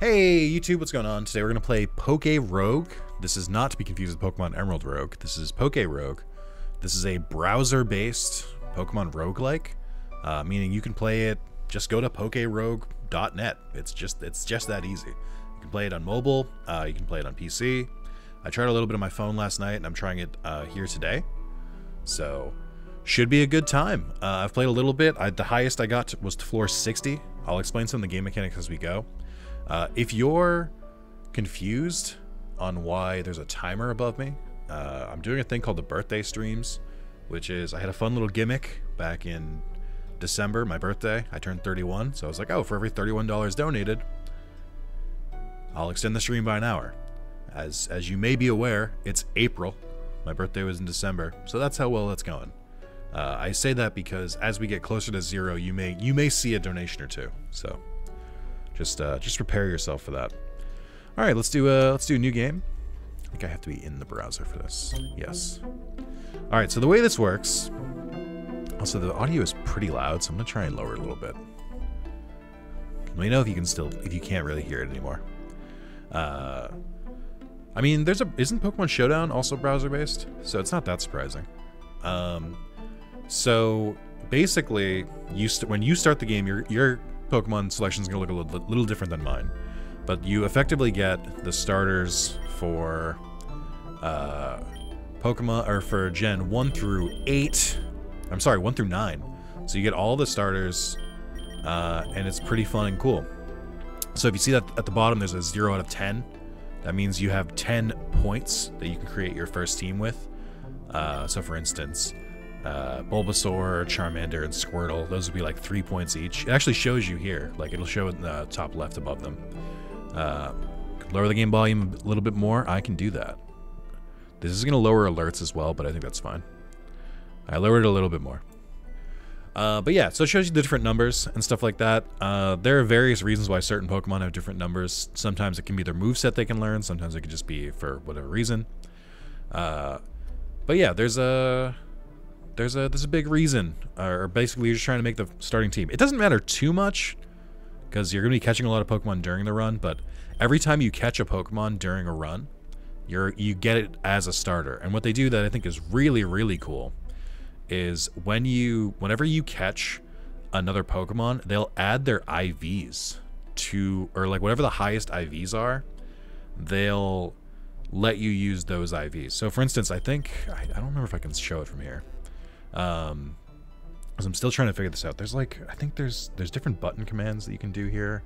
Hey YouTube, what's going on? Today we're going to play Poke Rogue. This is not to be confused with Pokemon Emerald Rogue. This is Poke Rogue. This is a browser-based Pokemon roguelike, uh, meaning you can play it, just go to pokerogue.net. It's just it's just that easy. You can play it on mobile, uh, you can play it on PC. I tried a little bit on my phone last night, and I'm trying it uh, here today. So, should be a good time. Uh, I've played a little bit. I, the highest I got was to floor 60. I'll explain some of the game mechanics as we go. Uh, if you're confused on why there's a timer above me, uh, I'm doing a thing called the birthday streams, which is I had a fun little gimmick back in December, my birthday. I turned 31, so I was like, oh, for every $31 donated, I'll extend the stream by an hour. As as you may be aware, it's April. My birthday was in December, so that's how well that's going. Uh, I say that because as we get closer to zero, you may you may see a donation or two. So. Just uh, just prepare yourself for that. All right, let's do a let's do a new game. I think I have to be in the browser for this. Yes. All right, so the way this works. Also, the audio is pretty loud, so I'm gonna try and lower it a little bit. Let me know if you can still if you can't really hear it anymore. Uh, I mean, there's a isn't Pokemon Showdown also browser based, so it's not that surprising. Um, so basically, you when you start the game, you're you're Pokemon selection is going to look a little, little, different than mine. But you effectively get the starters for uh, Pokemon, or for Gen 1 through 8. I'm sorry, 1 through 9. So you get all the starters, uh, and it's pretty fun and cool. So if you see that at the bottom, there's a 0 out of 10. That means you have 10 points that you can create your first team with. Uh, so for instance, uh, Bulbasaur, Charmander, and Squirtle. Those would be like three points each. It actually shows you here. Like it'll show in the top left above them. Uh, lower the game volume a little bit more. I can do that. This is going to lower alerts as well, but I think that's fine. I lowered it a little bit more. Uh, but yeah, so it shows you the different numbers and stuff like that. Uh, there are various reasons why certain Pokemon have different numbers. Sometimes it can be their move set they can learn. Sometimes it could just be for whatever reason. Uh, but yeah, there's a there's a there's a big reason, uh, or basically you're just trying to make the starting team. It doesn't matter too much because you're going to be catching a lot of Pokemon during the run, but every time you catch a Pokemon during a run, you're you get it as a starter. And what they do that I think is really really cool is when you whenever you catch another Pokemon, they'll add their IVs to or like whatever the highest IVs are, they'll let you use those IVs. So for instance, I think I, I don't remember if I can show it from here. Um, because I'm still trying to figure this out. There's like, I think there's there's different button commands that you can do here.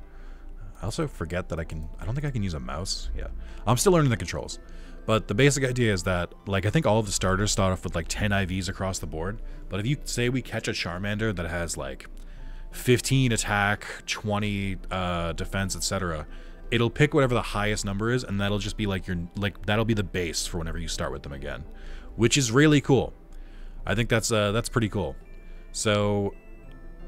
I also forget that I can, I don't think I can use a mouse. Yeah, I'm still learning the controls. But the basic idea is that, like, I think all of the starters start off with like 10 IVs across the board. But if you say we catch a Charmander that has like 15 attack, 20 uh, defense, etc., it'll pick whatever the highest number is, and that'll just be like your like that'll be the base for whenever you start with them again, which is really cool. I think that's uh, that's pretty cool. So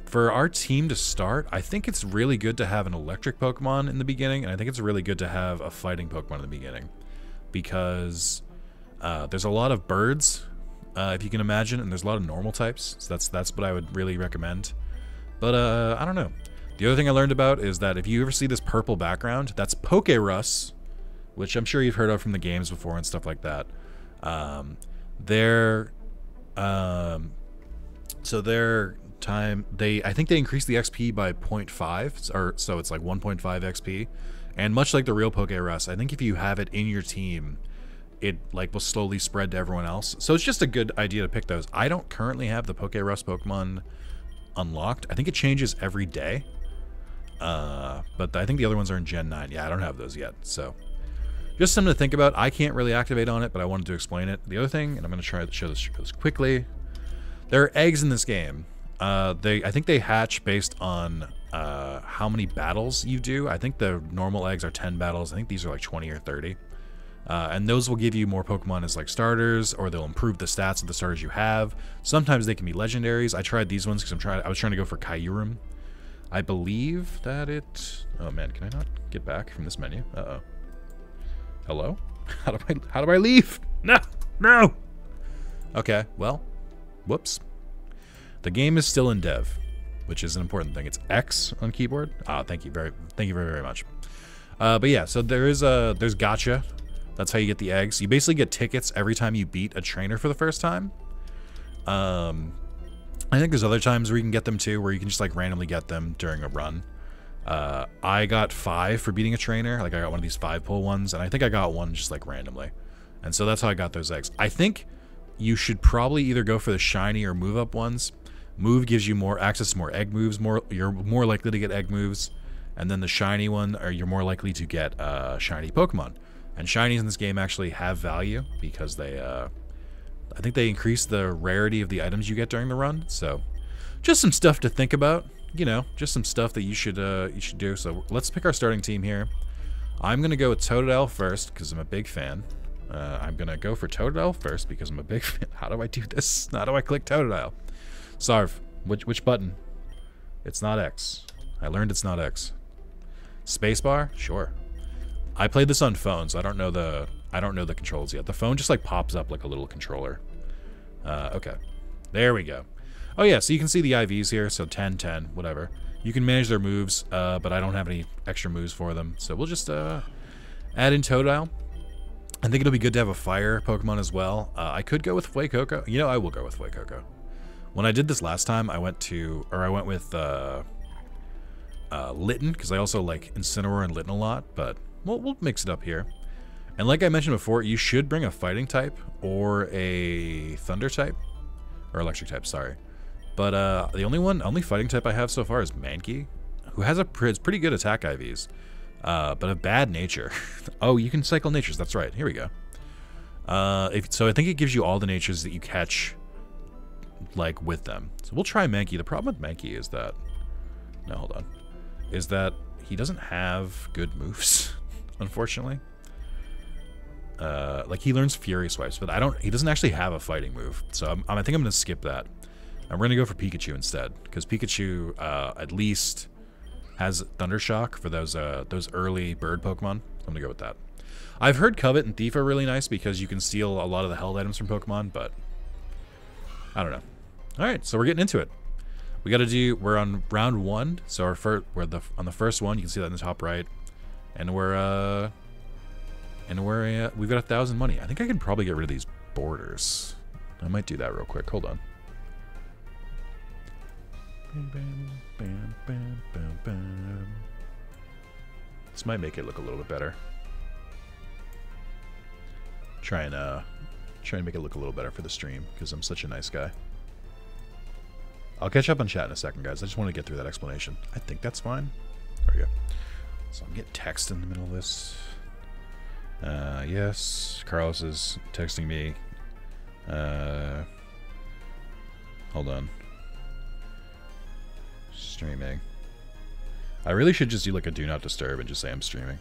for our team to start, I think it's really good to have an electric Pokemon in the beginning, and I think it's really good to have a fighting Pokemon in the beginning because uh, there's a lot of birds, uh, if you can imagine, and there's a lot of normal types. So that's that's what I would really recommend. But uh, I don't know. The other thing I learned about is that if you ever see this purple background, that's Pokerus, which I'm sure you've heard of from the games before and stuff like that. Um, they're um, so their time they I think they increased the XP by 0.5 or so it's like 1.5 XP. And much like the real Pokerus, I think if you have it in your team, it like will slowly spread to everyone else. So it's just a good idea to pick those. I don't currently have the Pokerus Pokemon unlocked. I think it changes every day. Uh, but I think the other ones are in Gen 9. Yeah, I don't have those yet. So just something to think about. I can't really activate on it, but I wanted to explain it. The other thing, and I'm going to try to show this, this quickly. There are eggs in this game. Uh, they, I think they hatch based on uh, how many battles you do. I think the normal eggs are 10 battles. I think these are like 20 or 30. Uh, and those will give you more Pokemon as like starters, or they'll improve the stats of the starters you have. Sometimes they can be legendaries. I tried these ones because I'm trying. I was trying to go for Kyurem. I believe that it. Oh man, can I not get back from this menu? Uh oh. Hello? How do I how do I leave? No! No! Okay, well, whoops. The game is still in dev, which is an important thing. It's X on keyboard. Ah, thank you very thank you very very much. Uh, but yeah, so there is a there's gotcha. That's how you get the eggs. You basically get tickets every time you beat a trainer for the first time. Um, I think there's other times where you can get them too, where you can just like randomly get them during a run. Uh, I got five for beating a trainer. Like I got one of these five pull ones, and I think I got one just like randomly. And so that's how I got those eggs. I think you should probably either go for the shiny or move up ones. Move gives you more access to more egg moves. More you're more likely to get egg moves, and then the shiny one, or you're more likely to get uh, shiny Pokemon. And shinies in this game actually have value because they, uh, I think they increase the rarity of the items you get during the run. So, just some stuff to think about. You know, just some stuff that you should uh, you should do. So let's pick our starting team here. I'm gonna go with Totodile first because I'm a big fan. Uh, I'm gonna go for Totodile first because I'm a big fan. How do I do this? How do I click Totodile? Sarv, which which button? It's not X. I learned it's not X. Spacebar? Sure. I played this on phone, so I don't know the I don't know the controls yet. The phone just like pops up like a little controller. Uh, okay. There we go. Oh yeah, so you can see the IVs here, so 10, 10, whatever. You can manage their moves, uh, but I don't have any extra moves for them. So we'll just uh, add in Totodile. I think it'll be good to have a fire Pokemon as well. Uh, I could go with Fuecoco. You know, I will go with Fuecoco. When I did this last time, I went to, or I went with uh, uh, Litten, because I also like Incineroar and Litten a lot, but we'll, we'll mix it up here. And like I mentioned before, you should bring a fighting type or a thunder type, or electric type, sorry. But uh, the only one, only fighting type I have so far is Mankey, who has a pretty good attack IVs, uh, but a bad nature. oh, you can cycle natures. That's right. Here we go. Uh, if, so I think it gives you all the natures that you catch, like with them. So we'll try Mankey. The problem with Mankey is that, no, hold on, is that he doesn't have good moves, unfortunately. Uh, like he learns Fury Swipes, but I don't. He doesn't actually have a fighting move, so I'm, I think I'm gonna skip that. And we're going to go for Pikachu instead, because Pikachu uh, at least has Thunder Shock for those uh, those early bird Pokemon. I'm going to go with that. I've heard Covet and Thief are really nice because you can steal a lot of the held items from Pokemon, but I don't know. All right, so we're getting into it. We got to do. We're on round one, so our first we're the on the first one. You can see that in the top right, and we're uh, and we're uh, we've got a thousand money. I think I can probably get rid of these borders. I might do that real quick. Hold on. Bam, bam, bam, this might make it look a little bit better. Try and uh, try and make it look a little better for the stream because I'm such a nice guy. I'll catch up on chat in a second, guys. I just want to get through that explanation. I think that's fine. There we go. So I'm getting text in the middle of this. Uh, yes, Carlos is texting me. Uh, hold on streaming. I really should just do like a do not disturb and just say I'm streaming.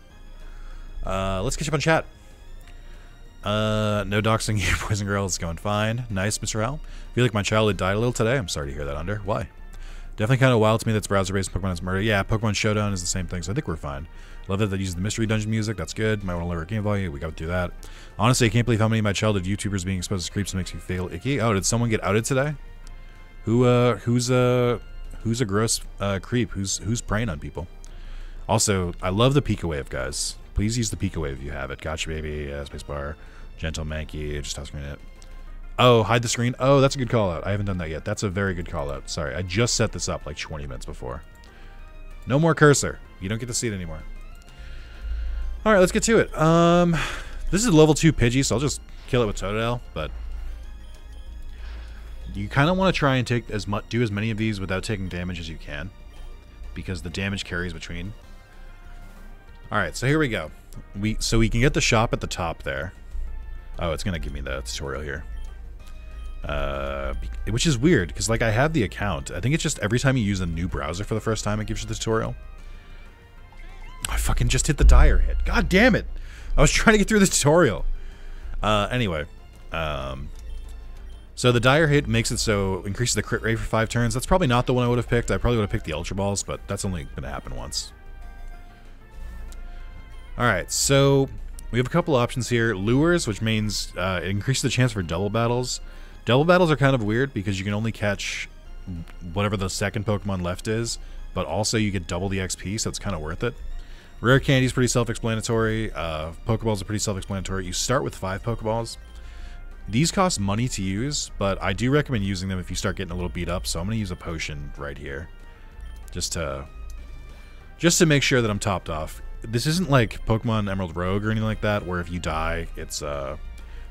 Uh, let's catch up on chat. Uh, no doxing you, boys and girls. It's going fine. Nice, Mr. Al. feel like my childhood died a little today. I'm sorry to hear that, Under. Why? Definitely kind of wild to me that's browser-based Pokemon is murder. Yeah, Pokemon Showdown is the same thing, so I think we're fine. Love that they use the Mystery Dungeon music. That's good. Might want to lower game volume. We got to do that. Honestly, I can't believe how many of my childhood YouTubers being exposed to creeps makes me feel icky. Oh, did someone get outed today? Who, uh, who's, uh, who's a gross uh, creep? Who's who's preying on people? Also, I love the Pika Wave, guys. Please use the Pika Wave if you have it. Gotcha, baby. Uh, spacebar. Gentle Mankey. Just toss screen it. Oh, hide the screen. Oh, that's a good call out. I haven't done that yet. That's a very good call out. Sorry, I just set this up like 20 minutes before. No more cursor. You don't get to see it anymore. All right, let's get to it. Um, this is level two Pidgey, so I'll just kill it with Totodile. But you kind of want to try and take as much, do as many of these without taking damage as you can, because the damage carries between. All right, so here we go. We so we can get the shop at the top there. Oh, it's gonna give me the tutorial here. Uh, which is weird because like I have the account. I think it's just every time you use a new browser for the first time, it gives you the tutorial. I fucking just hit the dire hit. God damn it! I was trying to get through the tutorial. Uh, anyway, um, so the dire hit makes it so increases the crit rate for five turns. That's probably not the one I would have picked. I probably would have picked the Ultra Balls, but that's only going to happen once. Alright, so we have a couple options here. Lures, which means uh, it increases the chance for double battles. Double battles are kind of weird because you can only catch whatever the second Pokemon left is, but also you get double the XP, so it's kind of worth it. Rare candy is pretty self-explanatory. Uh, Pokeballs are pretty self-explanatory. You start with five Pokeballs. These cost money to use, but I do recommend using them if you start getting a little beat up. So I'm going to use a potion right here, just to just to make sure that I'm topped off. This isn't like Pokemon Emerald Rogue or anything like that, where if you die, it's uh,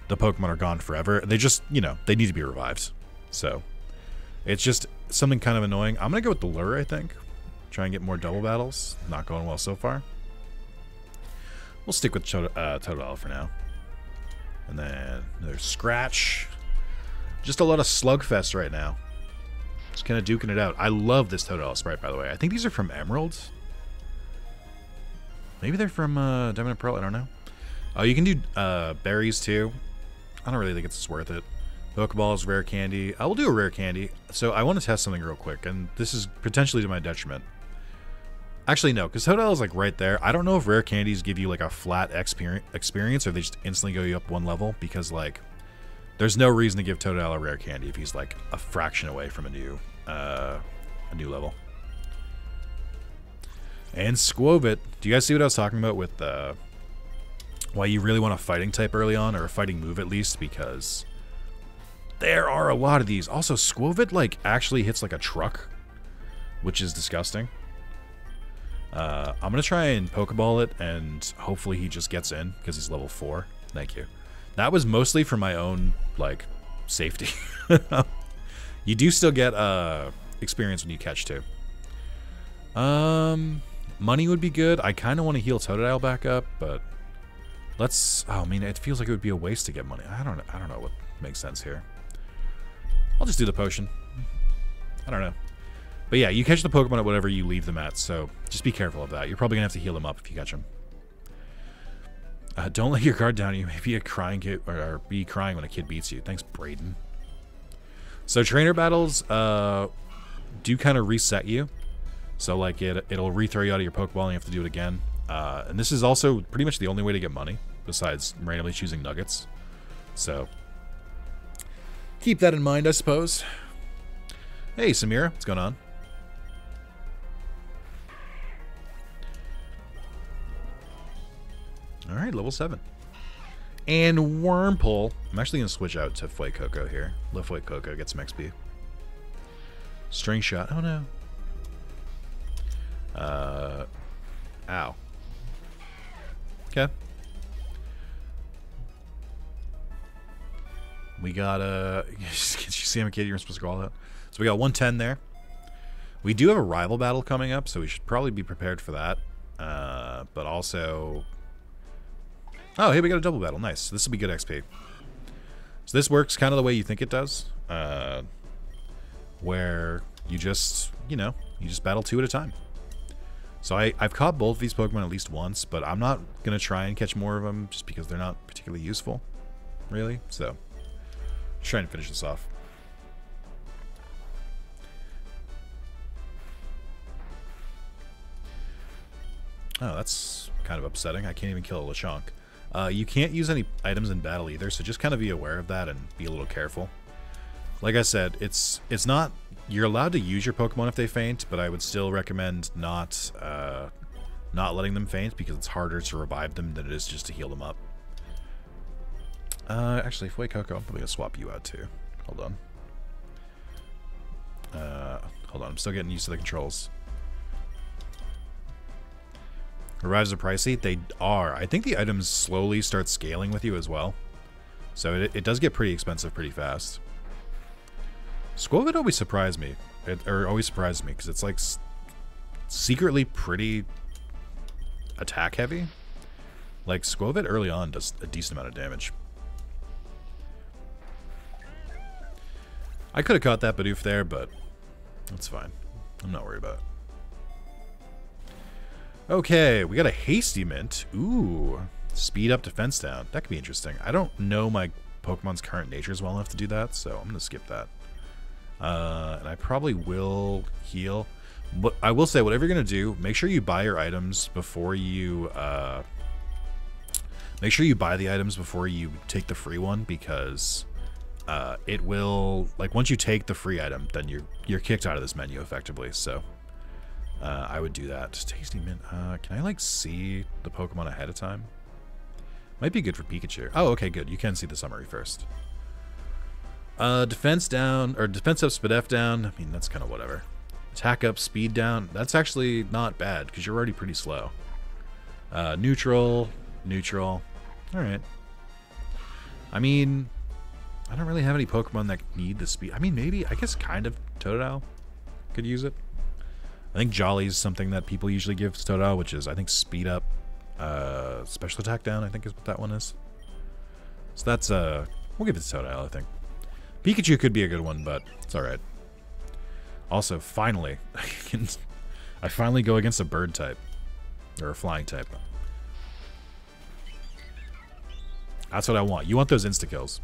the Pokemon are gone forever. They just, you know, they need to be revived. So it's just something kind of annoying. I'm going to go with the Lure, I think. Try and get more double battles. Not going well so far. We'll stick with Chod uh, for now. And then there's Scratch. Just a lot of Slugfest right now. Just kind of duking it out. I love this Totodile sprite, by the way. I think these are from Emerald. Maybe they're from uh, Diamond and Pearl. I don't know. Oh, you can do uh, berries too. I don't really think it's worth it. Pokeballs, rare candy. I will do a rare candy. So I want to test something real quick, and this is potentially to my detriment. Actually, no, because Totodile is like right there. I don't know if rare candies give you like a flat experience or they just instantly go you up one level because like there's no reason to give Totodile a rare candy if he's like a fraction away from a new uh, a new level. And Skwovet. Do you guys see what I was talking about with uh, why you really want a fighting type early on or a fighting move at least because there are a lot of these. Also, Skwovet like actually hits like a truck, which is disgusting. Uh, I'm going to try and Pokeball it, and hopefully he just gets in, because he's level 4. Thank you. That was mostly for my own, like, safety. you do still get uh, experience when you catch, too. Um, money would be good. I kind of want to heal Totodile back up, but let's... Oh, I mean, it feels like it would be a waste to get money. I don't, I don't know what makes sense here. I'll just do the potion. I don't know. But yeah, you catch the Pokemon at whatever you leave them at, so just be careful of that. You're probably going to have to heal them up if you catch them. Uh, don't let your guard down. You may be a crying kid, or, or, be crying when a kid beats you. Thanks, Braden. So trainer battles uh, do kind of reset you. So like it, it'll re-throw you out of your Pokeball and you have to do it again. Uh, and this is also pretty much the only way to get money, besides randomly choosing nuggets. So keep that in mind, I suppose. Hey, Samira, what's going on? All right, level 7. And Wurmple. I'm actually going to switch out to Foy Fuecoco here. Let Fuecoco get some XP. String shot. Oh, no. Uh, ow. Okay. We got a. Uh, can you see him, kid? You're supposed to call that. So we got 110 there. We do have a rival battle coming up, so we should probably be prepared for that. Uh, but also, Oh, hey, we got a double battle. Nice. This will be good XP. So this works kind of the way you think it does. Uh, where you just, you know, you just battle two at a time. So I, I've caught both these Pokemon at least once, but I'm not going to try and catch more of them just because they're not particularly useful, really. So, just trying to finish this off. Oh, that's kind of upsetting. I can't even kill a Lechonk. Uh, you can't use any items in battle either, so just kind of be aware of that and be a little careful. Like I said, it's it's not you're allowed to use your Pokemon if they faint, but I would still recommend not uh, not letting them faint because it's harder to revive them than it is just to heal them up. Uh, actually, Fuecoco, I'm probably gonna swap you out too. Hold on. Uh, hold on, I'm still getting used to the controls. Revives are pricey? They are. I think the items slowly start scaling with you as well. So it, it does get pretty expensive pretty fast. Skwovet always surprised me. It, or always surprised me, because it's like secretly pretty attack heavy. Like, Skwovet early on does a decent amount of damage. I could have caught that Bidoof there, but that's fine. I'm not worried about it. Okay, we got a Hasty Mint. Ooh, speed up defense down. That could be interesting. I don't know my Pokemon's current natures well enough to do that, so I'm going to skip that. Uh, and I probably will heal. But I will say, whatever you're going to do, make sure you buy your items before you... Uh, make sure you buy the items before you take the free one, because... Uh, it will like once you take the free item, then you're you're kicked out of this menu effectively. So uh, I would do that. Tasty mint. Uh, can I like see the Pokemon ahead of time? Might be good for Pikachu. Oh, okay, good. You can see the summary first. Uh, defense down, or defense up, speed F down. I mean, that's kind of whatever. Attack up, speed down. That's actually not bad, because you're already pretty slow. Uh, neutral, neutral. Alright. I mean, I don't really have any Pokemon that need the speed. I mean, maybe, I guess kind of Totodile could use it. I think Jolly is something that people usually give to Totodile, which is, I think, speed up, uh, special attack down, I think is what that one is. So that's, uh, we'll give it to Totodile, I think. Pikachu could be a good one, but it's alright. Also, finally, I can I finally go against a bird type. Or a flying type. That's what I want. You want those insta-kills.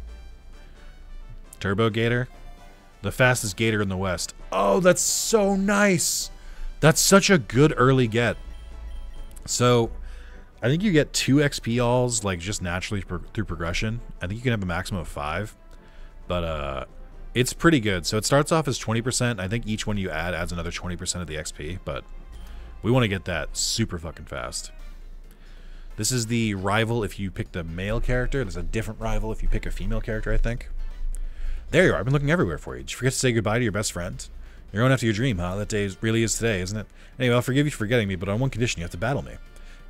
Turbo Gator. The fastest gator in the West. Oh, that's so nice. That's such a good early get. So, I think you get two XP alls, like, just naturally pro through progression. I think you can have a maximum of five. But uh, it's pretty good. So it starts off as 20%. I think each one you add adds another 20% of the XP, but we want to get that super fucking fast. This is the rival if you pick the male character. There's a different rival if you pick a female character, I think. There you are. I've been looking everywhere for you. Did you forget to say goodbye to your best friend? You're going after your dream, huh? That day really is today, isn't it? Anyway, I'll forgive you for forgetting me, but on one condition, you have to battle me.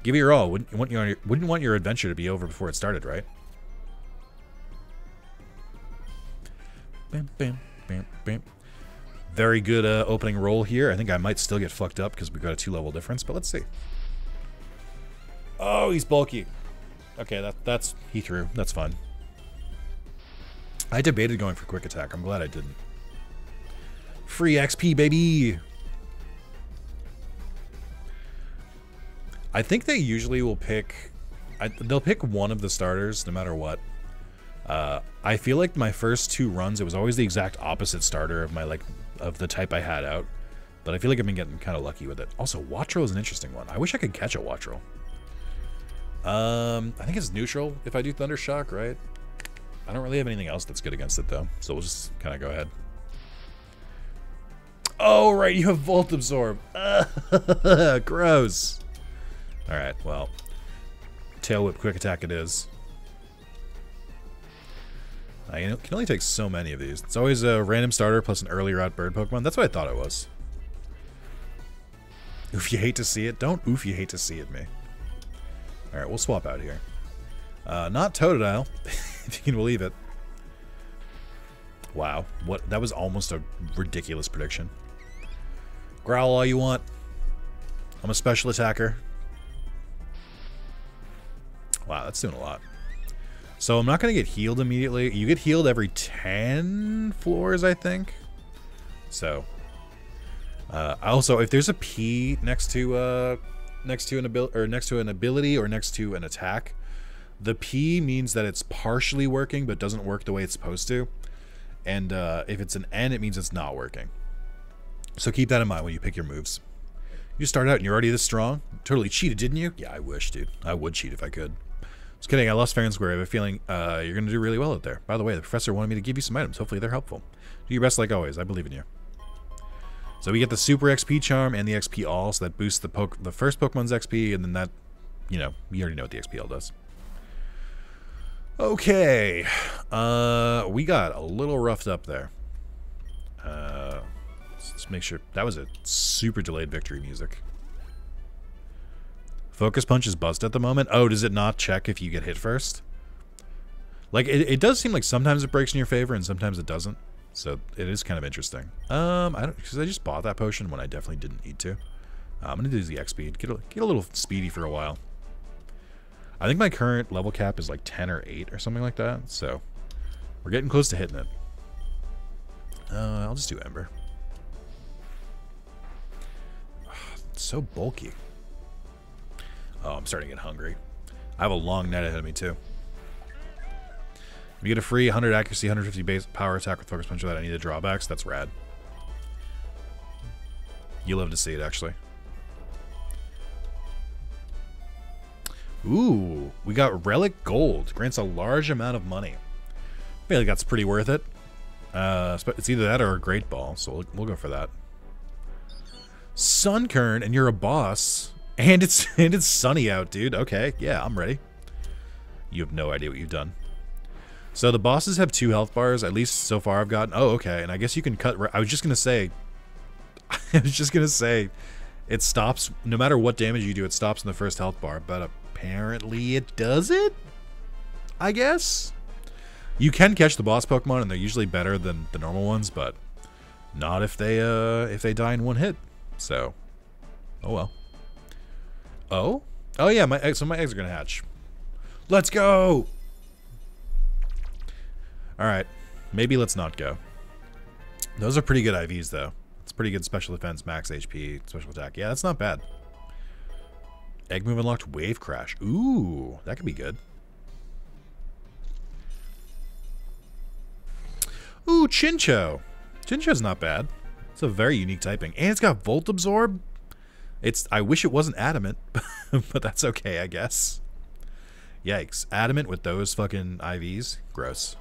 Give it your all. Wouldn't want your, wouldn't want your adventure to be over before it started, right? Bam, bam, bam, bam. Very good uh, opening roll here. I think I might still get fucked up because we've got a two-level difference, but let's see. Oh, he's bulky. Okay, that that's he threw. That's fun. I debated going for quick attack. I'm glad I didn't. Free XP, baby! I think they usually will pick... I, they'll pick one of the starters, no matter what. Uh, I feel like my first two runs, it was always the exact opposite starter of my like of the type I had out. But I feel like I've been getting kind of lucky with it. Also, Wattrel is an interesting one. I wish I could catch a Wattrel. Um, I think it's neutral if I do Thunder Shock, right? I don't really have anything else that's good against it, though. So we'll just kind of go ahead. Oh, right, you have Volt Absorb. Gross. Alright, well. Tail Whip Quick Attack it is. I can only take so many of these. It's always a random starter plus an early route bird Pokemon. That's what I thought it was. Oof, you hate to see it. Don't oof, you hate to see it, me. Alright, we'll swap out here. Uh, not Totodile, if you can believe it. Wow, what? that was almost a ridiculous prediction. Growl all you want. I'm a special attacker. Wow, that's doing a lot. So I'm not going to get healed immediately. You get healed every 10 floors, I think. So, uh, also, if there's a P next to uh, next to an ability or next to an ability or next to an attack, the P means that it's partially working but doesn't work the way it's supposed to. And uh, if it's an N, it means it's not working. So keep that in mind when you pick your moves. You start out and you're already this strong. Totally cheated, didn't you? Yeah, I wish, dude. I would cheat if I could. Just kidding. I lost fair and square. I have a feeling uh, you're going to do really well out there. By the way, the professor wanted me to give you some items. Hopefully they're helpful. Do your best like always. I believe in you. So we get the Super XP Charm and the XP All, so that boosts the poke the first Pokemon's XP, and then that, you know, you already know what the XP All does. Okay. Uh, we got a little roughed up there. Uh, let's make sure. That was a super delayed victory music. Focus Punch is buzzed at the moment. Oh, does it not check if you get hit first? Like, it, it does seem like sometimes it breaks in your favor and sometimes it doesn't. So it is kind of interesting. Um, I don't because I just bought that potion when I definitely didn't need to. Uh, I'm gonna do the X speed. Get a, get a little speedy for a while. I think my current level cap is like 10 or 8 or something like that. So we're getting close to hitting it. Uh, I'll just do Ember. It's so bulky. Oh, I'm starting to get hungry. I have a long net ahead of me, too. You get a free 100 accuracy, 150 base power attack with Focus Punch without any of the drawbacks. That's rad. You love to see it, actually. Ooh, we got Relic Gold. Grants a large amount of money. I feel like that's pretty worth it. Uh, it's either that or a Great Ball, so we'll, we'll go for that. Sunkern, and you're a boss. And it's and it's sunny out, dude. Okay, yeah, I'm ready. You have no idea what you've done. So the bosses have two health bars, at least so far I've gotten. Oh, okay. And I guess you can cut... I was just going to say... I was just going to say... It stops... No matter what damage you do, it stops in the first health bar. But apparently it does it? I guess? You can catch the boss Pokemon, and they're usually better than the normal ones, but... Not if they, uh... If they die in one hit. So... Oh, well. Oh? Oh, yeah. My eggs, so my eggs are to hatch. Let's go! Alright. Maybe let's not go. Those are pretty good IVs, though. It's pretty good special defense, max HP, special attack. Yeah, that's not bad. Egg move unlocked, wave crash. Ooh, that could be good. Ooh, Chinchou. Chinchou's not bad. It's a very unique typing. And it's got Volt Absorb. It's I wish it wasn't adamant, but that's okay, I guess. Yikes. Adamant with those fucking IVs? Gross.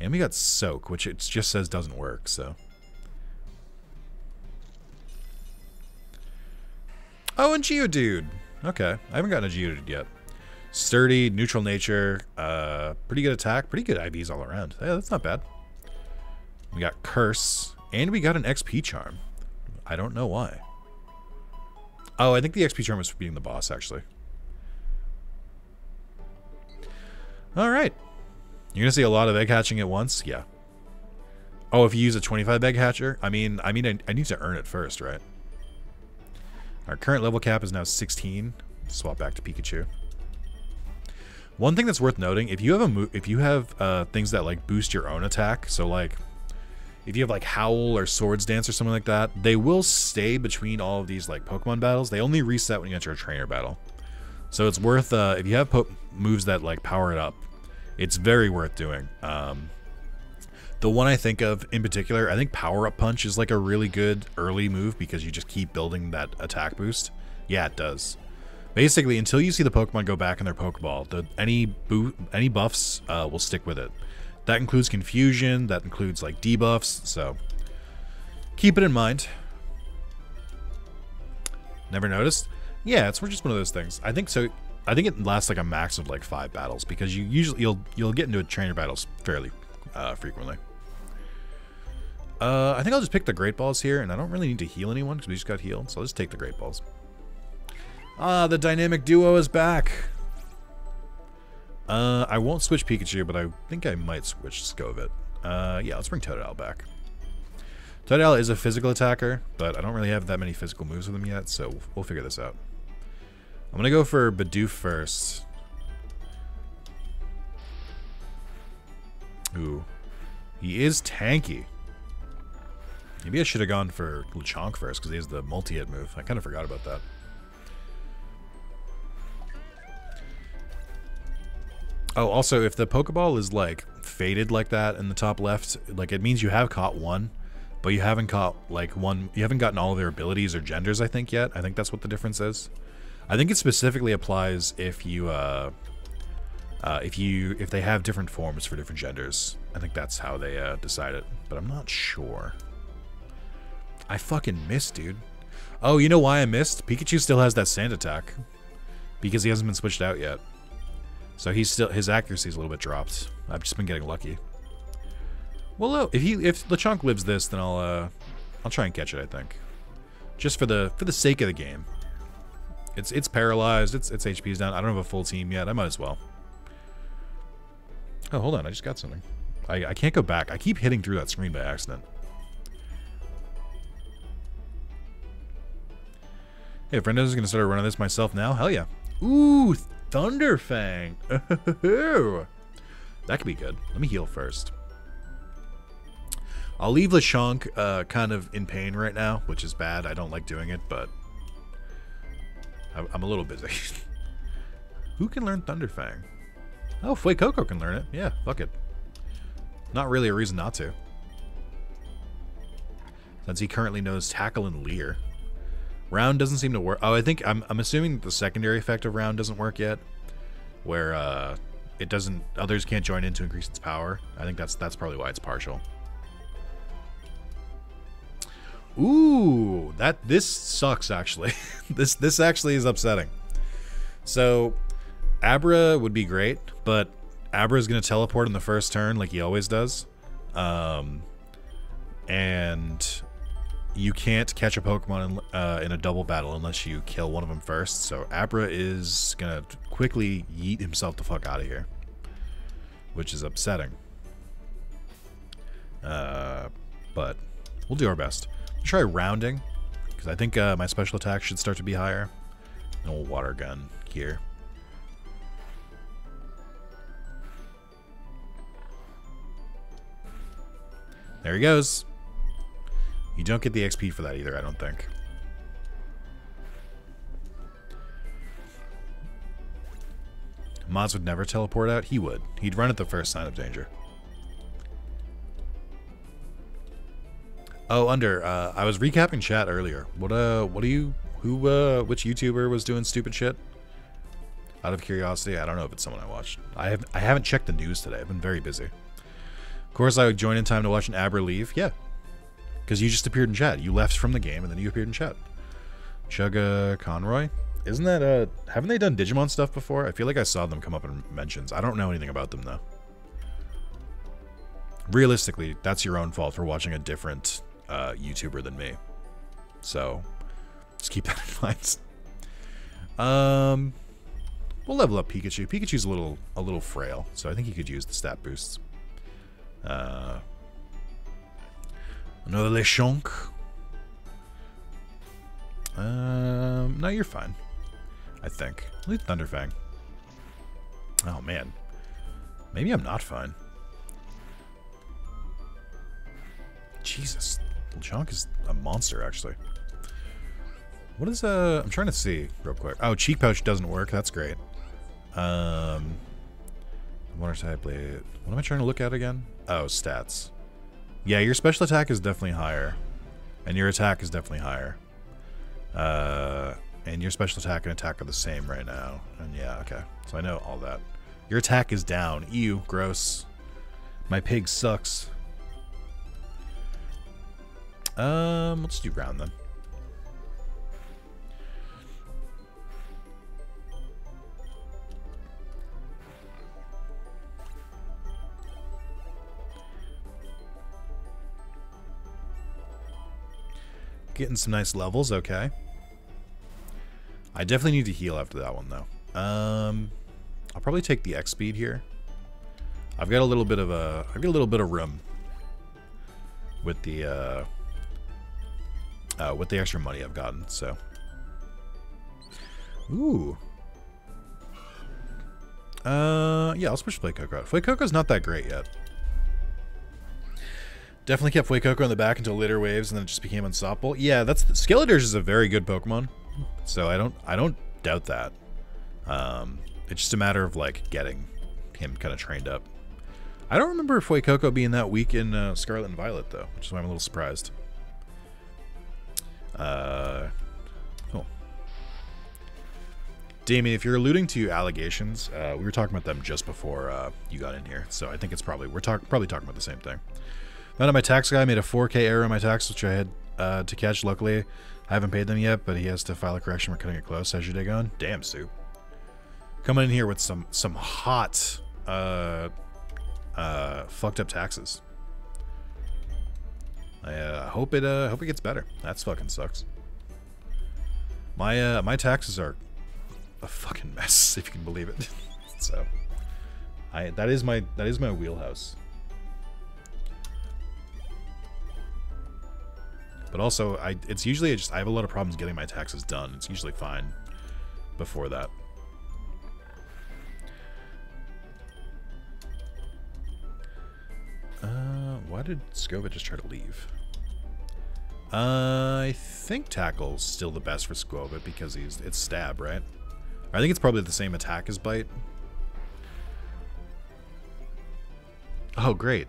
And we got Soak, which it just says doesn't work, so. Oh, and Geodude. Okay. I haven't gotten a Geodude yet. Sturdy, neutral nature, uh, pretty good attack, pretty good IVs all around. Yeah, that's not bad. We got Curse, and we got an XP charm. I don't know why. Oh, I think the XP charm was for beating the boss, actually. All right. You're gonna see a lot of egg hatching at once. Yeah. Oh, if you use a 25 egg hatcher, I mean, I mean, I, I need to earn it first, right? Our current level cap is now 16. Swap back to Pikachu. One thing that's worth noting, if you have a if you have uh, things that like boost your own attack, so like if you have like Howl or Swords Dance or something like that, they will stay between all of these like Pokemon battles. They only reset when you enter a trainer battle. So it's worth, uh, if you have moves that like power it up, it's very worth doing. Um, the one I think of in particular, I think Power Up Punch is like a really good early move because you just keep building that attack boost. Yeah, it does. Basically, until you see the Pokemon go back in their Pokeball, the, any any buffs uh, will stick with it. That includes confusion, that includes like debuffs, so keep it in mind. Never noticed? Yeah, it's just one of those things. I think so. I think it lasts like a max of like five battles because you usually you'll you'll get into a trainer battles fairly uh, frequently. Uh, I think I'll just pick the Great Balls here, and I don't really need to heal anyone because we just got healed, so I'll just take the Great Balls. Ah, the dynamic duo is back. Uh, I won't switch Pikachu, but I think I might switch Skwovet. Uh, yeah, let's bring Totodile back. Totodile is a physical attacker, but I don't really have that many physical moves with him yet, so we'll figure this out. I'm gonna go for Bidoof first. Ooh. He is tanky. Maybe I should have gone for Lechonk first, because he has the multi-hit move. I kind of forgot about that. Oh, also, if the Pokeball is, like, faded like that in the top left, like, it means you have caught one, but you haven't caught, like, one... You haven't gotten all of their abilities or genders, I think, yet. I think that's what the difference is. I think it specifically applies if you, uh, uh, if you, if they have different forms for different genders. I think that's how they, uh, decide it, but I'm not sure. I fucking missed, dude. Oh, you know why I missed? Pikachu still has that sand attack. Because he hasn't been switched out yet. So he's still, his accuracy's a little bit dropped. I've just been getting lucky. Well, if he, if Lechonk lives this, then I'll, uh, I'll try and catch it, I think. Just for the, for the sake of the game. It's it's paralyzed. Its its HP's down. I don't have a full team yet. I might as well. Oh, hold on. I just got something. I, I can't go back. I keep hitting through that screen by accident. Hey, going to start running this myself now. Hell yeah. Ooh, Thunderfang. that could be good. Let me heal first. I'll leave Lechonk uh, kind of in pain right now, which is bad. I don't like doing it, but I'm a little busy. Who can learn Thunderfang? Oh, Fuecoco can learn it. Yeah, fuck it. Not really a reason not to. Since he currently knows Tackle and Leer. Round doesn't seem to work. Oh, I think I'm, I'm assuming the secondary effect of Round doesn't work yet. Where uh, it doesn't, others can't join in to increase its power. I think that's that's probably why it's partial. Ooh, that this sucks actually. this this actually is upsetting. So, Abra would be great, but Abra is going to teleport in the first turn like he always does. Um, and you can't catch a Pokemon in, uh, in, a double battle unless you kill one of them first. So Abra is to quickly yeet himself the fuck out of here, which is upsetting. Uh, but we'll do our best. Try rounding, because I think uh, my special attack should start to be higher. An old water gun here. There he goes. You don't get the XP for that either, I don't think. Moz would never teleport out? He would. He'd run at the first sign of danger. Oh, under. Uh, I was recapping chat earlier. What uh, what do you, who, uh, which YouTuber was doing stupid shit? Out of curiosity, I don't know if it's someone I watched. I have, I haven't checked the news today. I've been very busy. Of course, I would join in time to watch an Abra leave. Yeah, because you just appeared in chat. You left from the game and then you appeared in chat. Chuggaaconroy, isn't that uh? Haven't they done Digimon stuff before? I feel like I saw them come up in mentions. I don't know anything about them though. Realistically, that's your own fault for watching a different uh, YouTuber than me. So, just keep that in mind. Um, we'll level up Pikachu. Pikachu's a little a little frail, so I think he could use the stat boosts. Uh, another Lechonk. Um, no, you're fine. I think. Leave Thunderfang. Oh man, maybe I'm not fine. Jesus, Lechonk is a monster, actually. What is, uh, I'm trying to see real quick. Oh, Cheek Pouch doesn't work. That's great. Um, Water type blade. What am I trying to look at again? Oh, stats. Yeah, your special attack is definitely higher. And your attack is definitely higher. Uh, and your special attack and attack are the same right now. And yeah, okay. So I know all that. Your attack is down. Ew, gross. My pig sucks. Um, let's do round then. Getting some nice levels, okay. I definitely need to heal after that one, though. Um, I'll probably take the X speed here. I've got a little bit of a, I've got a little bit of room with the, uh, uh, with the extra money I've gotten, so. Ooh. Uh, yeah, I'll switch Fuecoco. Fuecoco's not that great yet. Definitely kept Fuecoco in the back until later waves, and then it just became unstoppable. Yeah, that's the, Skeledirge is a very good Pokemon, so I don't I don't doubt that. Um, it's just a matter of like getting him kind of trained up. I don't remember Fuecoco being that weak in uh, Scarlet and Violet though, which is why I'm a little surprised. Uh, cool. Damien, if you're alluding to allegations, uh, we were talking about them just before uh, you got in here, so I think it's probably we're talk probably talking about the same thing. Out my tax guy made a 4K error in my tax, which I had uh, to catch. Luckily, I haven't paid them yet, but he has to file a correction. We're cutting it close. How's your day going? Damn, Sue. Coming in here with some some hot, uh, uh, fucked up taxes. I uh, hope it uh hope it gets better. That's fucking sucks. My uh my taxes are a fucking mess if you can believe it. so I that is my that is my wheelhouse. But also I it's usually just I have a lot of problems getting my taxes done. It's usually fine before that. Uh, why did Skwovet just try to leave? Uh, I think Tackle's still the best for Skwovet because he's it's stab, right? I think it's probably the same attack as Bite. Oh, great.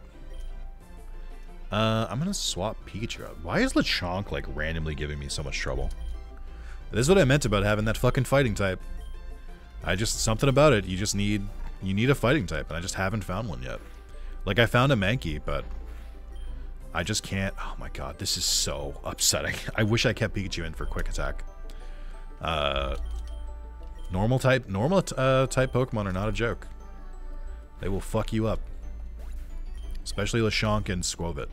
Uh, I'm gonna swap Pikachu out. Why is Lechonk, like, randomly giving me so much trouble? This is what I meant about having that fucking fighting type. I just, something about it, you just need, you need a fighting type, and I just haven't found one yet. Like, I found a Mankey, but I just can't. Oh my god, this is so upsetting. I wish I kept Pikachu in for quick attack. Uh, normal type, normal uh, type Pokemon are not a joke. They will fuck you up. Especially Lechonk and Skwovet.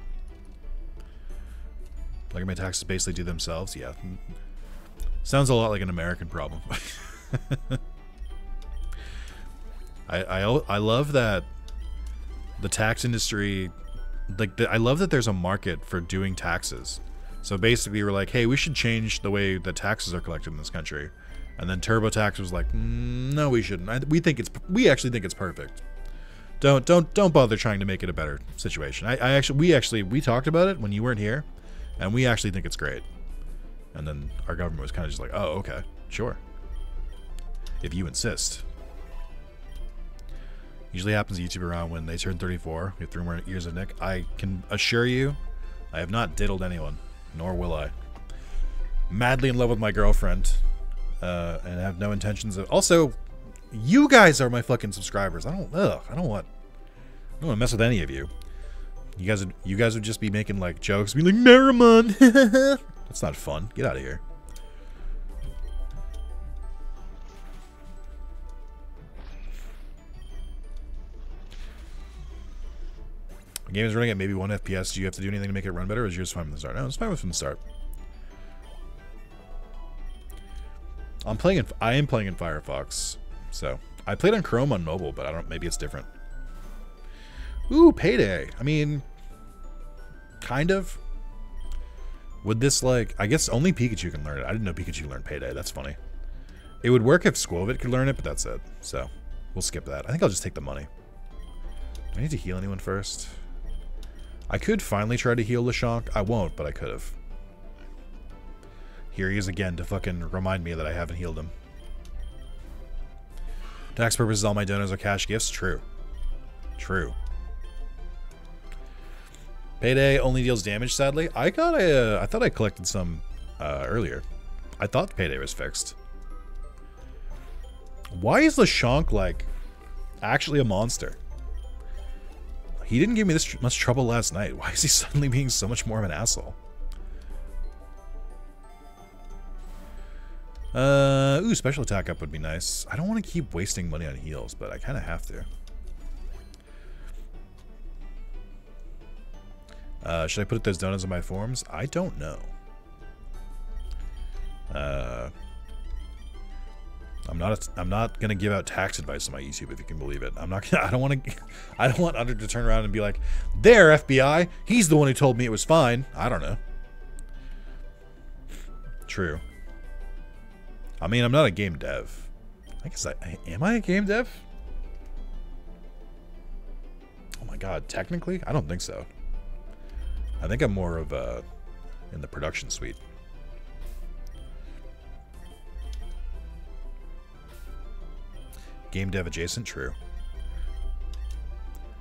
Like my taxes basically do themselves? Yeah. Sounds a lot like an American problem. I, I, I love that the tax industry, like, the, I love that there's a market for doing taxes. So basically, we're like, hey, we should change the way the taxes are collected in this country. And then TurboTax was like, mm, no, we shouldn't. I, we think it's, we actually think it's perfect. Don't, don't, don't bother trying to make it a better situation. I, I actually, we actually, we talked about it when you weren't here, and we actually think it's great. And then our government was kind of just like, oh, okay, sure. If you insist. Usually happens to YouTube around when they turn 34. We have three more years of Nick. I can assure you, I have not diddled anyone, nor will I. Madly in love with my girlfriend, uh, and have no intentions of. Also, you guys are my fucking subscribers. I don't. Ugh. I don't want. I don't want to mess with any of you. You guys would. You guys would just be making like jokes, be like Naramon. That's not fun. Get out of here. The game is running at maybe 1 FPS. Do you have to do anything to make it run better, or is yours fine from the start? No, it's fine from the start. I'm playing in, I am playing in Firefox, so I played on Chrome on mobile, but I don't. Maybe it's different. Ooh, payday. I mean, kind of. Would this like? I guess only Pikachu can learn it. I didn't know Pikachu learned payday. That's funny. It would work if Skwovet could learn it, but that's it. So we'll skip that. I think I'll just take the money. Do I need to heal anyone first? I could finally try to heal Lechonk. I won't, but I could have. Here he is again to fucking remind me that I haven't healed him. Tax purposes, all my donors are cash gifts. True. True. Payday only deals damage, sadly. I got a, uh, I thought I collected some uh, earlier. I thought Payday was fixed. Why is Lechonk, like, actually a monster? He didn't give me this tr much trouble last night. Why is he suddenly being so much more of an asshole? Uh, ooh, special attack up would be nice. I don't want to keep wasting money on heals, but I kind of have to. Uh, should I put those donuts on my forms? I don't know. Uh, I'm not. A, I'm not gonna give out tax advice on my YouTube if you can believe it. I'm not. Gonna, I don't want to. I don't want Under to turn around and be like, "There, FBI. He's the one who told me it was fine." I don't know. True. I mean, I'm not a game dev. I guess I am. I a game dev? Oh my god. Technically, I don't think so. I think I'm more of a in the production suite. Game dev adjacent, true.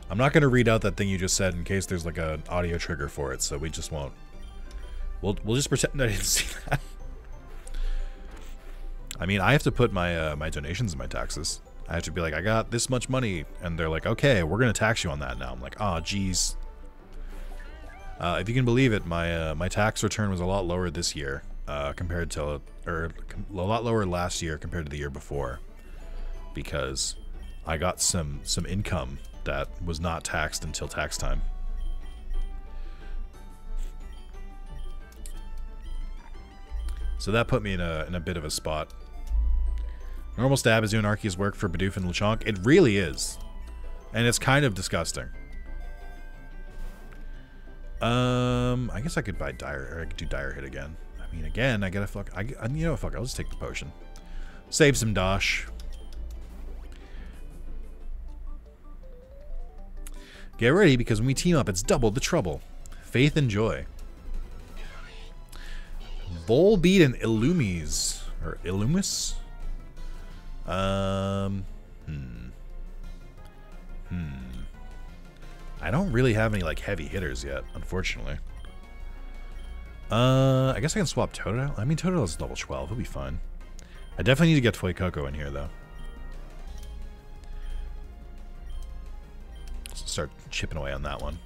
I'm not going to read out that thing you just said in case there's like an audio trigger for it, so we just won't. We'll, we'll just pretend I didn't see that. I mean, I have to put my uh, my donations in my taxes. I have to be like, I got this much money, and they're like, okay, we're gonna tax you on that now. I'm like, oh, geez. Uh, if you can believe it, my uh, my tax return was a lot lower this year uh, compared to, or a lot lower last year compared to the year before because I got some some income that was not taxed until tax time. So that put me in a in a bit of a spot. Normal Stab is doing Arceus work for Bidoof and Lechonk. It really is. And it's kind of disgusting. Um, I guess I could buy Dire, or I could do Dire Hit again. I mean, again, I gotta fuck, I, you know, fuck, I'll just take the potion. Save some dosh. Get ready because when we team up, it's double the trouble. Faith and joy. Volbeat and Illumis. Or Illumis? Um, hmm. Hmm. I don't really have any like heavy hitters yet, unfortunately. Uh, I guess I can swap Totodile. I mean, Totodile's level 12. He'll be fine. I definitely need to get Toy Coco in here, though. Let's start chipping away on that one.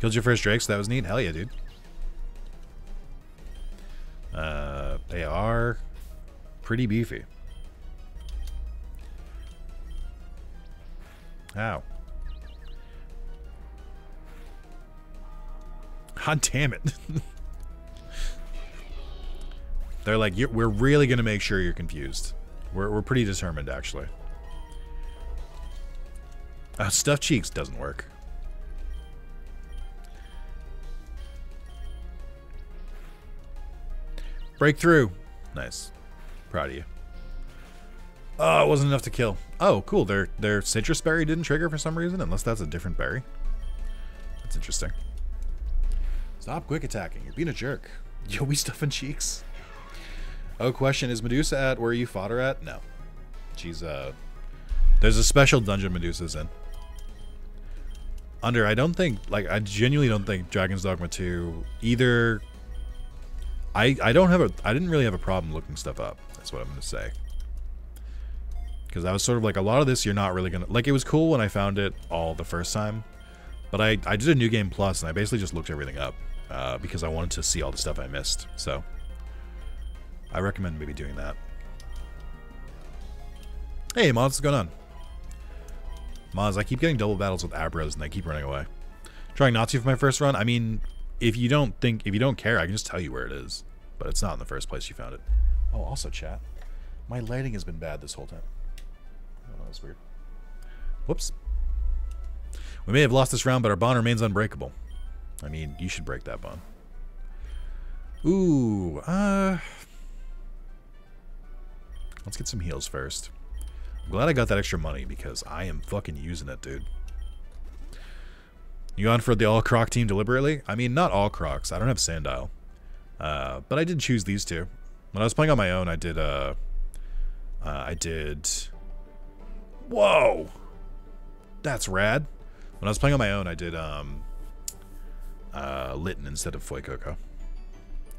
Killed your first Drake, so that was neat. Hell yeah, dude. Uh, AR pretty beefy. Ow. God damn it. They're like, we're really going to make sure you're confused. We're, we're pretty determined, actually. Uh, stuffed cheeks doesn't work. Breakthrough. Nice. Proud of you. Oh, it wasn't enough to kill. Oh, cool. Their their Sitrus berry didn't trigger for some reason, unless that's a different berry. That's interesting. Stop quick attacking. You're being a jerk. Yo, we stuffing cheeks. Oh, question. Is Medusa at where you fought her at? No. She's, uh... There's a special dungeon Medusa's in. Under, I don't think... Like, I genuinely don't think Dragon's Dogma 2 either... I, I don't have a... I didn't really have a problem looking stuff up. That's what I'm going to say. Because I was sort of like, a lot of this you're not really going to... Like, it was cool when I found it all the first time. But I, I did a New Game Plus, and I basically just looked everything up. Uh, because I wanted to see all the stuff I missed. So... I recommend maybe doing that. Hey, Moz, what's going on? Moz, I keep getting double battles with Abras and they keep running away. Trying not to for my first run. I mean, if you don't think, if you don't care, I can just tell you where it is. But it's not in the first place you found it. Oh, also, chat. My lighting has been bad this whole time. Oh, that was weird. Whoops. We may have lost this round, but our bond remains unbreakable. I mean, you should break that bond. Ooh, uh... Let's get some heals first. I'm glad I got that extra money because I am fucking using it, dude. You on for the all croc team deliberately? I mean, not all crocs. I don't have Sandile. Uh, but I did choose these two. When I was playing on my own, I did, uh, uh, I did... Whoa! That's rad. When I was playing on my own, I did, um, uh, Litten instead of Fuecoco.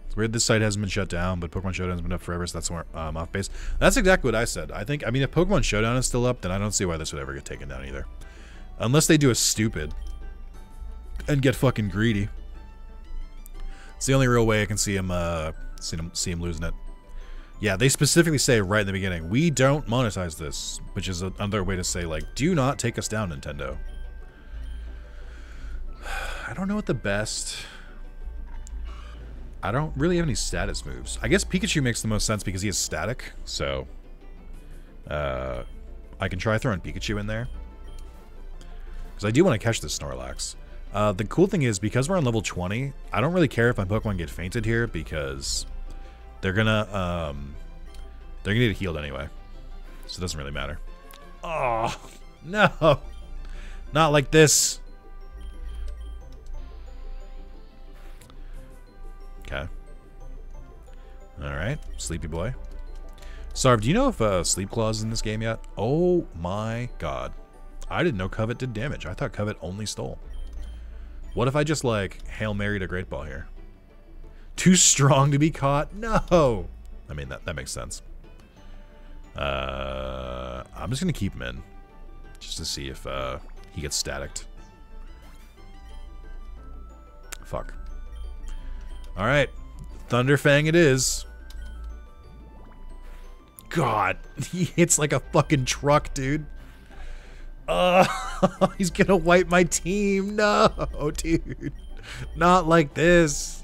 It's weird this site hasn't been shut down, but Pokemon Showdown has been up forever, so that's um, off base. That's exactly what I said. I think, I mean, if Pokemon Showdown is still up, then I don't see why this would ever get taken down either. Unless they do a stupid and get fucking greedy. It's the only real way I can see him, uh, see him, see him losing it. Yeah, they specifically say right in the beginning, we don't monetize this, which is another way to say, like, do not take us down, Nintendo. I don't know what the best I don't really have any status moves. I guess Pikachu makes the most sense because he is static, so... Uh, I can try throwing Pikachu in there. Because I do want to catch this Snorlax. Uh, the cool thing is, because we're on level 20, I don't really care if my Pokemon get fainted here, because they're gonna, um, they're gonna get healed anyway. So it doesn't really matter. Oh, no! Not like this! Okay. Alright, Sleepy Boy. Sarv, do you know if uh, Sleep Claw is in this game yet? Oh my god. I didn't know Covet did damage. I thought Covet only stole. What if I just, like, Hail Married a Great Ball here? Too strong to be caught? No! I mean, that, that makes sense. Uh, I'm just going to keep him in. Just to see if uh, he gets staticked. Fuck. Alright. Thunderfang it is. God, he hits like a fucking truck, dude. Uh, he's gonna wipe my team. No, dude. Not like this.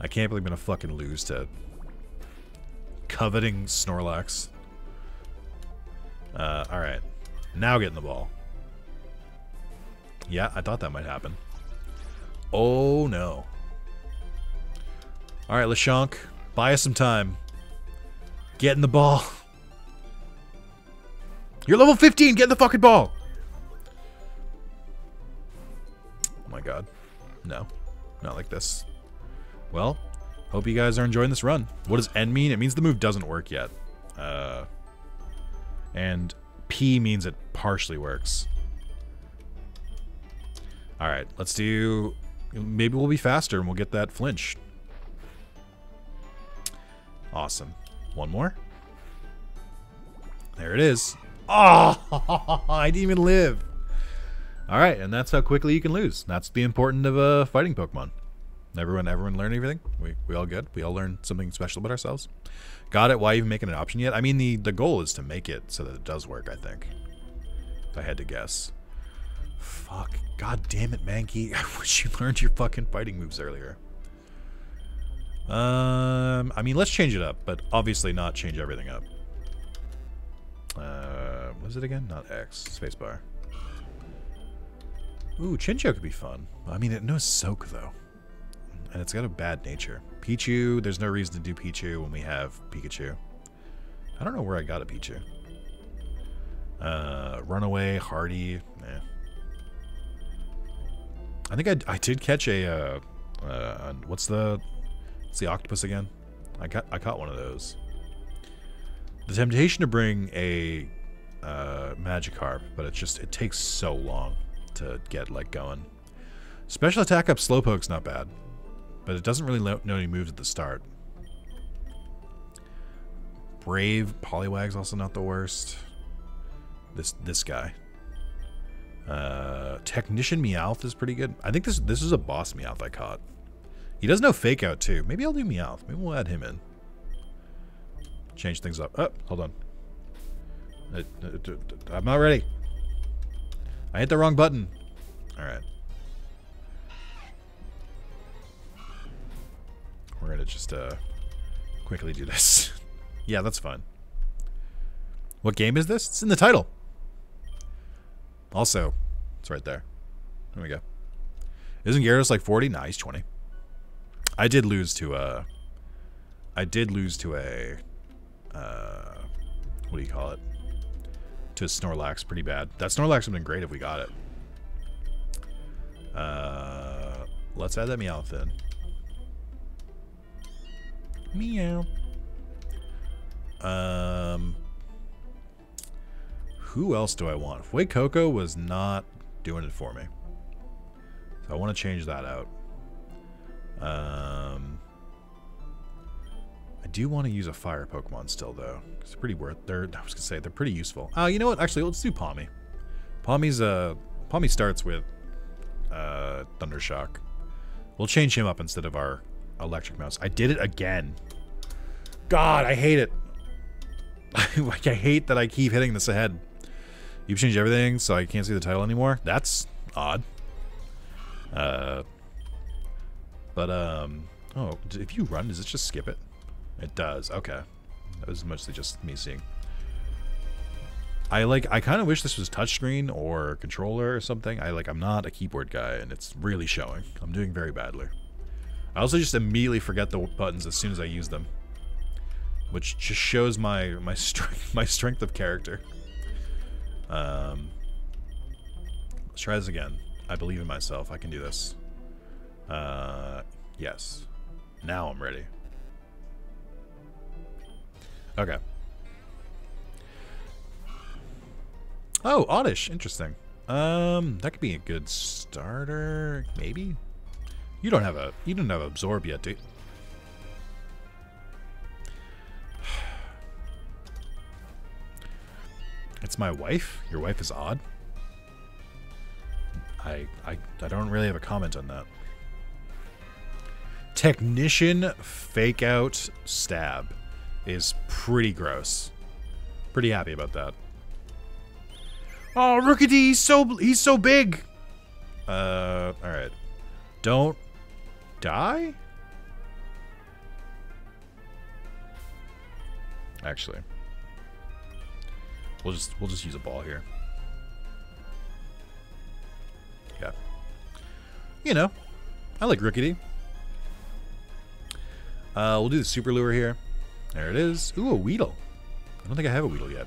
I can't believe I'm gonna fucking lose to coveting Snorlax. Uh, alright. Now getting the ball. Yeah, I thought that might happen. Oh no. All right, Lechonk, buy us some time. Get in the ball. You're level 15. Get the fucking ball. Oh my god. No. Not like this. Well, hope you guys are enjoying this run. What does N mean? It means the move doesn't work yet. Uh, and P means it partially works. Alright, let's do... Maybe we'll be faster and we'll get that flinch. Awesome. One more. There it is. Oh, I didn't even live. All right, and that's how quickly you can lose. That's the important of a fighting Pokemon. Everyone, everyone learn everything. We, we all good. We all learn something special about ourselves. Got it. Why even make it an option yet? I mean, the the goal is to make it so that it does work. I think. If I had to guess. Fuck. God damn it, Mankey. I wish you learned your fucking fighting moves earlier. Um, I mean, let's change it up, but obviously not change everything up. Uh, what is it again? Not X. Spacebar. Ooh, Chinchou could be fun. I mean, it knows Soak, though. And it's got a bad nature. Pichu, there's no reason to do Pichu when we have Pikachu. I don't know where I got a Pichu. Uh, Runaway, Hardy, eh. I think I, I did catch a, uh, uh, what's the, what's the octopus again? I got, I caught one of those. The temptation to bring a, uh, Magikarp, but it's just, it takes so long to get, like, going. Special attack up Slowpoke's not bad, but it doesn't really know any moves at the start. Brave, Poliwag's also not the worst. This this guy. Uh, Technician Meowth is pretty good. I think this this is a boss Meowth I caught. He does know Fake Out too. Maybe I'll do Meowth. Maybe we'll add him in. Change things up. Oh, hold on. I, I'm not ready. I hit the wrong button. Alright. We're gonna just uh, quickly do this. yeah, that's fine. What game is this? It's in the title. Also, it's right there. There we go. Isn't Gyarados like 40? Nah, he's 20. I did lose to a... I did lose to a... Uh, what do you call it? To Snorlax pretty bad. That Snorlax would have been great if we got it. Uh, let's add that Meowth in. Meow. Um, who else do I want? Fuecoco was not doing it for me. So I want to change that out. Um, I do want to use a fire Pokemon still, though. It's pretty worth. They're I was gonna say they're pretty useful. Oh, uh, you know what? Actually, let's do Pawmi. Pawmi's uh, Pawmi starts with uh, Thundershock. We'll change him up instead of our electric mouse. I did it again. God, I hate it. like I hate that I keep hitting this ahead. You've changed everything, so I can't see the title anymore. That's odd. Uh, but, um, oh, if you run, does it just skip it? It does, okay. That was mostly just me seeing. I like, I kind of wish this was touchscreen or controller or something. I like, I'm not a keyboard guy, and it's really showing. I'm doing very badly. I also just immediately forget the buttons as soon as I use them. Which just shows my, my strength, my strength of character. Um, let's try this again. I believe in myself. I can do this. Uh, yes. Now I'm ready. Okay. Oh, Oddish. Interesting. Um, that could be a good starter. Maybe. You don't have a. You don't have absorb yet, dude. It's my wife? Your wife is odd? I, I, I don't really have a comment on that. Technician fake out stab is pretty gross. Pretty happy about that. Oh, Rookidee, he's so he's so big. Uh, all right. Don't die. Actually. We'll just we'll just use a ball here. Yeah. You know, I like Rookidee. Uh, we'll do the Super Lure here. There it is. Ooh, a Weedle. I don't think I have a Weedle yet.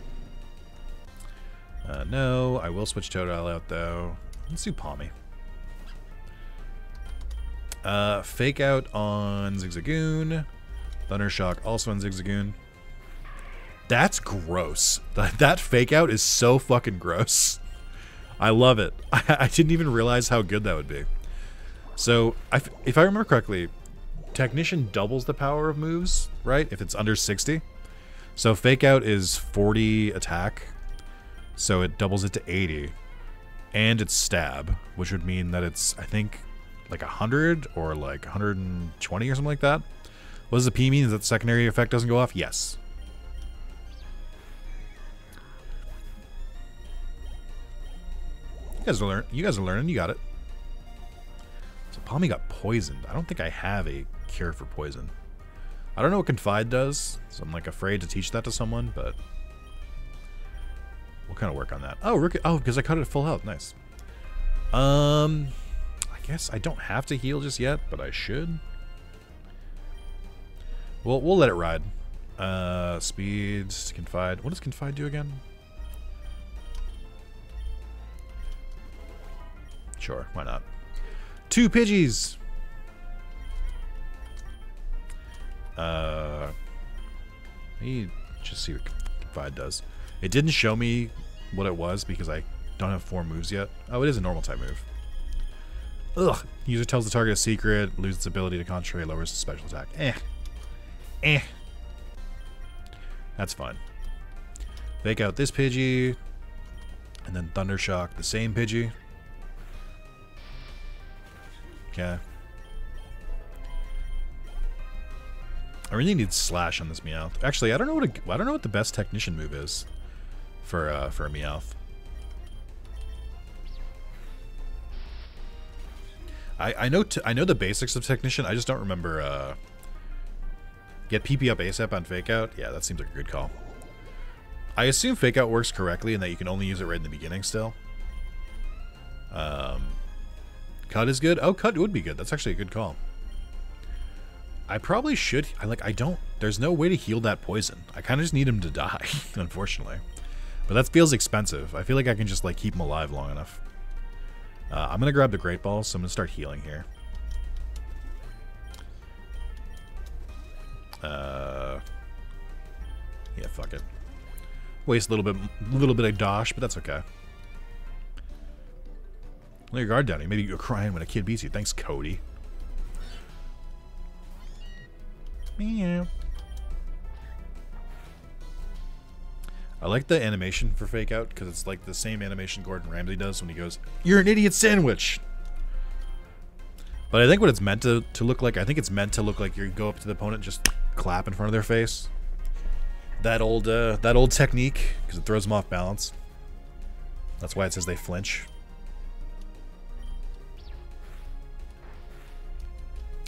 Uh, no, I will switch Totodile out though. Let's do Pawmi. Uh, fake out on Zigzagoon. Thundershock also on Zigzagoon. That's gross. That, that fake out is so fucking gross. I love it. I, I didn't even realize how good that would be. So, I, if I remember correctly, Technician doubles the power of moves, right? If it's under 60. So Fake Out is 40 attack. So it doubles it to 80. and it's stab, which would mean that it's, I think, like 100 or like 120 or something like that. What does the P mean? Is that secondary effect doesn't go off? Yes. You guys are learning. You guys are learning. You got it. So Pawmi got poisoned. I don't think I have a cure for poison. I don't know what Confide does, so I'm like afraid to teach that to someone, but we'll kind of work on that. Oh, Rook oh, because I cut it full health. Nice. Um, I guess I don't have to heal just yet, but I should. Well, we'll let it ride. Uh, speeds, confide. What does confide do again? Sure, why not? Two Pidgeys! Uh, let me just see what Confide does. It didn't show me what it was because I don't have four moves yet. Oh, it is a normal type move. Ugh. User tells the target a secret, loses its ability to concentrate, lowers the special attack. Eh. Eh. That's fine. Fake out this Pidgey, and then Thundershock the same Pidgey. Okay. I really need Slash on this Meowth. Actually, I don't know what a, I don't know what the best Technician move is for uh, for a Meowth. I I know I know the basics of Technician. I just don't remember. Uh, get PP up ASAP on Fake Out. Yeah, that seems like a good call. I assume Fake Out works correctly and that you can only use it right in the beginning still. Um, cut is good. Oh, cut would be good. That's actually a good call. I probably should. I like. I don't. There's no way to heal that poison. I kind of just need him to die, unfortunately. But that feels expensive. I feel like I can just like keep him alive long enough. Uh, I'm gonna grab the Great Ball, so I'm gonna start healing here. Uh, yeah, fuck it. Waste a little bit, a little bit of dosh, but that's okay. Lay your guard down. Maybe you're crying when a kid beats you. Thanks, Cody. Meow. I like the animation for Fake Out because it's like the same animation Gordon Ramsay does when he goes, You're an idiot sandwich! But I think what it's meant to, to look like, I think it's meant to look like you go up to the opponent just clap in front of their face. That old uh, that old technique, because it throws them off balance. That's why it says they flinch.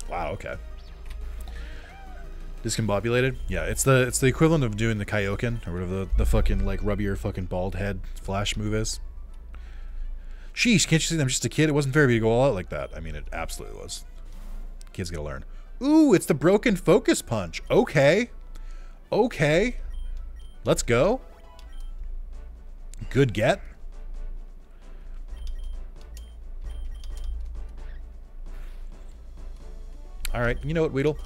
Wow, okay. Discombobulated? Yeah, it's the it's the equivalent of doing the Kaioken, or whatever the, the fucking, like, rub your fucking bald head flash move is. Sheesh, can't you see I'm just a kid? It wasn't fair of you to go all out like that. I mean, it absolutely was. Kids gotta learn. Ooh, it's the broken focus punch. Okay. Okay. Let's go. Good get. Alright, you know what, Weedle?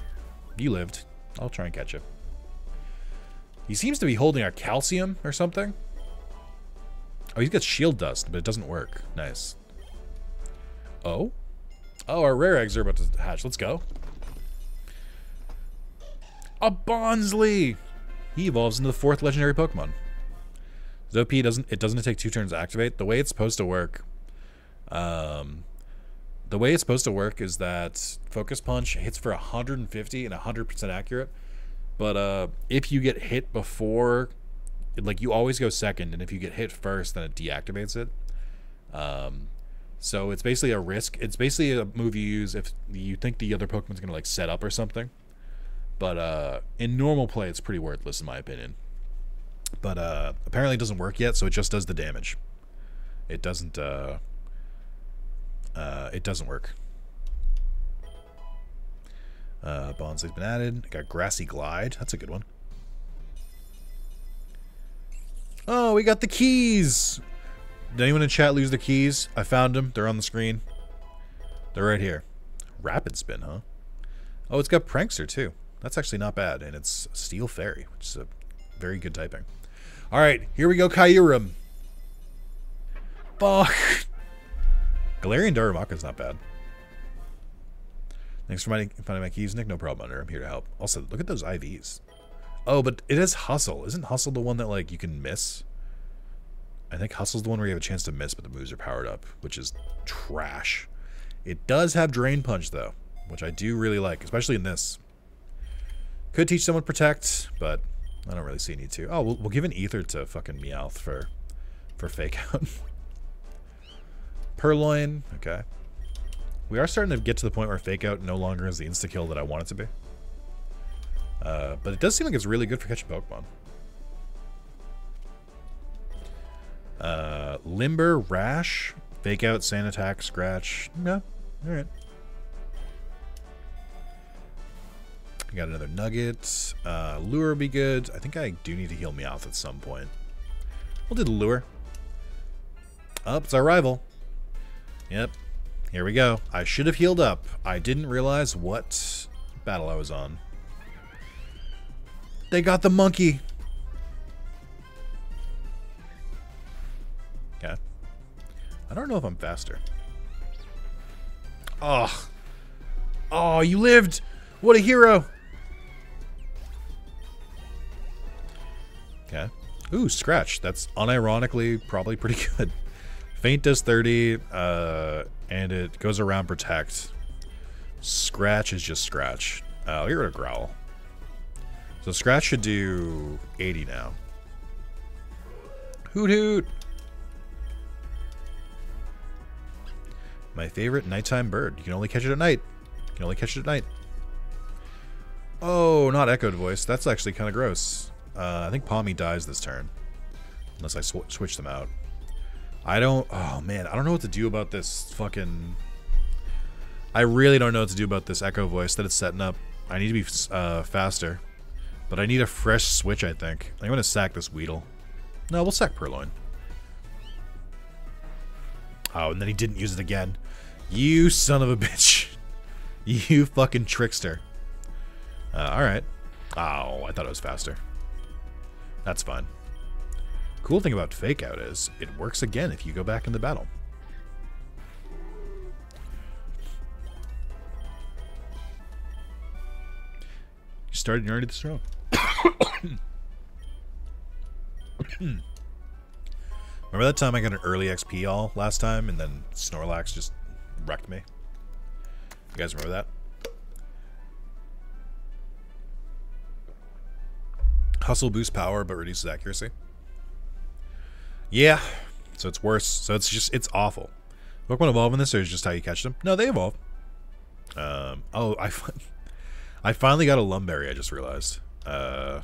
You lived. I'll try and catch you. He seems to be holding our calcium or something. Oh, he's got shield dust, but it doesn't work. Nice. Oh? Oh, our rare eggs are about to hatch. Let's go. A Bonsly! He evolves into the fourth legendary Pokemon. Zopi doesn't it doesn't take two turns to activate. The way it's supposed to work, um, the way it's supposed to work is that Focus Punch hits for 150 and 100% accurate. But uh, if you get hit before, like you always go second, and if you get hit first, then it deactivates it. Um, so it's basically a risk. It's basically a move you use if you think the other Pokemon's gonna like set up or something. But uh, in normal play, it's pretty worthless in my opinion. But uh, apparently it doesn't work yet, so it just does the damage. It doesn't. Uh, it doesn't work. Uh, Bonsly's been added. Got Grassy Glide. That's a good one. Oh, we got the keys. Did anyone in chat lose the keys? I found them. They're on the screen. They're right here. Rapid Spin, huh? Oh, it's got Prankster, too. That's actually not bad. And it's Steel Fairy, which is a very good typing. All right, here we go, Kyurem. Fuck. Galarian Darumaka is not bad. Thanks for finding, my keys, Nick. No problem, Under. I'm here to help. Also, look at those IVs. Oh, but it is Hustle. Isn't Hustle the one that, like, you can miss? I think Hustle's the one where you have a chance to miss, but the moves are powered up, which is trash. It does have Drain Punch, though, which I do really like, especially in this. Could teach someone Protect, but I don't really see a need to. Oh, we'll, we'll give an Ether to fucking Meowth for, for Fake Out. Purrloin, okay. We are starting to get to the point where Fake Out no longer is the insta-kill that I want it to be. Uh, but it does seem like it's really good for catching Pokemon. Uh, Limber, Rash, Fake Out, Sand Attack, Scratch. No, alright. Got another Nugget. Uh, lure would be good. I think I do need to heal Meowth at some point. We'll do the Lure. Up, oh, it's our rival. Yep. Here we go. I should have healed up. I didn't realize what battle I was on. They got the monkey. Okay. I don't know if I'm faster. Oh. Oh, you lived. What a hero. Okay. Ooh, Scratch. That's unironically probably pretty good. Feint does 30, uh, and it goes around Protect. Scratch is just Scratch. Uh, I'll get rid of Growl. So Scratch should do 80 now. Hoot hoot! My favorite nighttime bird. You can only catch it at night. You can only catch it at night. Oh, not echoed voice. That's actually kind of gross. Uh, I think Pawmi dies this turn. Unless I sw switch them out. I don't... Oh, man. I don't know what to do about this fucking... I really don't know what to do about this echo voice that it's setting up. I need to be uh, faster. But I need a fresh switch, I think. I'm going to sack this Weedle. No, we'll sack Purrloin. Oh, and then he didn't use it again. You son of a bitch. You fucking trickster. Uh, alright. Oh, I thought it was faster. That's fine. Cool thing about Fake Out is, it works again if you go back in the battle. You started and already this row. Remember that time I got an early XP all last time and then Snorlax just wrecked me? You guys remember that? Hustle boosts power but reduces accuracy. Yeah, so it's worse. So it's just, it's awful. Pokemon evolve in this or is just how you catch them? No, they evolve. Um, oh, I, I finally got a Lum Berry, I just realized. Uh,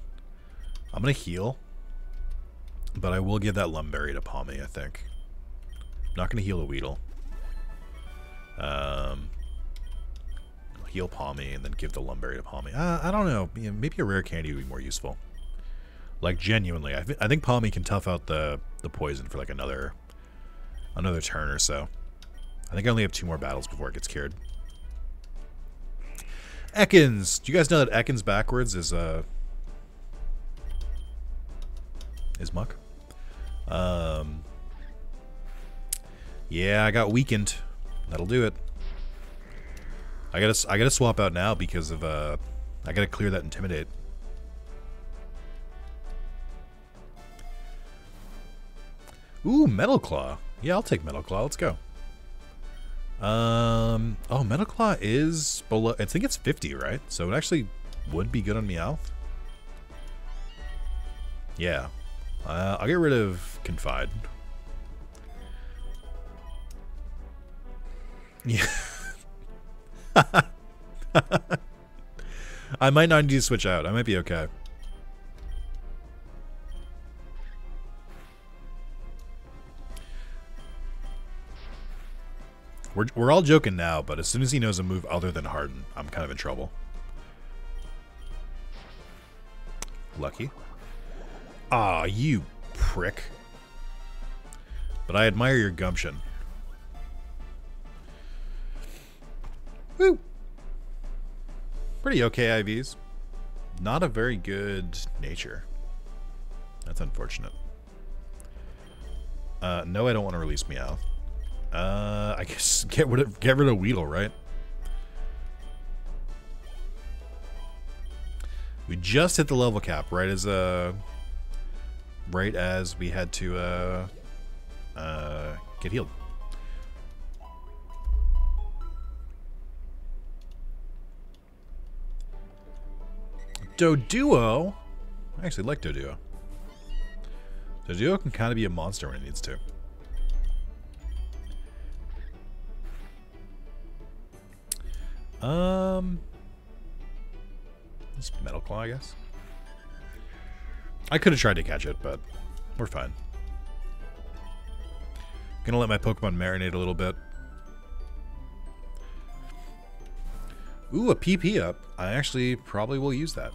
I'm going to heal. But I will give that Lum Berry to Pawmi, I think. I'm not going to heal a Weedle. Um, heal Pawmi and then give the Lum Berry to Pawmi. Uh, I don't know. Maybe a rare candy would be more useful. Like genuinely, I, th I think Pawmi can tough out the the poison for like another another turn or so. I think I only have two more battles before it gets cured. Ekans. Do you guys know that Ekans backwards is uh is muck? Um. Yeah, I got weakened. That'll do it. I gotta I gotta swap out now because of uh I gotta clear that intimidate. Ooh, Metal Claw. Yeah, I'll take Metal Claw. Let's go. Um, oh, Metal Claw is below, I think it's 50, right? So it actually would be good on Meowth. Yeah. Uh, I'll get rid of Confide. Yeah. I might not need to switch out. I might be okay. We're, we're all joking now, but as soon as he knows a move other than Harden, I'm kind of in trouble. Lucky. Ah, you prick. But I admire your gumption. Woo! Pretty okay IVs. Not a very good nature. That's unfortunate. Uh, no, I don't want to release Meowth. Uh, I guess get rid of get rid of Weedle, right? We just hit the level cap, right as uh, right as we had to uh, uh, get healed. Doduo? I actually like Doduo. Doduo can kind of be a monster when it needs to. Um, it's Metal Claw, I guess. I could have tried to catch it, but we're fine. Gonna let my Pokemon marinate a little bit. Ooh, a PP up. I actually probably will use that.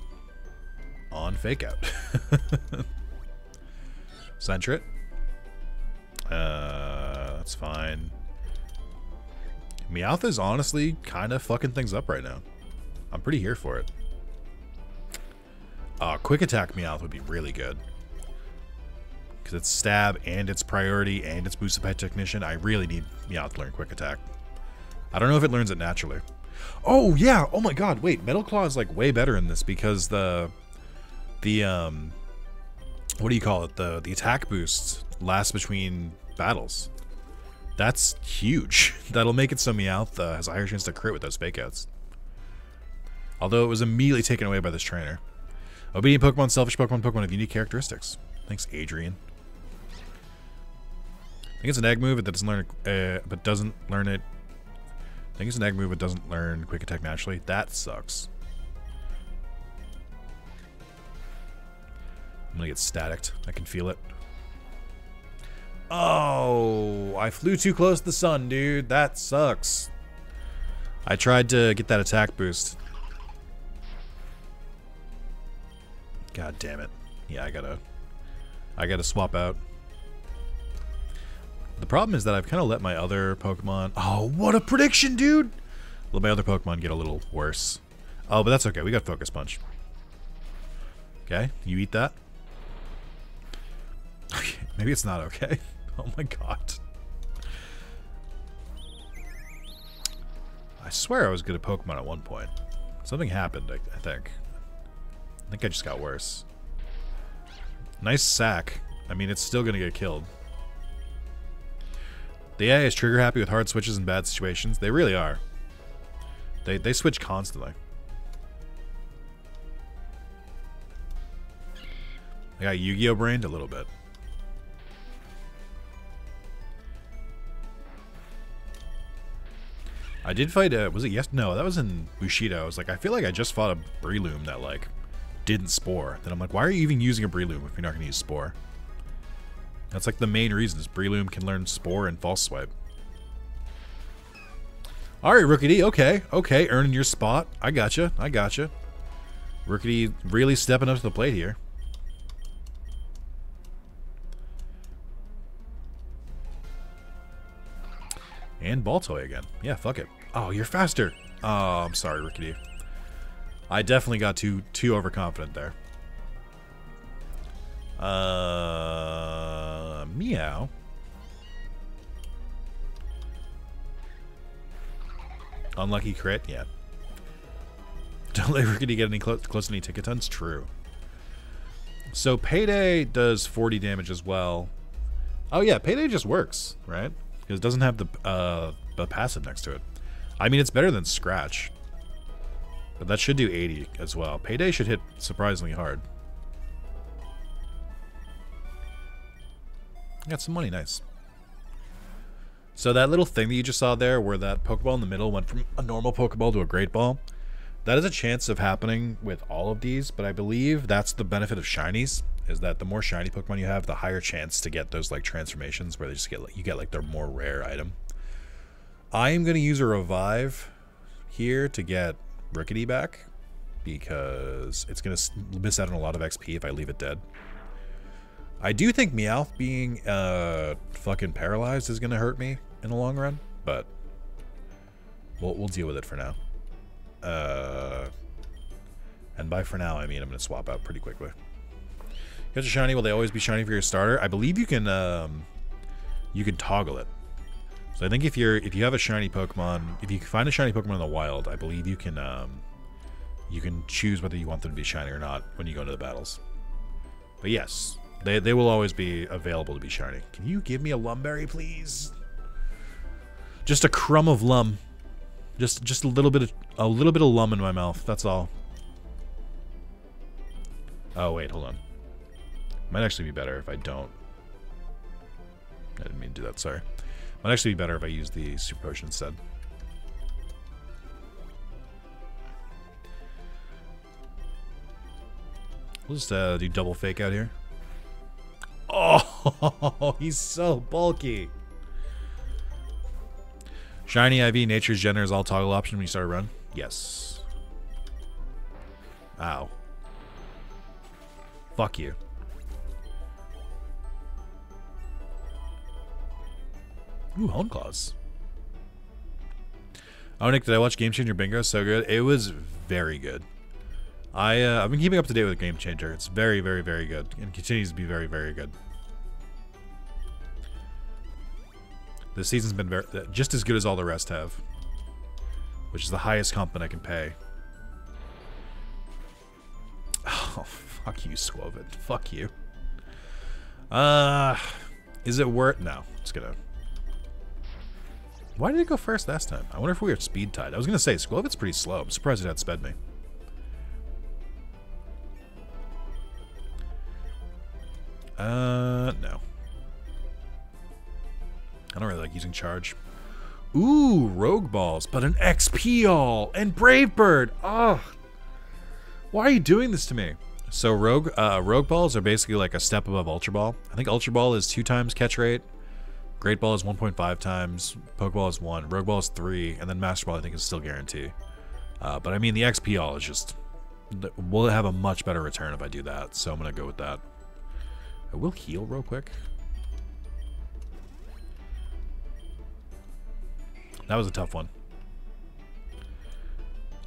On Fake Out. Sentret. Uh, that's fine. Meowth is honestly kind of fucking things up right now. I'm pretty here for it. Uh, quick attack Meowth would be really good. Because it's stab and it's priority and it's boosted by technician. I really need Meowth to learn quick attack. I don't know if it learns it naturally. Oh yeah, oh my god, wait, Metal Claw is like way better in this because the the um what do you call it? The the attack boost lasts between battles. That's huge. That'll make it so Meowth uh, has a higher chance to crit with those fake outs. Although it was immediately taken away by this trainer. Obedient Pokemon, selfish Pokemon, Pokemon have unique characteristics. Thanks, Adrian. I think it's an egg move that doesn't learn, uh, but doesn't learn it. I think it's an egg move but doesn't learn quick attack naturally. That sucks. I'm gonna get staticked. I can feel it. Oh, I flew too close to the sun, dude. That sucks. I tried to get that attack boost. God damn it. Yeah, I gotta... I gotta swap out. The problem is that I've kind of let my other Pokemon... Oh, what a prediction, dude! Let my other Pokemon get a little worse. Oh, but that's okay. We got Focus Punch. Okay, you eat that. Okay, maybe it's not okay. Oh my god. I swear I was good at Pokemon at one point. Something happened, I, I think. I think I just got worse. Nice sack. I mean, it's still gonna get killed. The AI is trigger happy with hard switches in bad situations. They really are. They, they switch constantly. I got Yu-Gi-Oh! brained a little bit. I did fight a, was it yes? No, that was in Bushido. I was like, I feel like I just fought a Breloom that like didn't spore. Then I'm like, why are you even using a Breloom if you're not to use spore? That's like the main reason is Breloom can learn spore and false swipe. Alright, Rookidee, okay, okay, earning your spot. I gotcha, I gotcha. Rookidee really stepping up to the plate here. And Baltoy again. Yeah, fuck it. Oh, you're faster. Oh, I'm sorry, Rookidee. I definitely got too too overconfident there. Uh, meow. Unlucky crit, yeah. Don't let Rookidee get any close, close to any ticket tons. True. So Payday does 40 damage as well. Oh yeah, Payday just works, right? Because it doesn't have the uh, the passive next to it. I mean, it's better than Scratch. But that should do 80 as well. Payday should hit surprisingly hard. Got some money, nice. So that little thing that you just saw there, where that Pokeball in the middle went from a normal Pokeball to a Great Ball, that is a chance of happening with all of these, but I believe that's the benefit of Shinies, is that the more Shiny Pokemon you have, the higher chance to get those like transformations where they just get like, you get like their more rare item. I am going to use a Revive here to get Rookidee back because it's going to miss out on a lot of XP if I leave it dead. I do think Meowth being uh, fucking paralyzed is going to hurt me in the long run, but we'll, we'll deal with it for now. Uh, and by for now, I mean I'm going to swap out pretty quickly. Catch a shiny, will they always be shiny for your starter? I believe you can um, you can toggle it. So I think if you're if you have a shiny Pokemon, if you find a shiny Pokemon in the wild, I believe you can um, you can choose whether you want them to be shiny or not when you go into the battles. But yes, They, they will always be available to be shiny. Can you give me a lumberry, please? Just a crumb of lum. Just just a little bit of a little bit of lum in my mouth. That's all. Oh wait, hold on. Might actually be better if I don't. I didn't mean to do that. Sorry. Might actually be better if I use the super potion instead. We'll just uh, do double fake out here. Oh, he's so bulky. Shiny IV, Nature's gender is all toggle option when you start a run? Yes. Ow. Fuck you. Ooh, Hone Claws. Oh, Nick, did I watch Game Changer Bingo? So good. It was very good. I, uh, I've been keeping up to date with Game Changer. It's very, very, very good. And continues to be very, very good. The season's been very, just as good as all the rest have. Which is the highest compliment I can pay. Oh, fuck you, Squovit. Fuck you. Uh, is it worth... No, it's gonna... Why did it go first last time? I wonder if we were speed tied. I was gonna say, Squovit's pretty slow. I'm surprised it had sped me. Uh, no. I don't really like using charge. Ooh, Rogue Balls, but an XP all and Brave Bird. Oh, why are you doing this to me? So Rogue uh, Rogue Balls are basically like a step above Ultra Ball. I think Ultra Ball is two times catch rate. Great Ball is 1.5 times. Pokeball is one. Rogue Ball is three, and then Master Ball I think is still guarantee. Uh, but I mean the XP all is just we'll have a much better return if I do that. So I'm gonna go with that. I will heal real quick. That was a tough one.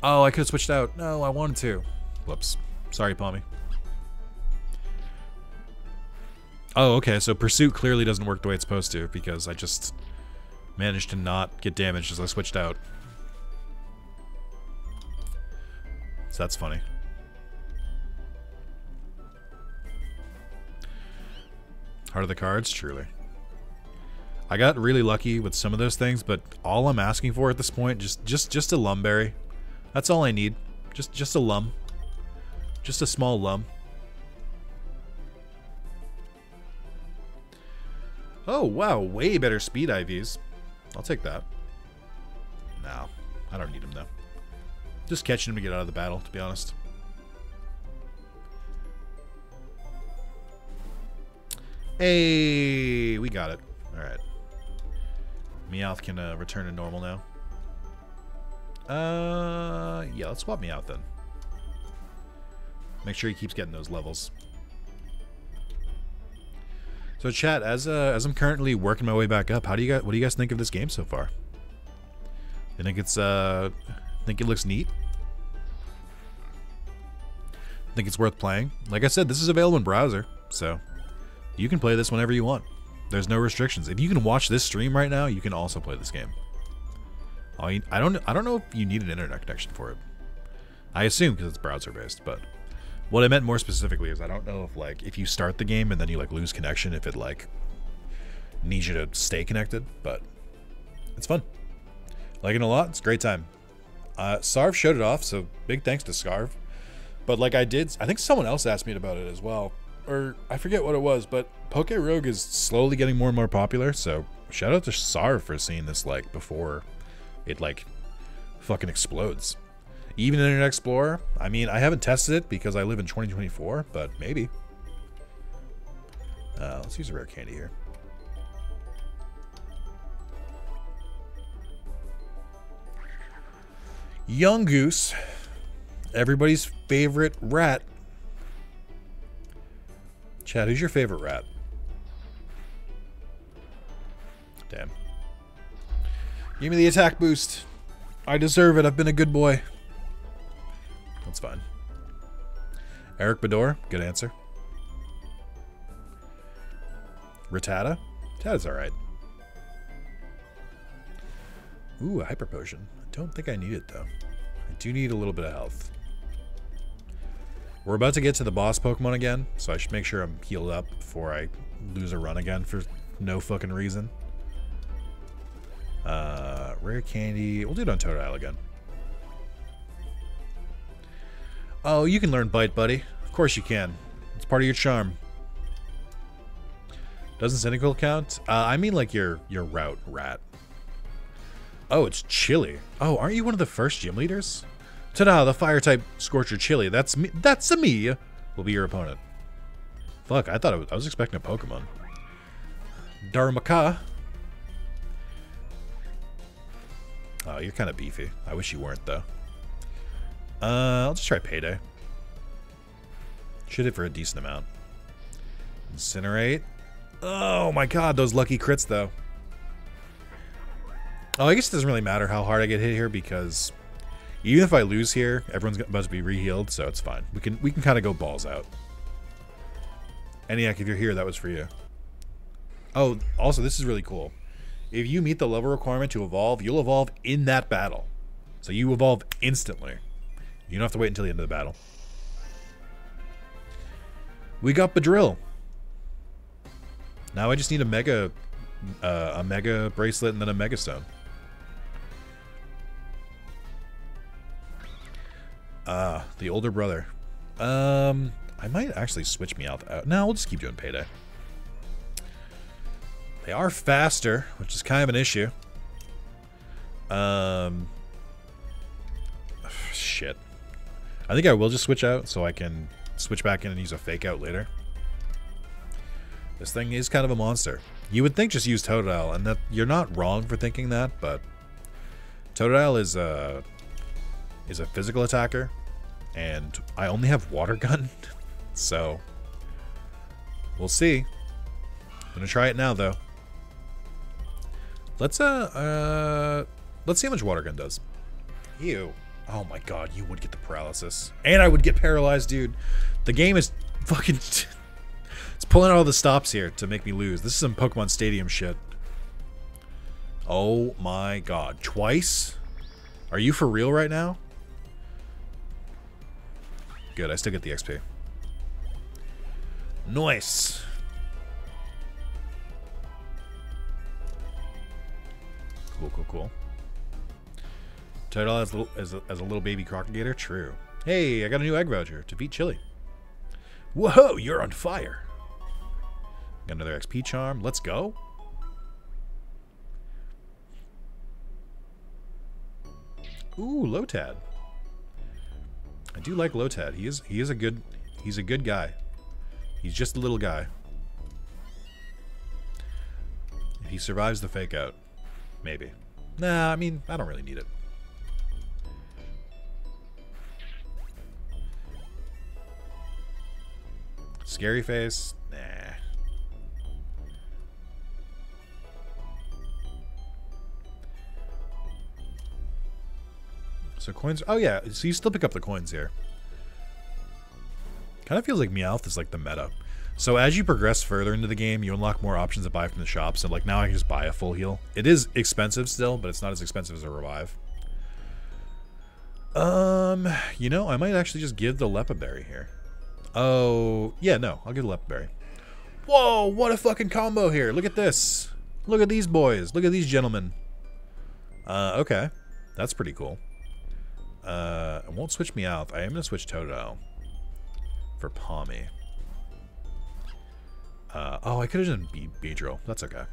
Oh, I could have switched out. No, I wanted to. Whoops. Sorry, Pawmi. Oh, okay, so Pursuit clearly doesn't work the way it's supposed to, because I just managed to not get damaged as I switched out. So that's funny. Heart of the cards, truly. I got really lucky with some of those things, but all I'm asking for at this point, just just just a lumberry. That's all I need. Just just a lum. Just a small lum. Oh, wow. Way better speed IVs. I'll take that. No. I don't need them, though. Just catching him to get out of the battle, to be honest. Hey, we got it. All right. Meowth can uh, return to normal now. Uh, yeah, let's swap Meowth then. Make sure he keeps getting those levels. So, chat, as uh, as I'm currently working my way back up, how do you guys? What do you guys think of this game so far? I think it's uh, think it looks neat. I Think it's worth playing. Like I said, this is available in browser, so you can play this whenever you want. There's no restrictions. If you can watch this stream right now, you can also play this game. I don't I don't know if you need an internet connection for it. I assume because it's browser based, but what I meant more specifically is I don't know if like if you start the game and then you like lose connection if it like needs you to stay connected, but it's fun. Like it a lot. It's a great time. Uh, Sarv showed it off, so big thanks to Scarv. But like I did, I think someone else asked me about it as well or I forget what it was, but Poke Rogue is slowly getting more and more popular. So shout out to Sar for seeing this like before it like fucking explodes. Even Internet Explorer. I mean, I haven't tested it because I live in 2024, but maybe. Uh, let's use a rare candy here. Yungoos, everybody's favorite rat, Chad, who's your favorite rat? Damn. Give me the attack boost. I deserve it. I've been a good boy. That's fine. Eric Bador, good answer. Rattata? Rattata's alright. Ooh, a hyper potion. I don't think I need it though. I do need a little bit of health. We're about to get to the boss Pokemon again, so I should make sure I'm healed up before I lose a run again for no fucking reason. Uh, rare candy. We'll do it on Totodile again. Oh, you can learn Bite, buddy. Of course you can. It's part of your charm. Doesn't Cyndaquil count? Uh, I mean like your your route rat. Oh, it's Chili. Oh, aren't you one of the first gym leaders? Ta-da, the fire type Scorcher Chili. That's me. That's a me. Will be your opponent. Fuck, I thought I was, I was expecting a Pokemon. Darumaka. Oh, you're kind of beefy. I wish you weren't, though. Uh, I'll just try Payday. Should hit for a decent amount. Incinerate. Oh my god, those lucky crits, though. Oh, I guess it doesn't really matter how hard I get hit here because even if I lose here, everyone's about to be rehealed, so it's fine. We can we can kind of go balls out. Eniac, if you're here, that was for you. Oh, also, this is really cool. If you meet the level requirement to evolve, you'll evolve in that battle. So you evolve instantly. You don't have to wait until the end of the battle. We got Beedrill. Now I just need a mega, uh, a mega bracelet and then a mega stone. Ah, the older brother. Um, I might actually switch me out. Uh, no, we'll just keep doing payday. They are faster, which is kind of an issue. Um, shit. I think I will just switch out so I can switch back in and use a fake out later. This thing is kind of a monster. You would think just use Totodile, and that you're not wrong for thinking that, but Totodile is a is a physical attacker, and I only have Water Gun, so we'll see. I'm gonna try it now though. Let's uh uh let's see how much Water Gun does. Ew. Oh my god, you would get the paralysis. And I would get paralyzed, dude. The game is fucking It's pulling all the stops here to make me lose. This is some Pokemon Stadium shit. Oh my god. Twice? Are you for real right now? Good, I still get the XP. Nice. Cool, cool, cool. Title as little, as, a, as a little baby Crocagator? True. Hey, I got a new egg voucher to beat Chili. Whoa, you're on fire. Got another XP charm. Let's go. Ooh, Lotad. I do like Lotad. He is he is a good he's a good guy. He's just a little guy. If he survives the fake out. Maybe. Nah, I mean, I don't really need it. Scary face? Nah. So coins... Oh, yeah. So you still pick up the coins here. Kind of feels like Meowth is like the meta. So as you progress further into the game, you unlock more options to buy from the shop. So like now I can just buy a full heal. It is expensive still, but it's not as expensive as a revive. Um, you know, I might actually just give the Leppa Berry here. Oh, yeah, no, I'll get a Leppa Berry. Whoa, what a fucking combo here. Look at this. Look at these boys. Look at these gentlemen. Uh, okay. That's pretty cool. Uh, it won't switch me out. I am going to switch Totodile for Pawmi. Uh, oh, I could have done Beedrill. That's okay.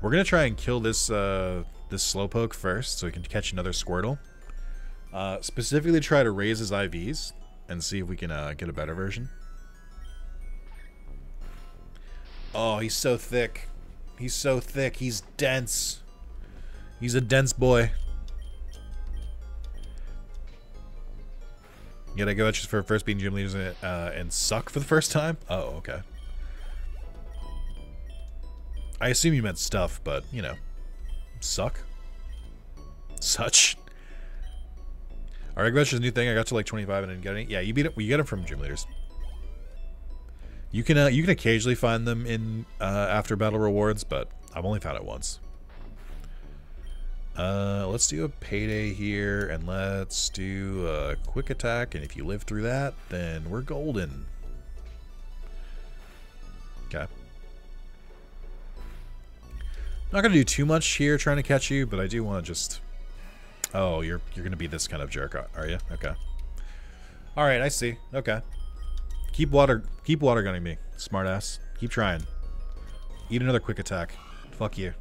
We're going to try and kill this, uh, this Slowpoke first so we can catch another Squirtle. Uh, specifically try to raise his IVs and see if we can uh, get a better version. Oh, he's so thick. He's so thick. He's dense. He's a dense boy. You gotta go just for first being gym leaders uh, and suck for the first time? Oh, okay. I assume you meant stuff, but, you know, suck? Such? Our egg is a new thing. I got to like 25 and didn't get any. Yeah, you beat it. You get them from gym leaders. You can uh, you can occasionally find them in uh, after battle rewards, but I've only found it once. Uh, let's do a payday here, and let's do a quick attack, and if you live through that, then we're golden. Okay. Not gonna do too much here trying to catch you, but I do want to just... Oh, you're you're gonna be this kind of jerk, are you? Okay. All right, I see. Okay. Keep water keep water gunning me, smartass. Keep trying. Eat another quick attack. Fuck you.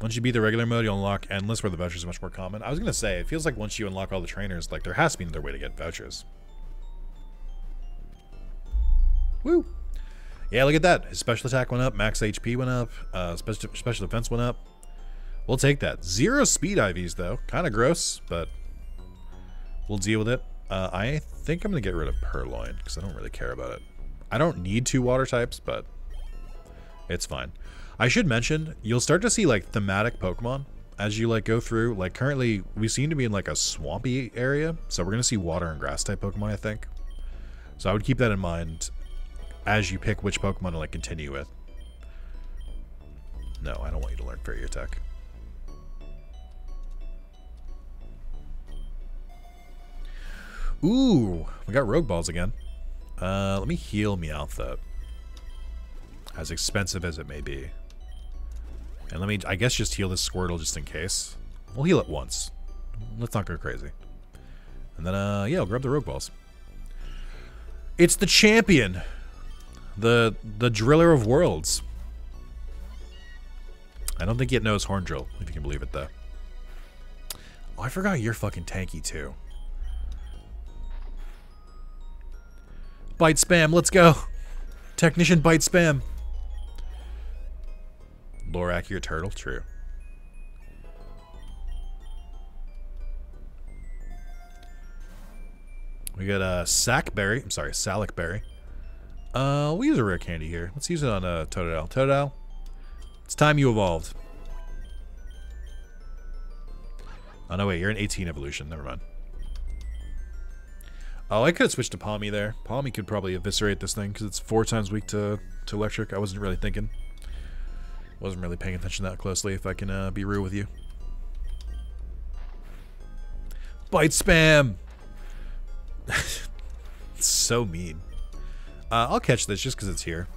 Once you beat the regular mode, you'll unlock endless, where the vouchers are much more common. I was gonna say, it feels like once you unlock all the trainers, like there has to be another way to get vouchers. Woo! Yeah, look at that. His special attack went up, max HP went up, uh, special special defense went up. We'll take that. Zero speed IVs though, kind of gross, but we'll deal with it. Uh, I think I'm gonna get rid of Purrloin because I don't really care about it. I don't need two water types, but it's fine. I should mention, you'll start to see like thematic Pokemon as you like go through. Like currently, we seem to be in like a swampy area, so we're gonna see water and grass type Pokemon, I think. So I would keep that in mind as you pick which Pokemon to like continue with. No, I don't want you to learn Fairy Attack. Ooh, we got Rogue Balls again. Uh, let me heal Meowth up. As expensive as it may be. And let me, I guess, just heal this Squirtle just in case. We'll heal it once. Let's not go crazy. And then, uh, yeah, I'll grab the Rogue Balls. It's the champion! The, the driller of worlds. I don't think it knows Horn Drill, if you can believe it, though. Oh, I forgot you're fucking tanky, too. Bite spam, let's go. Technician bite spam. Lore your turtle, true. We got a uh, sackberry. I'm sorry, Salac berry. Uh, we'll use a rare candy here. Let's use it on uh, Totodile. Totodile, it's time you evolved. Oh no, wait, you're an 18 evolution. Never mind. Oh, I could have switched to Pawmi there. Pawmi could probably eviscerate this thing because it's four times weak to, to electric. I wasn't really thinking. Wasn't really paying attention that closely, if I can uh, be real with you. Bite spam! so mean. Uh, I'll catch this just because it's here.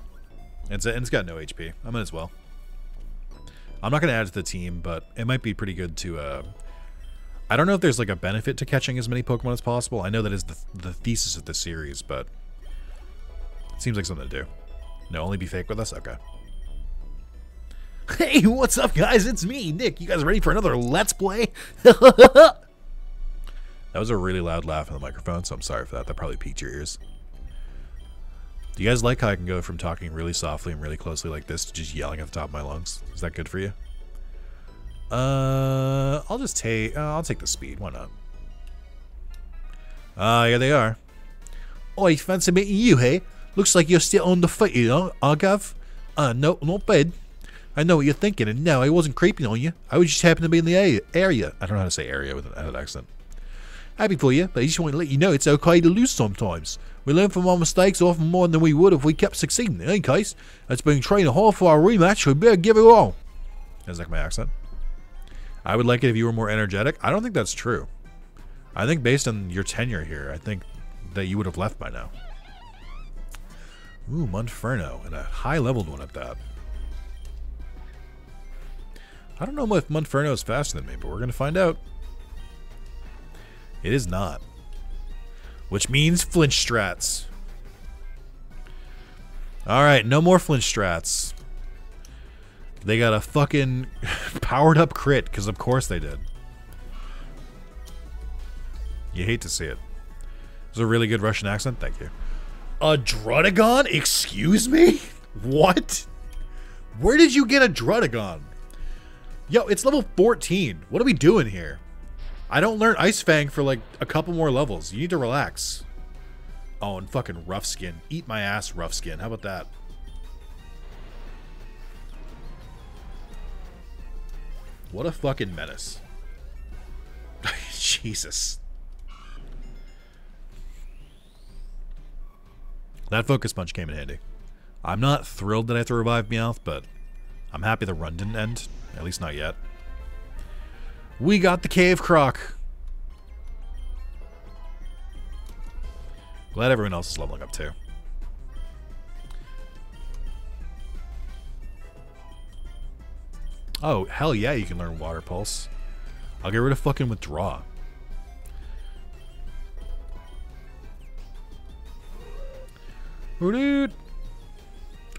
It's, and it's got no HP. I might as well. I'm not going to add it to the team, but it might be pretty good to uh, I don't know if there's like a benefit to catching as many Pokemon as possible. I know that is the, the thesis of the series, but it seems like something to do. No, only be fake with us? Okay. Hey, what's up, guys? It's me, Nick. You guys ready for another Let's Play? that was a really loud laugh in the microphone, so I'm sorry for that. That probably piqued your ears. Do you guys like how I can go from talking really softly and really closely like this to just yelling at the top of my lungs? Is that good for you? Uh, I'll just take. Uh, I'll take the speed. Why not? Ah, uh, here they are. Oi, fancy meeting you, hey? Looks like you're still on the fight, you know, Argav? Uh, no, not bad. I know what you're thinking, and no, I wasn't creeping on you. I was just happened to be in the area. I don't know how to say area with an accent. Happy for you, but I just want to let you know it's okay to lose sometimes. We learn from our mistakes often more than we would if we kept succeeding. In any case, it's been training hard for our rematch, we better give it all. That's like my accent. I would like it if you were more energetic. I don't think that's true. I think based on your tenure here, I think that you would have left by now. Ooh, Monferno, and a high-leveled one at that. I don't know if Monferno is faster than me, but we're going to find out. It is not. Which means flinch strats. Alright, no more flinch strats. They got a fucking powered up crit, because of course they did. You hate to see it. It's a really good Russian accent. Thank you. A Druddigon? Excuse me? What? Where did you get a Druddigon? Yo, it's level 14. What are we doing here? I don't learn Ice Fang for like a couple more levels. You need to relax. Oh, and fucking Rough Skin. Eat my ass, Rough Skin. How about that? What a fucking menace. Jesus. That focus punch came in handy. I'm not thrilled that I have to revive Meowth, but I'm happy the run didn't end. At least not yet. We got the Cave Croc. Glad everyone else is leveling up too. Oh, hell yeah, you can learn Water Pulse. I'll get rid of fucking Withdraw.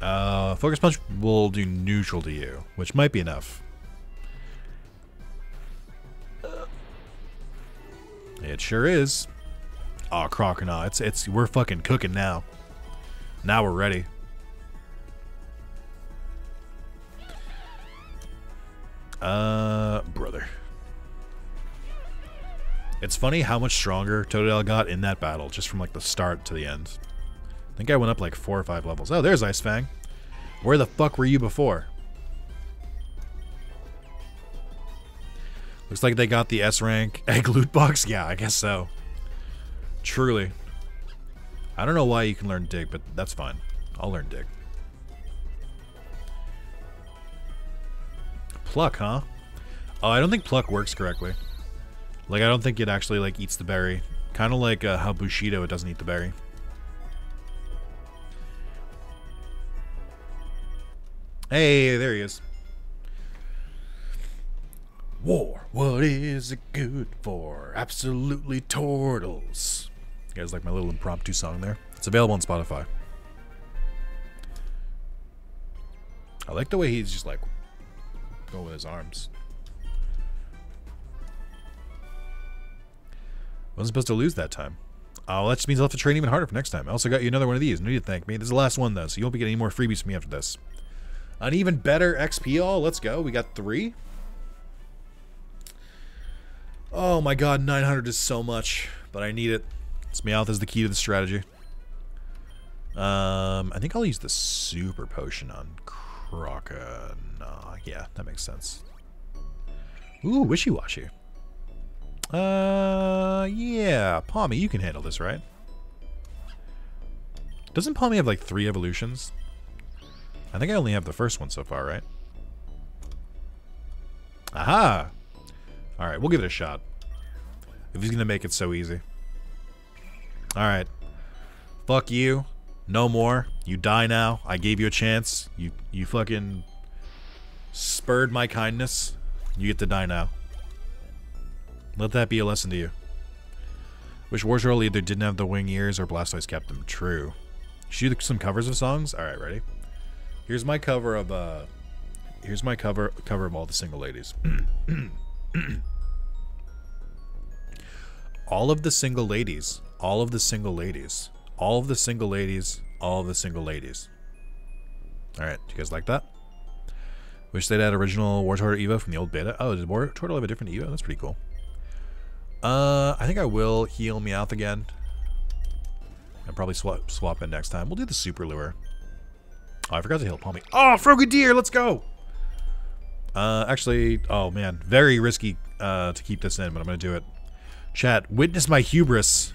Uh, Focus Punch will do neutral to you, which might be enough. It sure is. Aw, oh, Croconaw, it's, it's, we're fucking cooking now. Now we're ready. Uh, brother. It's funny how much stronger Totodile got in that battle, just from like the start to the end. I think I went up like four or five levels. Oh, there's Ice Fang. Where the fuck were you before? Looks like they got the S rank egg loot box. Yeah, I guess so. Truly. I don't know why you can learn dig, but that's fine. I'll learn dig. Pluck, huh? Oh, I don't think pluck works correctly. Like, I don't think it actually, like, eats the berry. Kind of like uh, how Bushido, it doesn't eat the berry. Hey, there he is. War, what is it good for? Absolutely turtles. You guys like my little impromptu song there? It's available on Spotify. I like the way he's just like going with his arms. Wasn't supposed to lose that time. Oh, that just means I'll have to train even harder for next time. I also got you another one of these. No need to thank me. This is the last one, though, so you won't be getting any more freebies from me after this. An even better XP all. Let's go. We got three. Oh my god, 900 is so much, but I need it. This Meowth is the key to the strategy. Um, I think I'll use the super potion on Croca. Nah, yeah, that makes sense. Ooh, wishy-washy. Uh, yeah, Pawmi, you can handle this, right? Doesn't Pawmi have like three evolutions? I think I only have the first one so far, right? Aha! Alright, we'll give it a shot. If he's gonna make it so easy. Alright. Fuck you. No more. You die now. I gave you a chance. You you fucking spurred my kindness. You get to die now. Let that be a lesson to you. Wish Wartortle either didn't have the wing ears or Blastoise kept them. True. Shoot some covers of songs? Alright, ready? Here's my cover of uh here's my cover cover of all the single ladies. all of the single ladies, all of the single ladies, all of the single ladies, all of the single ladies. Alright, do you guys like that? Wish they'd add original Wartortle Evo from the old beta. Oh, did Wartortle have a different Evo? That's pretty cool. Uh, I think I will heal Meowth again. I'll probably swap, swap in next time. We'll do the Super Lure. Oh, I forgot to heal Pawmi. Oh, Frogadier, let's go! Uh, actually, oh man, very risky uh, to keep this in, but I'm going to do it. Chat, witness my hubris.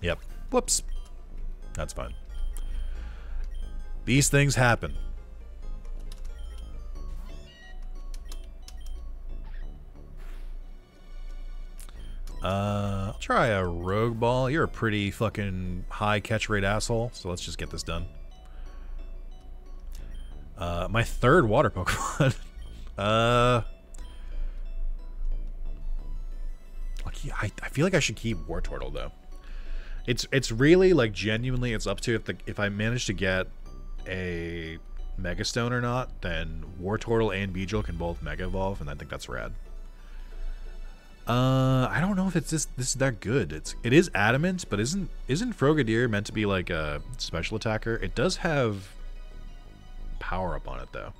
Yep. Whoops. That's fine. These things happen. Try a Rogue Ball. You're a pretty fucking high catch rate asshole, so let's just get this done. Uh, my third water Pokemon. uh... I, I feel like I should keep Wartortle, though. It's it's really, like, genuinely, it's up to if, the, if I manage to get a Mega Stone or not, then Wartortle and Beedrill can both Mega Evolve, and I think that's rad. Uh, I don't know if it's this this is that good. It's it is adamant, but isn't isn't Frogadier meant to be like a special attacker? It does have power up on it though.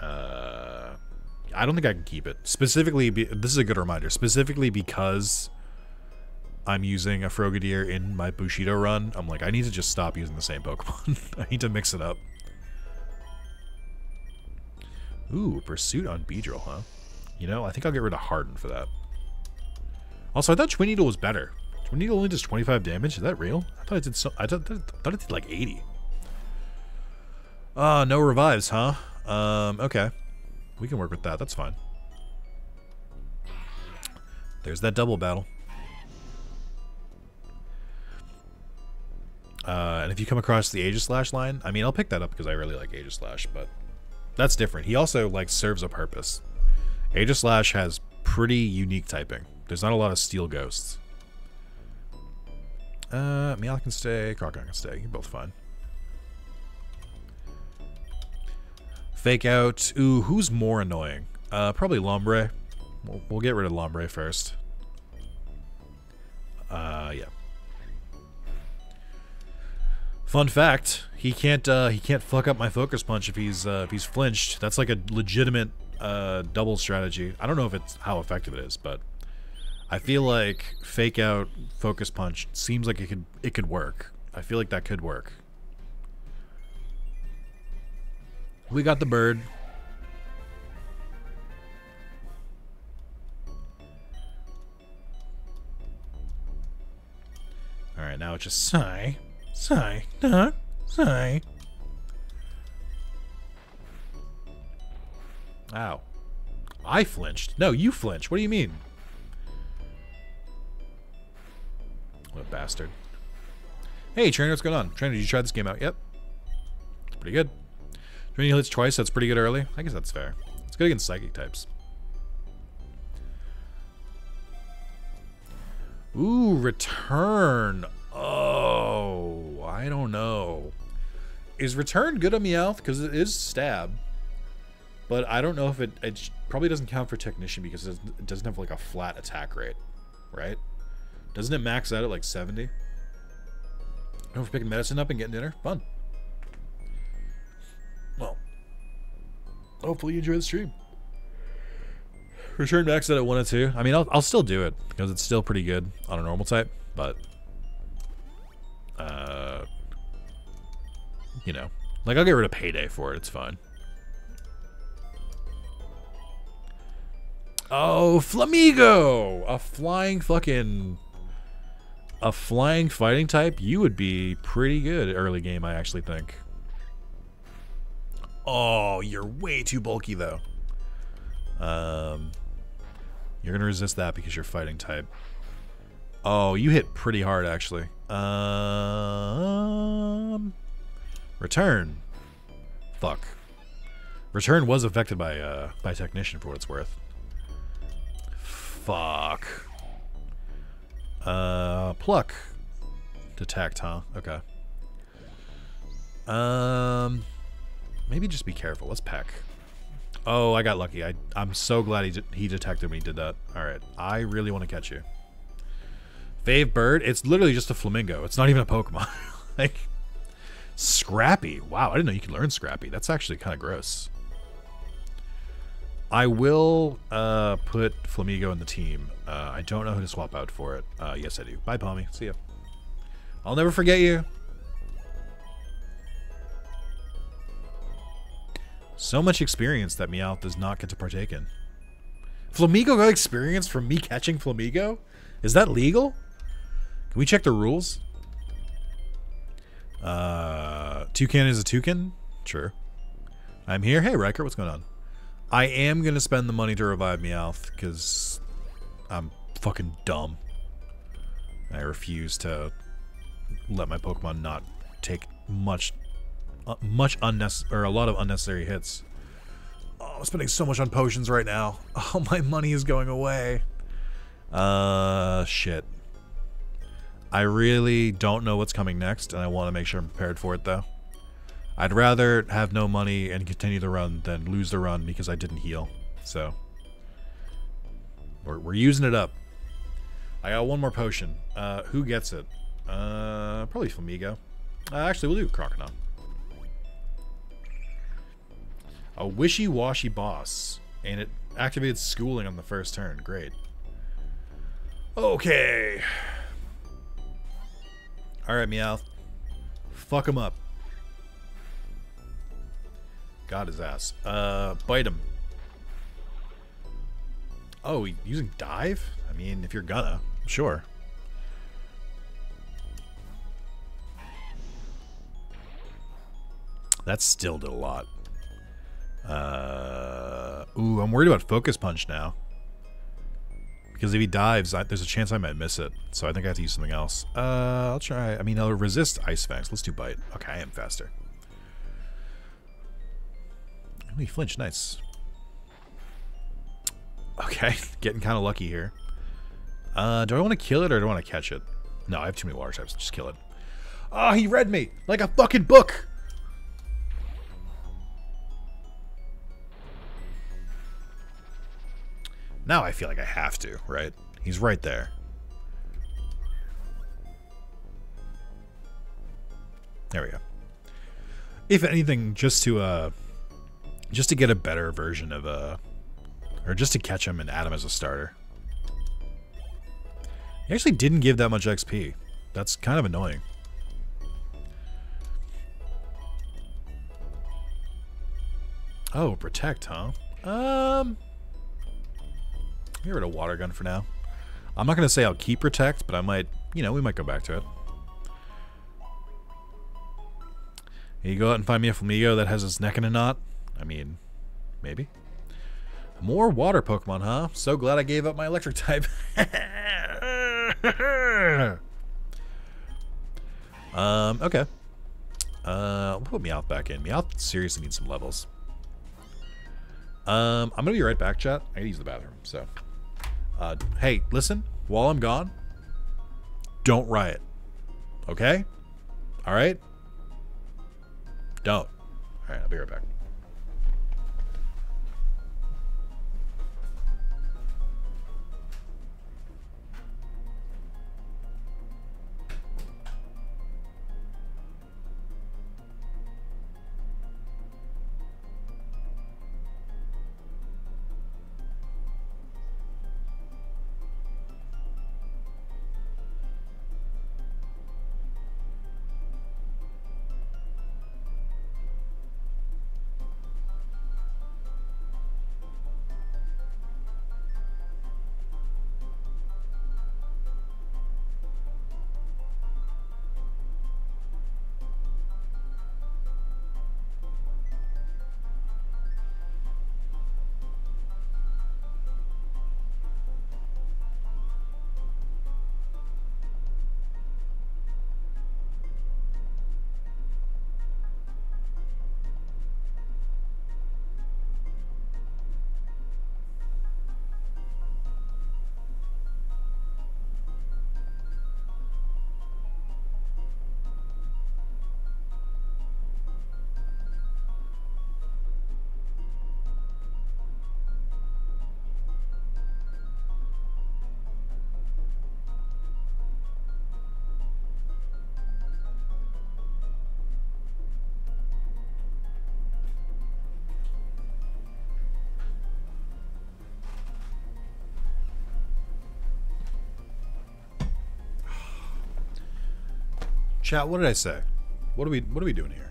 Uh, I don't think I can keep it specifically. Be, this is a good reminder, specifically because I'm using a Frogadier in my Bushido run. I'm like, I need to just stop using the same Pokemon. I need to mix it up. Ooh, pursuit on Beedrill, huh? You know, I think I'll get rid of Harden for that. Also, I thought Twin Needle was better. Twin Needle only does 25 damage. Is that real? I thought it did so. I thought, I thought it did like 80. Ah, uh, no revives, huh? Um, okay. We can work with that. That's fine. There's that double battle. Uh, and if you come across the Aegislash line, I mean, I'll pick that up because I really like Aegislash, but that's different. He also, like, serves a purpose. Aegislash has pretty unique typing. There's not a lot of steel ghosts. Uh, Meowth can stay, Crocodile can stay. You're both fine. Fake out. Ooh, who's more annoying? Uh, probably Lombre. We'll, we'll get rid of Lombre first. Uh, yeah. Fun fact: he can't uh, he can't fuck up my focus punch if he's uh, if he's flinched. That's like a legitimate uh, double strategy. I don't know if it's how effective it is, but I feel like fake out focus punch seems like it could it could work. I feel like that could work. We got the bird. Alright, now it's just sigh. Sigh. Duh. Sigh. Ow. I flinched. No, you flinched. What do you mean? What a bastard. Hey, Trainer, what's going on? Trainer, did you try this game out? Yet? It's pretty good. Trainer hits twice, that's pretty good early. I guess that's fair. It's good against psychic types. Ooh, return. Oh, I don't know. Is return good on Meowth? Because it is stab. But I don't know if it, it probably doesn't count for technician because it doesn't have like a flat attack rate, right? Doesn't it max out at like 70? Don't for picking medicine up and getting dinner. Fun. Well, hopefully you enjoy the stream. Return max out at 1 and 2. I mean, I'll, I'll still do it because it's still pretty good on a normal type, but uh, you know, like I'll get rid of payday for it. It's fine. Oh, Flamigo! A flying fucking... A flying fighting type? You would be pretty good early game, I actually think. Oh, you're way too bulky, though. Um, You're going to resist that because you're fighting type. Oh, you hit pretty hard, actually. Um, return. Fuck. Return was affected by uh, by technician for what it's worth. Fuck. Uh, pluck. Detect, huh? Okay. Um, maybe just be careful. Let's peck. Oh, I got lucky. I I'm so glad he de he detected when he did that. All right, I really want to catch you. Fave bird. It's literally just a flamingo. It's not even a Pokemon. like, Scrappy. Wow, I didn't know you could learn Scrappy. That's actually kind of gross. I will uh, put Flamigo in the team. Uh, I don't know who to swap out for it. Uh, yes, I do. Bye, Pawmi. See ya. I'll never forget you. So much experience that Meowth does not get to partake in. Flamigo got experience from me catching Flamigo? Is that legal? Can we check the rules? Uh, toucan is a toucan? Sure. I'm here. Hey, Riker, what's going on? I am going to spend the money to revive Meowth because I'm fucking dumb. I refuse to let my Pokemon not take much, uh, much unnecessary, or a lot of unnecessary hits. Oh, I'm spending so much on potions right now. Oh, my money is going away. Uh, shit. I really don't know what's coming next, and I want to make sure I'm prepared for it, though. I'd rather have no money and continue the run than lose the run because I didn't heal. So, we're, we're using it up. I got one more potion. Uh, who gets it? Uh, probably Flamigo. Uh, actually, we'll do Crocodile. A wishy-washy boss. And it activated schooling on the first turn. Great. Okay. Alright, Meowth. Fuck him up. Got his ass. Uh, bite him. Oh, using dive? I mean, if you're gonna, sure. That still did a lot. Uh, ooh, I'm worried about Focus Punch now. Because if he dives, I, there's a chance I might miss it. So I think I have to use something else. Uh, I'll try. I mean, I'll resist Ice Fangs. Let's do Bite. Okay, I am faster. He flinched. Nice. Okay, getting kind of lucky here. Uh, do I want to kill it or do I want to catch it? No, I have too many water types. Just kill it. Oh, he read me like a fucking book. Now I feel like I have to, right? He's right there. There we go. If anything, just to uh just to get a better version of uh or just to catch him and add him as a starter. He actually didn't give that much XP. That's kind of annoying. Oh, protect, huh? Um Get rid of water gun for now. I'm not going to say I'll keep protect, but I might, you know, we might go back to it. You go out and find me a Flamigo that has its neck in a knot? I mean, maybe. More water Pokemon, huh? So glad I gave up my electric type. um, okay. Uh, put Meowth back in. Meowth seriously needs some levels. Um, I'm gonna be right back, chat. I gotta use the bathroom, so. Uh, hey, listen, while I'm gone, don't riot. Okay? All right? Don't. All right, I'll be right back. Chat, what did I say? What are we what are we doing here?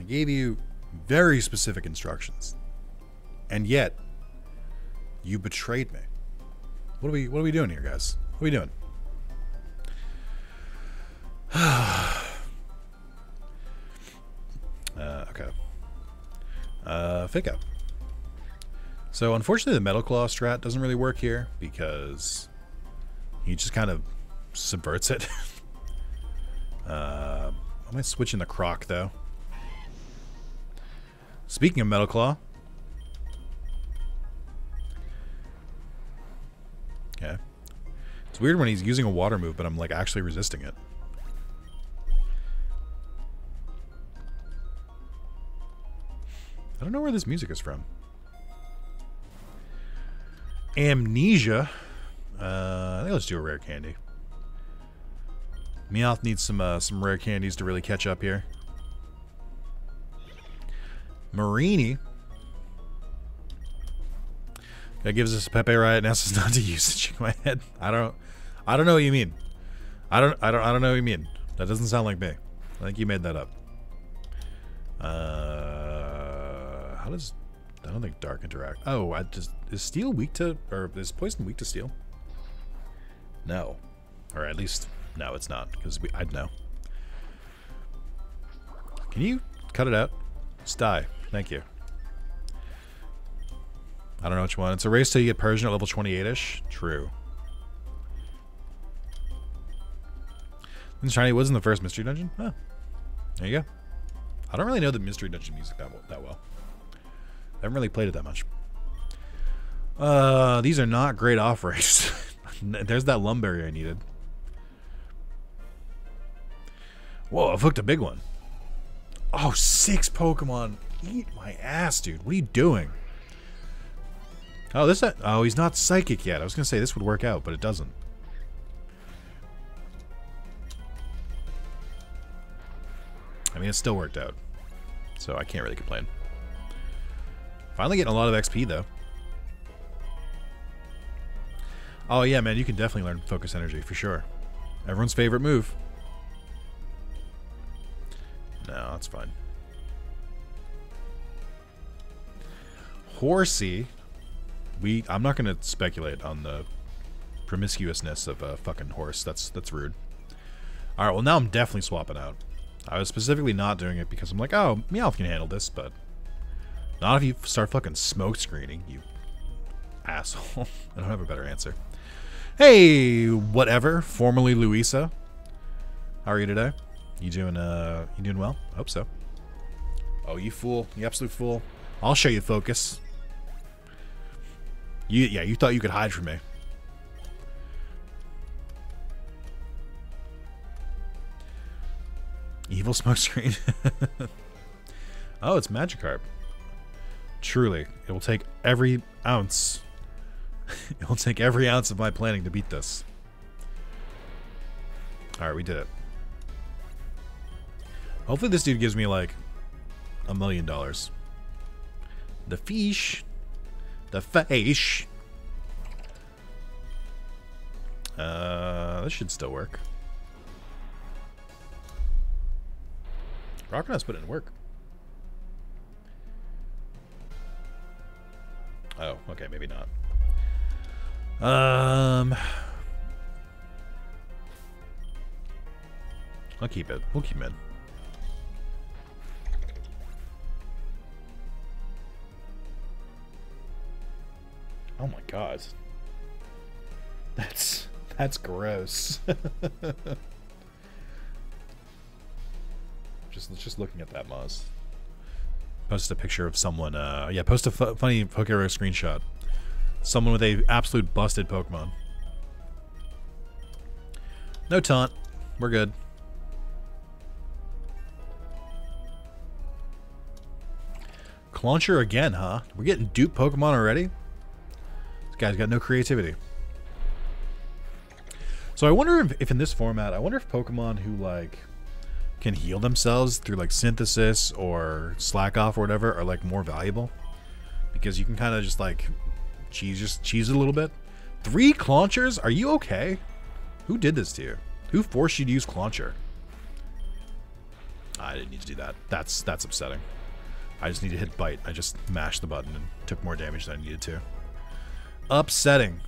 I gave you very specific instructions. And yet you betrayed me. What are we what are we doing here, guys? What are we doing? uh, okay. Uh, fake out. So unfortunately the Metal Claw strat doesn't really work here because he just kind of subverts it. uh, I might switch in the Croc, though. Speaking of Metal Claw. Okay. It's weird when he's using a water move, but I'm like actually resisting it. I don't know where this music is from. Amnesia. Uh, I think let's do a rare candy. Meowth needs some uh, some rare candies to really catch up here. Marini. That gives us a Pepe Riot and asks us not to use it. Shake my head. I don't I don't know what you mean. I don't I don't I don't know what you mean. That doesn't sound like me. I think you made that up. Uh how does I don't think dark interact. Oh, I just is steel weak to or is poison weak to steel? No, or at least no, it's not because I'd know. Can you cut it out? Just die. Thank you. I don't know which one. It's a race till you get Persian at level 28-ish. True. And Shiny was in the first Mystery Dungeon? Oh. There you go. I don't really know the Mystery Dungeon music that, that well. I haven't really played it that much. Uh, these are not great offerings. There's that Lum Berry I needed. Whoa, I've hooked a big one. Oh, six Pokemon. Eat my ass, dude. What are you doing? Oh, this. Oh, he's not psychic yet. I was gonna say this would work out, but it doesn't. I mean, it still worked out. So I can't really complain. Finally getting a lot of XP, though. Oh, yeah, man, you can definitely learn Focus Energy, for sure. Everyone's favorite move. No, that's fine. Horsey. We. I'm not going to speculate on the promiscuousness of a fucking horse. That's that's rude. All right. Well, now I'm definitely swapping out. I was specifically not doing it because I'm like, oh, Meowth can handle this, but not if you start fucking smoke screening, you asshole. I don't have a better answer. Hey, whatever. Formerly Louisa. How are you today? You doing uh you doing well? I Hope so. Oh, you fool. You absolute fool. I'll show you focus. You yeah, you thought you could hide from me. Evil smokescreen. oh, it's Magikarp. Truly, it will take every ounce. it will take every ounce of my planning to beat this. Alright, we did it. Hopefully this dude gives me like a million dollars. The fish. The fish. Uh, this should still work. Croconaw's put in work. Oh, okay, maybe not. Um, I'll keep it. We'll keep it. God. That's that's gross. just just looking at that Moz. Post a picture of someone. Uh, yeah, post a funny PokeRogue screenshot. Someone with a absolute busted Pokemon. No taunt. We're good. Clauncher again, huh? We're getting dupe Pokemon already? This guy's got no creativity. So I wonder if, if in this format, I wonder if Pokemon who like can heal themselves through like synthesis or slack off or whatever are like more valuable because you can kind of just like cheese just cheese it a little bit. Three Claunchers? Are you okay? Who did this to you? Who forced you to use Clauncher? I didn't need to do that. That's that's upsetting. I just need to hit bite. I just mashed the button and took more damage than I needed to. Upsetting.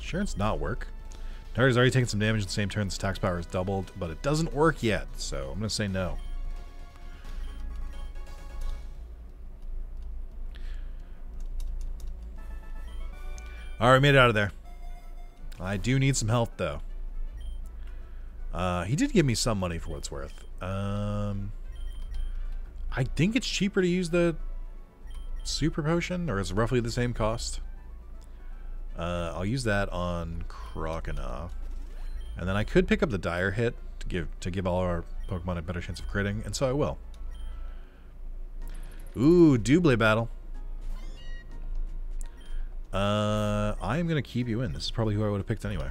Sure, it's not work. Target's already taken some damage in the same turn. This attack power is doubled, but it doesn't work yet, so I'm going to say no. Alright, we made it out of there. I do need some health, though. Uh, he did give me some money for what it's worth. Um, I think it's cheaper to use the super potion, or it's roughly the same cost. Uh, I'll use that on Croconaw. And then I could pick up the Dire Hit to give to give all our Pokemon a better chance of critting, and so I will. Ooh, Double battle. Uh, I am going to keep you in. This is probably who I would have picked anyway.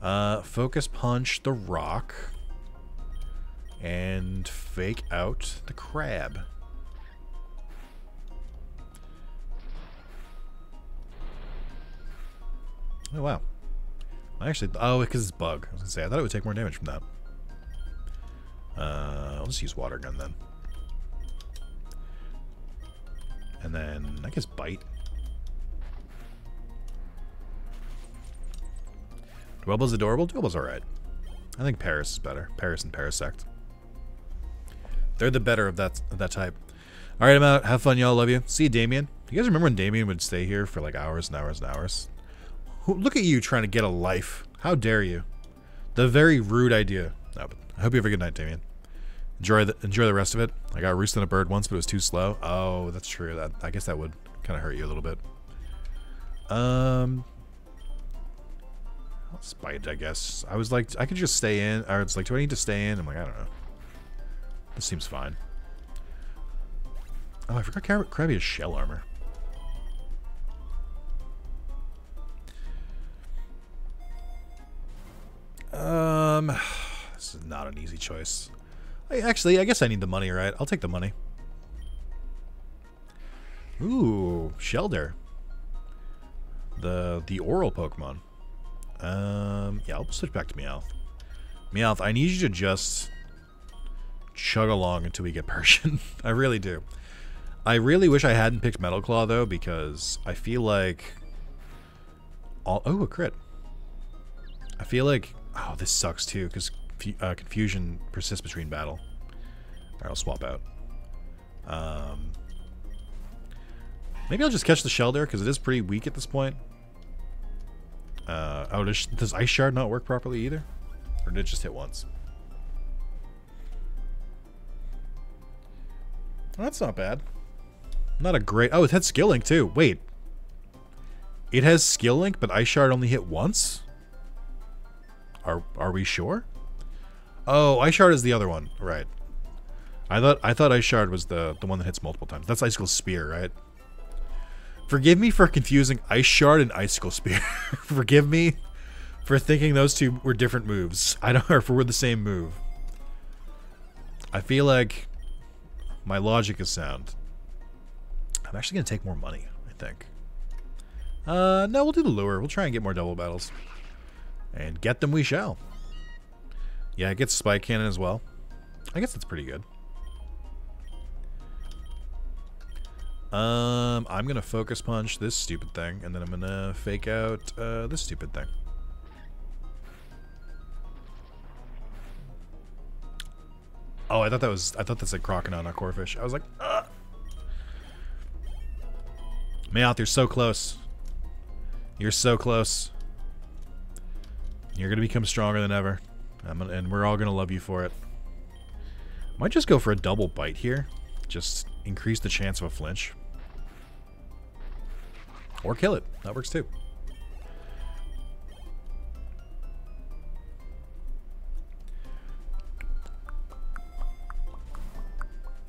Uh, Focus Punch the Rock. And Fake Out the Crab. Oh, wow. I actually, oh, because it's bug. I was going to say, I thought it would take more damage from that. Uh, I'll just use water gun then. And then, I guess, bite. Dwebble's adorable? Dwebble's alright. I think Paras is better. Paras and Parasect. They're the better of that of that type. Alright, I'm out. Have fun, y'all. Love you. See you, Damien. You guys remember when Damien would stay here for like hours and hours and hours? Look at you trying to get a life. How dare you? The very rude idea. No, but I hope you have a good night, Damien. Enjoy the enjoy the rest of it. I got roosted on a bird once, but it was too slow. Oh, that's true. That I guess that would kind of hurt you a little bit. Um, I'll spite, I guess. I was like, I could just stay in. Or it's like, do I need to stay in? I'm like, I don't know. This seems fine. Oh, I forgot Krabby has shell armor. Um, this is not an easy choice. I, actually, I guess I need the money, right? I'll take the money. Ooh, Shellder. The the oral Pokemon. Um, yeah, I'll switch back to Meowth. Meowth, I need you to just chug along until we get Persian. I really do. I really wish I hadn't picked Metal Claw, though, because I feel like... All, oh, a crit. I feel like... Oh, this sucks, too, because uh, confusion persists between battle. Alright, I'll swap out. Um, maybe I'll just catch the Shellder, because it is pretty weak at this point. Uh, oh, does, does Ice Shard not work properly either? Or did it just hit once? Well, that's not bad. Not a great... Oh, it had Skill Link too. Wait. It has Skill Link, but Ice Shard only hit once? Are, are we sure? Oh, Ice Shard is the other one. Right. I thought I thought Ice Shard was the, the one that hits multiple times. That's Icicle Spear, right? Forgive me for confusing Ice Shard and Icicle Spear. Forgive me for thinking those two were different moves. I don't know if we're the same move. I feel like my logic is sound. I'm actually going to take more money, I think. Uh, no, we'll do the lure. We'll try and get more double battles. And get them we shall. Yeah, it gets Spike Cannon as well. I guess that's pretty good. Um, I'm gonna focus punch this stupid thing, and then I'm gonna fake out uh, this stupid thing. Oh, I thought that was I thought that's a crocodile, not Corphish. I was like, Ugh. Meowth, you're so close. You're so close. You're gonna become stronger than ever, gonna, and we're all gonna love you for it. Might just go for a double bite here. Just increase the chance of a flinch. Or kill it. That works too.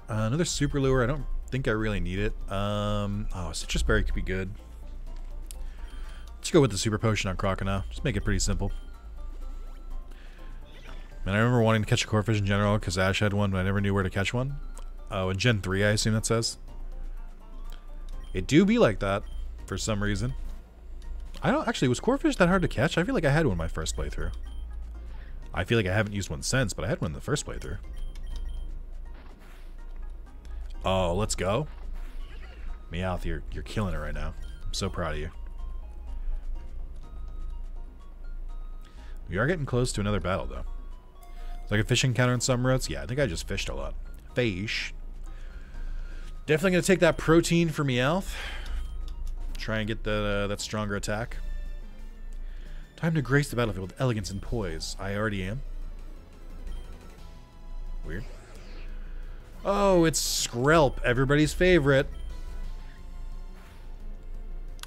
Uh, another super lure. I don't think I really need it. Um, oh, Sitrus Berry could be good. Let's go with the super potion on Croconaw. Just make it pretty simple. And I remember wanting to catch a Corphish in general because Ash had one, but I never knew where to catch one. Oh, in Gen 3, I assume that says. It do be like that for some reason. I don't actually was Corphish that hard to catch? I feel like I had one my first playthrough. I feel like I haven't used one since, but I had one in the first playthrough. Oh, let's go. Meowth, you're you're killing it right now. I'm so proud of you. We are getting close to another battle though. Like a fishing counter in some routes? Yeah, I think I just fished a lot. Fish. Definitely going to take that protein for me, Meowth. Try and get the, uh, that stronger attack. Time to grace the battlefield with elegance and poise. I already am. Weird. Oh, it's Skrelp, everybody's favorite.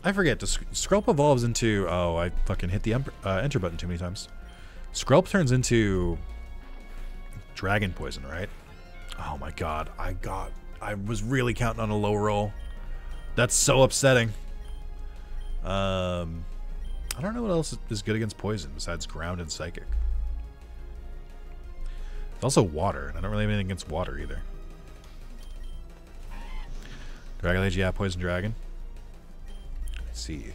I forget, does Skrelp evolves into... Oh, I fucking hit the uh, enter button too many times. Skrelp turns into dragon poison, right? Oh my god, I got... I was really counting on a low roll. That's so upsetting. Um, I don't know what else is good against poison besides ground and psychic. It's also water, and I don't really have anything against water either. Dragalge, yeah, poison dragon. Let's see.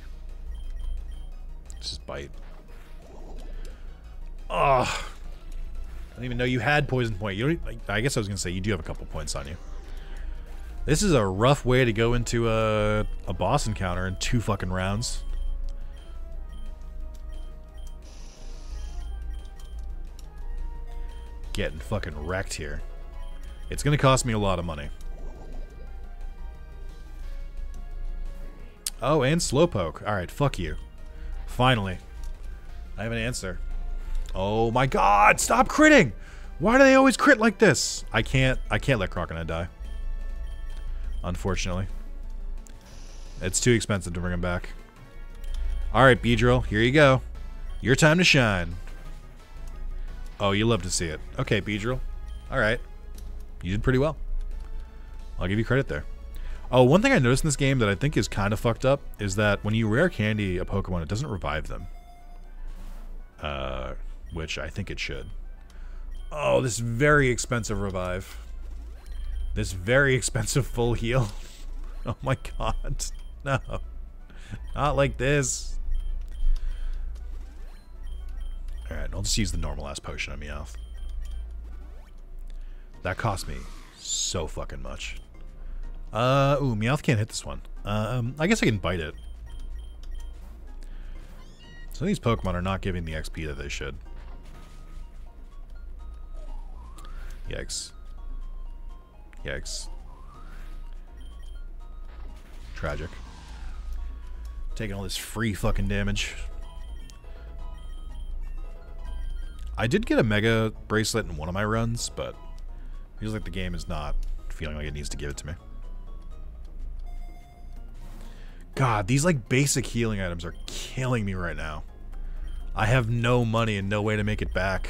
Let's just bite. I didn't even know you had poison point. You don't. I guess I was gonna say you do have a couple points on you. This is a rough way to go into a, a boss encounter in two fucking rounds. Getting fucking wrecked here. It's gonna cost me a lot of money. Oh, and Slowpoke. Alright, fuck you. Finally. I have an answer. Oh my god, stop critting! Why do they always crit like this? I can't I can't let Croconaw die. Unfortunately. It's too expensive to bring him back. Alright, Beedrill, here you go. Your time to shine. Oh, you love to see it. Okay, Beedrill. Alright. You did pretty well. I'll give you credit there. Oh, one thing I noticed in this game that I think is kind of fucked up is that when you rare candy a Pokemon, it doesn't revive them. Uh, which I think it should. Oh, this very expensive revive. This very expensive full heal. oh my god. No. Not like this. Alright, I'll just use the normal ass potion on Meowth. That cost me so fucking much. Uh, ooh, Meowth can't hit this one. Um, I guess I can bite it. So these Pokemon are not giving the XP that they should. Yikes. Yikes. Tragic. Taking all this free fucking damage. I did get a Mega Bracelet in one of my runs, but feels like the game is not feeling like it needs to give it to me. God, these like basic healing items are killing me right now. I have no money and no way to make it back.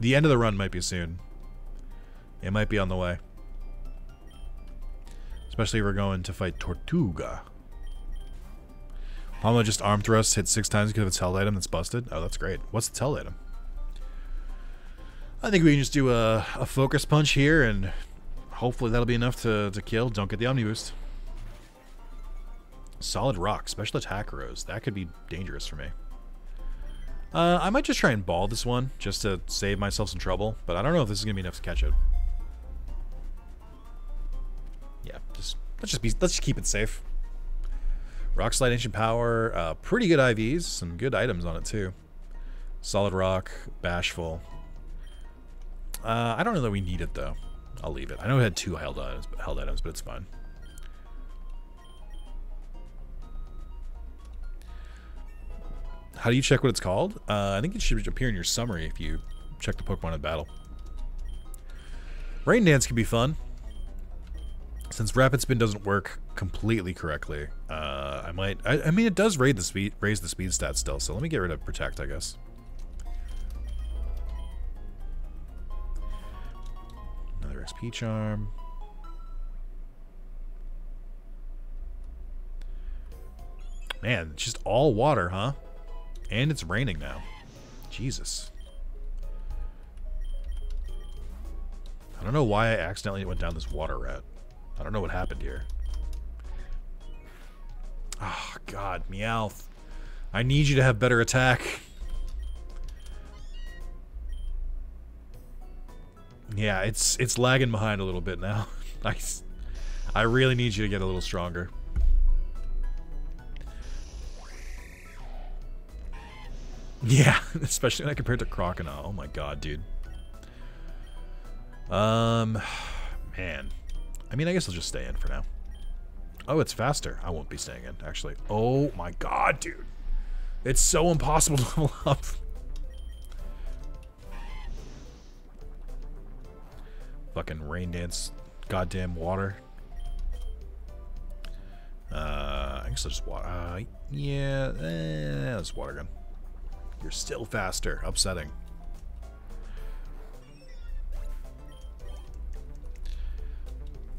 The end of the run might be soon. It might be on the way. Especially if we're going to fight Tortuga. Palma just arm thrust hit six times because of its held item that's busted. Oh, that's great. What's the held item? I think we can just do a, a focus punch here and hopefully that'll be enough to, to kill. Don't get the Omni Boost. Solid Rock, Special Attack Rose. That could be dangerous for me. Uh, I might just try and ball this one, just to save myself some trouble, but I don't know if this is going to be enough to catch it. Yeah, just let's just be let's just keep it safe. Rock Slide Ancient Power, uh, pretty good IVs, some good items on it too. Solid Rock, Bashful. Uh, I don't know that we need it though. I'll leave it. I know it had two held items, held items, but it's fine. How do you check what it's called? Uh, I think it should appear in your summary if you check the Pokemon in battle. Rain Dance can be fun. Since Rapid Spin doesn't work completely correctly, uh, I might... I, I mean, it does raise the speed raise the speed stat still, so let me get rid of Protect, I guess. Another XP Charm. Man, it's just all water, huh? And it's raining now. Jesus. I don't know why I accidentally went down this water route. I don't know what happened here. Oh, God. Meowth. I need you to have better attack. Yeah, it's it's lagging behind a little bit now. I, I really need you to get a little stronger. Yeah, especially when I compared to Croconaw. Oh my god, dude. Um, man. I mean, I guess I'll just stay in for now. Oh, it's faster. I won't be staying in, actually. Oh my god, dude. It's so impossible to level up. Fucking rain dance. Goddamn water. Uh, I guess I'll just water. Uh, yeah, eh, let's water gun. You're still faster. Upsetting.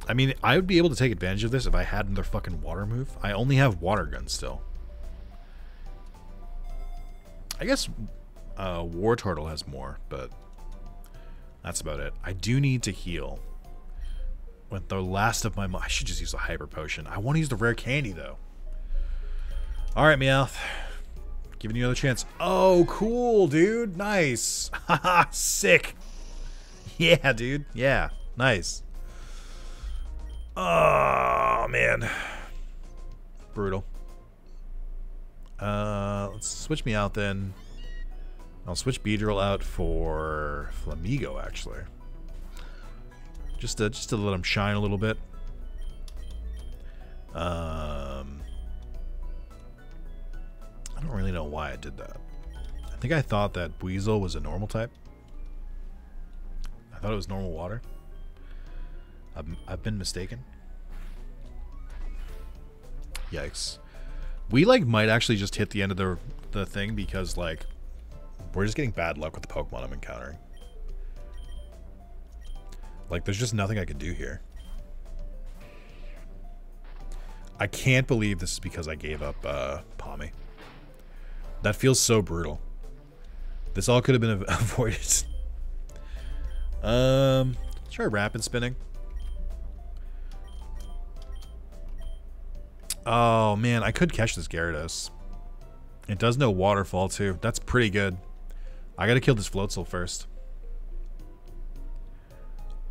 I mean, I would be able to take advantage of this if I had another fucking water move. I only have water gun still. I guess uh, Wartortle has more, but that's about it. I do need to heal. With the last of my... I should just use a Hyper Potion. I want to use the Rare Candy, though. Alright, Meowth. Giving you another chance. Oh, cool, dude. Nice. Haha, sick. yeah, dude. Yeah. Nice. Oh, man. Brutal. Uh, let's switch me out then. I'll switch Beedrill out for Flamigo, actually. Just to, just to let him shine a little bit. Um, I don't really know why I did that. I think I thought that Weasel was a normal type. I thought it was normal water. I've, I've been mistaken. Yikes. We, like, might actually just hit the end of the, the thing because, like, we're just getting bad luck with the Pokemon I'm encountering. Like, there's just nothing I can do here. I can't believe this is because I gave up uh, Pawmi. That feels so brutal. This all could have been avoided. um, try rapid spinning. Oh, man, I could catch this Gyarados. It does know Waterfall, too. That's pretty good. I gotta kill this Floatzel first.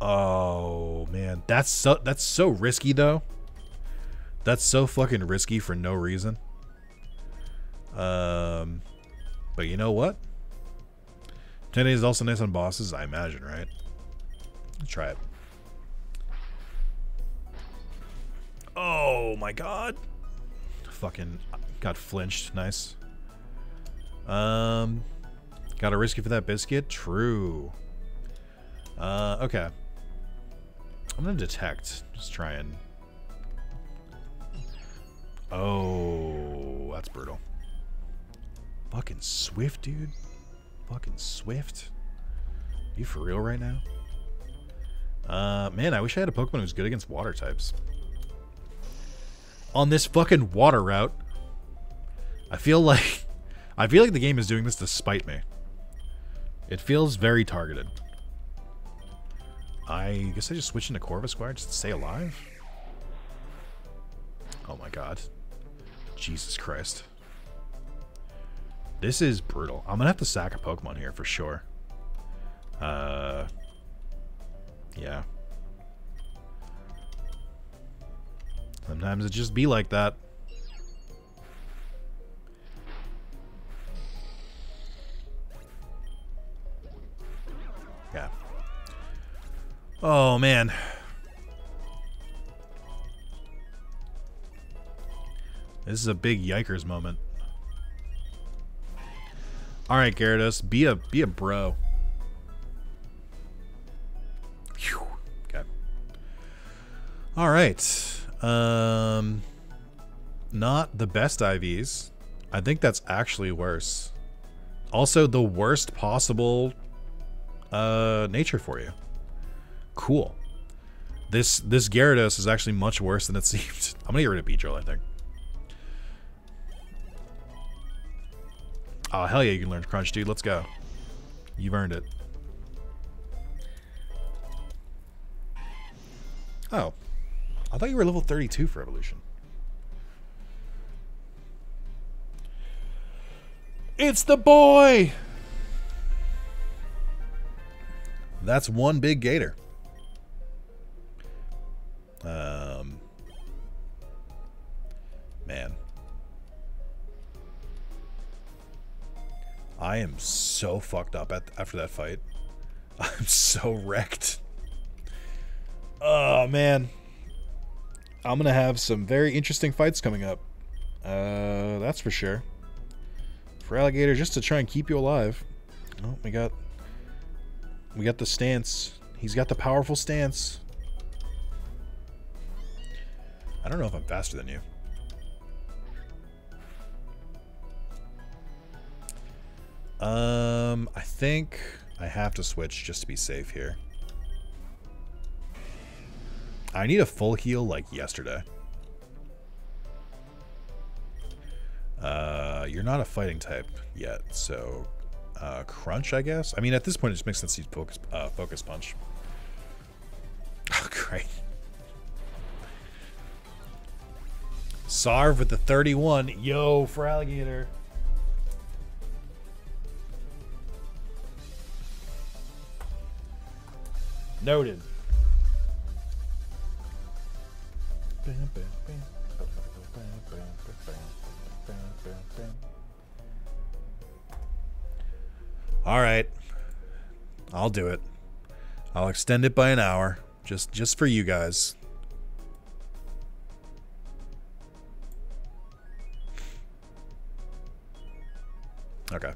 Oh, man. That's so, that's so risky, though. That's so fucking risky for no reason. Um, but you know what? 10 days is also nice on bosses, I imagine, right? Let's try it. Oh my god. Fucking got flinched. Nice. Um, got a risky for that biscuit? True. Uh, okay. I'm gonna detect. Just try and... Oh, that's brutal. Fucking Swift, dude. Fucking Swift. Are you for real right now? Uh, man, I wish I had a Pokemon who was good against water types on this fucking water route. I feel like I feel like the game is doing this to spite me. It feels very targeted. I guess I just switch into Corvisquire just to stay alive? Oh my god. Jesus Christ. This is brutal. I'm gonna have to sack a Pokemon here for sure. Uh, yeah. Sometimes it just be like that. Yeah. Oh, man. This is a big yikers moment. All right, Gyarados, be a be a bro. Okay. All right. Um, not the best IVs. I think that's actually worse. Also, the worst possible uh, nature for you. Cool. This this Gyarados is actually much worse than it seemed. I'm gonna get rid of Beedrill, I think. Oh, hell yeah, you can learn Crunch, dude. Let's go. You've earned it. Oh, I thought you were level 32 for evolution. It's the boy! That's one big gator. Um, man. I am so fucked up at, after that fight. I'm so wrecked. Oh, man. I'm going to have some very interesting fights coming up. Uh, that's for sure. Feraligatr, just to try and keep you alive. Oh, we got... We got the stance. He's got the powerful stance. I don't know if I'm faster than you. Um, I think I have to switch just to be safe here. I need a full heal like yesterday. Uh, you're not a fighting type yet, so uh, crunch, I guess. I mean, at this point, it just makes sense to focus, uh, focus punch. Oh, great. Sarv with the 31. Yo, Feraligatr. Noted. All right. I'll do it. I'll extend it by an hour just just for you guys. Okay.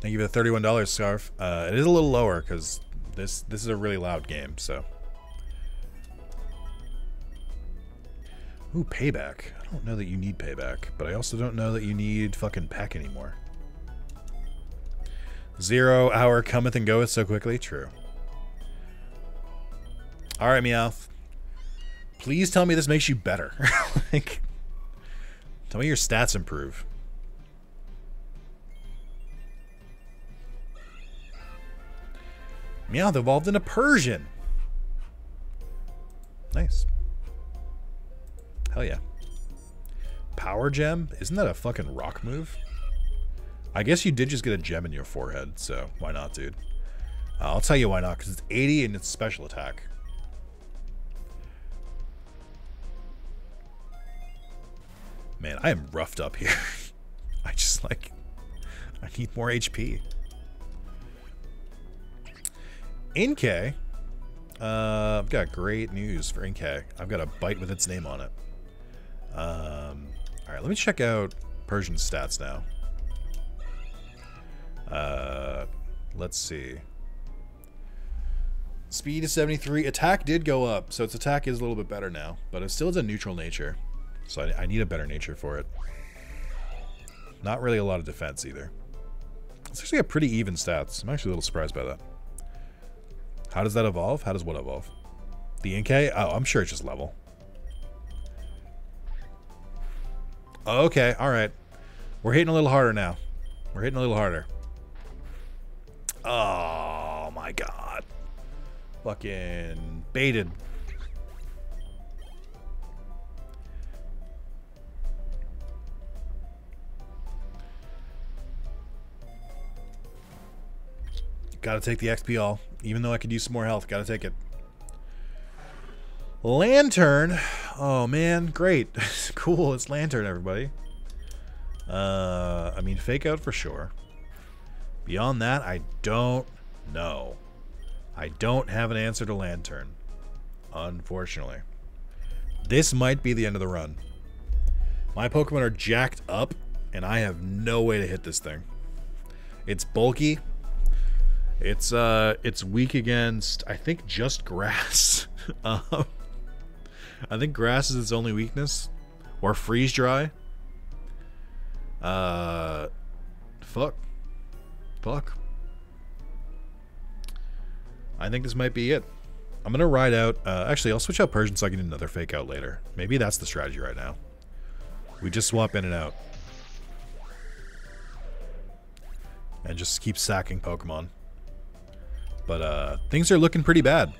Thank you for the $31 scarf. Uh, it is a little lower because this this is a really loud game, so. Ooh, payback. I don't know that you need payback, but I also don't know that you need fucking pack anymore. Zero hour cometh and goeth so quickly. True. Alright, Meowth. Please tell me this makes you better. like, tell me your stats improve. Meowth evolved in a Persian. Nice. Hell yeah. Power gem? Isn't that a fucking rock move? I guess you did just get a gem in your forehead, so why not, dude? Uh, I'll tell you why not, because it's 80 and it's special attack. Man, I am roughed up here. I just, like, I need more HP. Inkay. Uh, I've got great news for Inkay. I've got a bite with its name on it. Um, all right, let me check out Persian stats now. Uh, let's see. Speed is 73. Attack did go up, so its attack is a little bit better now, but it still has a neutral nature. So I, I need a better nature for it. Not really a lot of defense either. It's actually a pretty even stats. I'm actually a little surprised by that. How does that evolve? How does what evolve? The Inkay? Oh, I'm sure it's just level. Okay, alright. We're hitting a little harder now. We're hitting a little harder. Oh my god. Fucking baited. Gotta take the XP all. Even though I could use some more health, gotta take it. Lanturn. Oh man, great. cool, it's Lanturn, everybody. Uh, I mean, fake out for sure. Beyond that, I don't know. I don't have an answer to Lanturn. Unfortunately. This might be the end of the run. My Pokemon are jacked up, and I have no way to hit this thing. It's bulky, it's uh, it's weak against I think just grass. um, I think grass is its only weakness, or freeze dry. Uh, fuck, fuck. I think this might be it. I'm gonna ride out. Uh, actually, I'll switch out Persian so I can do another fake out later. Maybe that's the strategy right now. We just swap in and out. And just keep sacking Pokemon. But uh, things are looking pretty bad.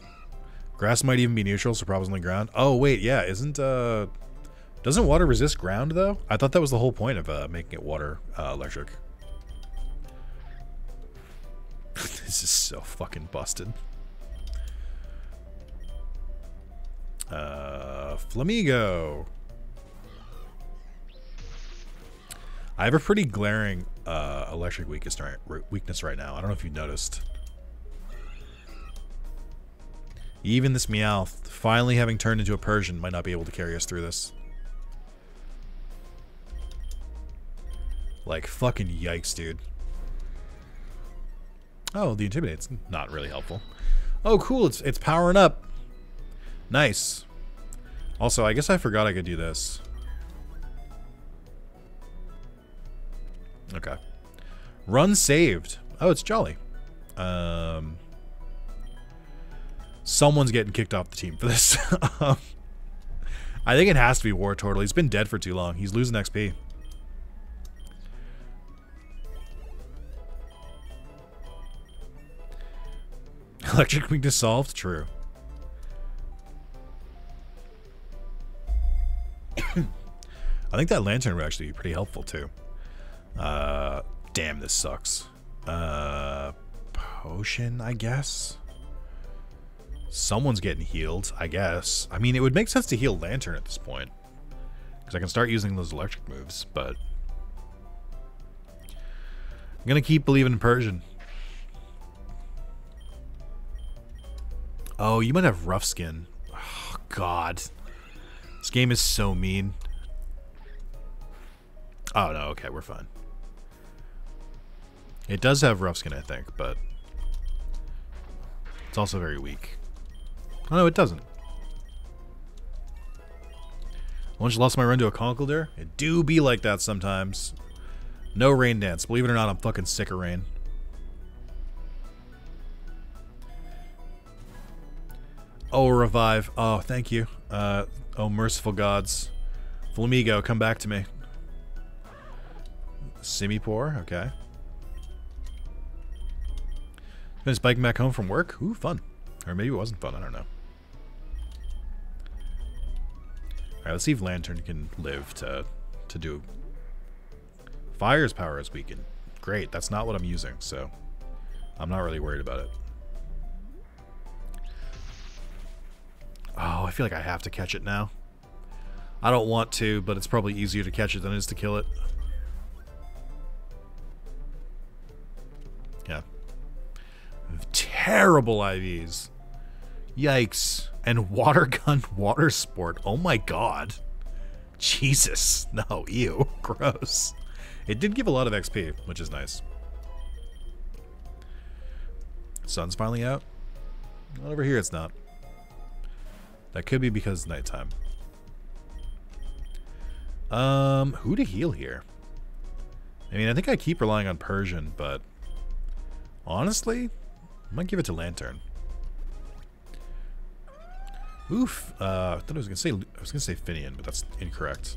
Grass might even be neutral, so probably ground. Oh, wait, yeah, isn't... Uh, doesn't water resist ground, though? I thought that was the whole point of uh, making it water uh, electric. this is so fucking busted. Uh, Flamigo. I have a pretty glaring uh, electric weakness right, weakness right now. I don't know if you noticed. Even this Meowth, finally having turned into a Persian, might not be able to carry us through this. Like, fucking yikes, dude. Oh, the Intimidate's not really helpful. Oh, cool, it's, it's powering up. Nice. Also, I guess I forgot I could do this. Okay. Run saved. Oh, it's Jolly. Um, someone's getting kicked off the team for this. Um, I think it has to be Wartortle. He's been dead for too long. He's losing XP. Electric weakness solved? True. I think that Lanturn would actually be pretty helpful too. Uh, damn, this sucks. Uh, potion, I guess? Someone's getting healed, I guess. I mean, it would make sense to heal Lanturn at this point. Because I can start using those electric moves, but... I'm gonna keep believing in Persian. Oh, you might have rough skin. Oh, God. This game is so mean. Oh, no, okay, we're fine. It does have rough skin, I think, but... It's also very weak. Oh, no, it doesn't. Once you lost my run to a Conkeldurr, it do be like that sometimes. No rain dance. Believe it or not, I'm fucking sick of rain. Oh, revive. Oh, thank you. Uh, oh, merciful gods. Flamigo, come back to me. Simipour, okay. Been biking back home from work? Ooh, fun. Or maybe it wasn't fun, I don't know. Alright, let's see if Lanturn can live to to do Fire's power is weakened. Great, that's not what I'm using, so I'm not really worried about it. Oh, I feel like I have to catch it now. I don't want to, but it's probably easier to catch it than it is to kill it. Yeah. Terrible IVs. Yikes. And water gun water sport. Oh my god. Jesus. No, ew. Gross. It did give a lot of XP, which is nice. Sun's finally out. Not over here it's not. That could be because it's nighttime. Um, who to heal here? I mean, I think I keep relying on Persian, but honestly, I might give it to Lanturn. Oof. Uh, I thought I was gonna say I was gonna say Finneon, but that's incorrect.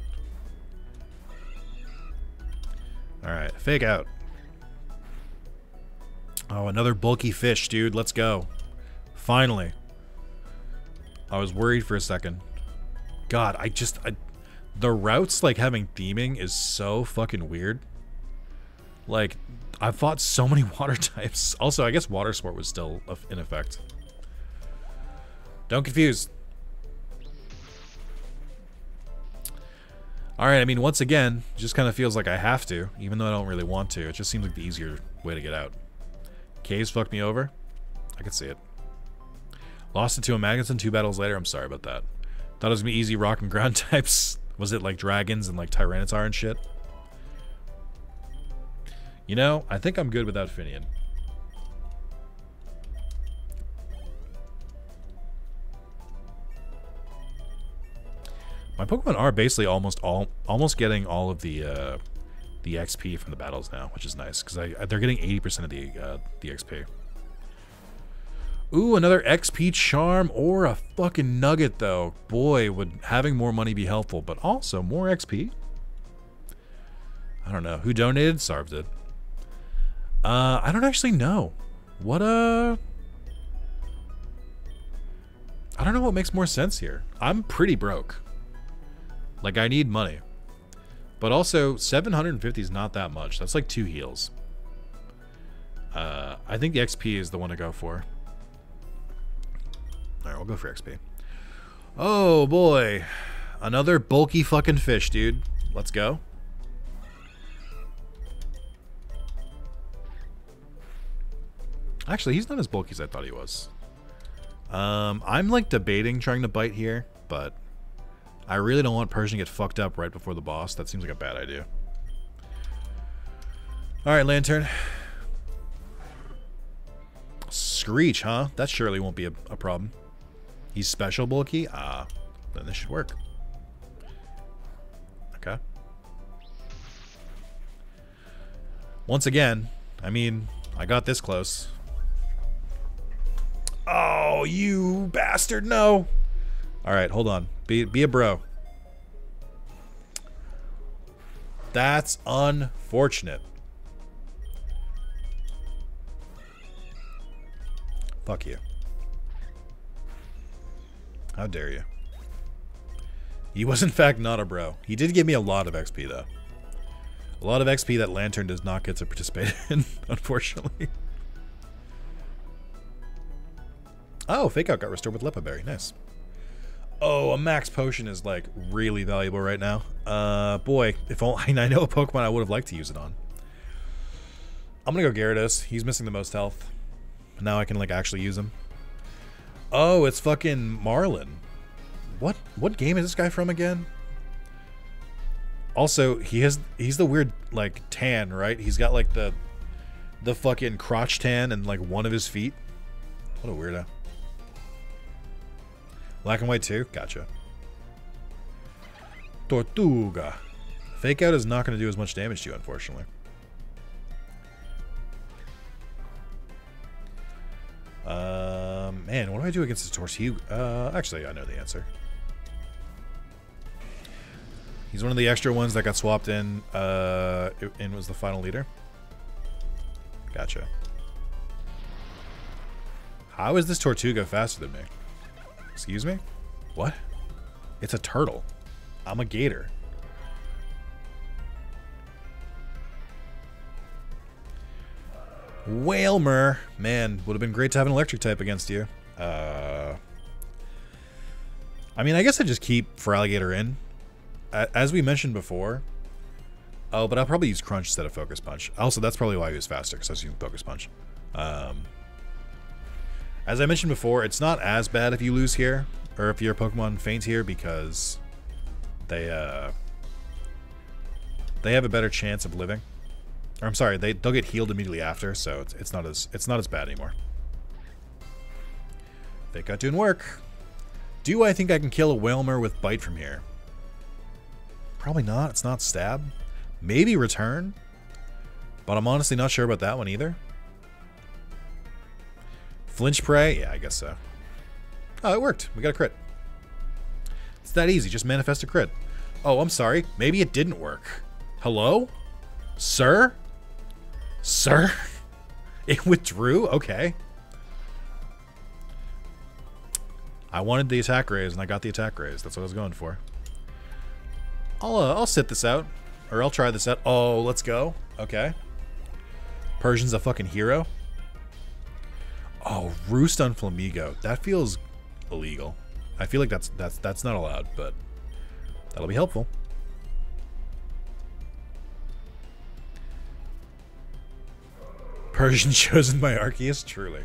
All right, fake out. Oh, another bulky fish, dude. Let's go. Finally. I was worried for a second. God, I just... I, the routes, like, having theming is so fucking weird. Like, I've fought so many water types. Also, I guess water sport was still in effect. Don't confuse. Alright, I mean, once again, just kind of feels like I have to, even though I don't really want to. It just seems like the easier way to get out. Caves fucked me over. I can see it. Lost it to a Magnezone two battles later. I'm sorry about that. Thought it was gonna be easy rock and ground types. Was it like dragons and like Tyranitar and shit? You know, I think I'm good without Finneon. My Pokemon are basically almost all almost getting all of the uh, the XP from the battles now, which is nice because they're getting 80% of the uh, the XP. Ooh, another XP charm or a fucking nugget, though. Boy, would having more money be helpful, but also more XP? I don't know. Who donated? Sarv did. Uh, I don't actually know. What, uh... I don't know what makes more sense here. I'm pretty broke. Like, I need money. But also, 750 is not that much. That's like two heals. Uh, I think the XP is the one to go for. Alright, we'll go for XP. Oh, boy. Another bulky fucking fish, dude. Let's go. Actually, he's not as bulky as I thought he was. Um, I'm, like, debating trying to bite here, but I really don't want Persian to get fucked up right before the boss. That seems like a bad idea. Alright, Lanturn. Screech, huh? That surely won't be a, a problem. He's special bulky? Ah, uh, then this should work. Okay. Once again, I mean, I got this close. Oh, you bastard, no. All right, hold on. Be, be a bro. That's unfortunate. Fuck you. How dare you. He was in fact not a bro. He did give me a lot of XP though. A lot of XP that Lanturn does not get to participate in, unfortunately. Oh, Fake Out got restored with Leppa Berry. Nice. Oh, a max potion is like really valuable right now. Uh, boy, if only I know a Pokemon I would have liked to use it on. I'm gonna go Gyarados. He's missing the most health. Now I can like actually use him. Oh, it's fucking Marlon. What what game is this guy from again? Also, he has he's the weird like tan, right? He's got like the the fucking crotch tan and like one of his feet. What a weirdo. Black and white too? Gotcha. Tirtouga. Fake out is not going to do as much damage to you, unfortunately. Um, man, what do I do against the Tirtouga? Uh, actually, I know the answer. He's one of the extra ones that got swapped in uh, and was the final leader. Gotcha. How is this Tirtouga faster than me? Excuse me? What? It's a turtle. I'm a gator. Wailmer. Man, would have been great to have an electric type against you. Uh, I mean, I guess I just keep Feraligatr in. As we mentioned before. Oh, but I'll probably use Crunch instead of Focus Punch. Also, that's probably why he was faster, because I was using Focus Punch. Um, as I mentioned before, it's not as bad if you lose here, or if your Pokemon faint here, because they, uh, they have a better chance of living. Or I'm sorry, they they'll get healed immediately after, so it's, it's not as it's not as bad anymore. They got doing work. Do I think I can kill a Wailmer with Bite from here? Probably not. It's not Stab. Maybe Return. But I'm honestly not sure about that one either. Flinch Prey? Yeah, I guess so. Oh, it worked. We got a crit. It's that easy. Just manifest a crit. Oh, I'm sorry. Maybe it didn't work. Hello? Sir? Sir? It withdrew? Okay. I wanted the attack raise, and I got the attack raise. That's what I was going for. I'll, uh, I'll sit this out. Or I'll try this out. Oh, let's go. Okay. Persian's a fucking hero. Oh, roost on Flamigo. That feels illegal. I feel like that's that's that's not allowed, but that'll be helpful. Persian chosen by Arceus? Truly.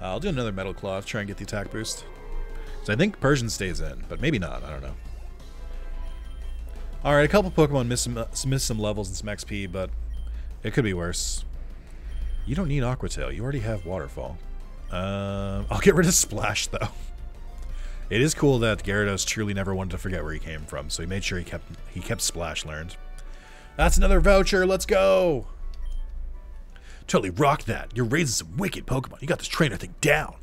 Uh, I'll do another Metal Claw, try and get the attack boost. So I think Persian stays in, but maybe not. I don't know. Alright, a couple Pokemon miss some, uh, miss some levels and some XP, but it could be worse. You don't need Aqua Tail. You already have Waterfall. Um, I'll get rid of Splash, though. It is cool that Gyarados truly never wanted to forget where he came from, so he made sure he kept he kept Splash learned. That's another voucher. Let's go. Totally rock that. You're raising some wicked Pokemon. You got this trainer thing down.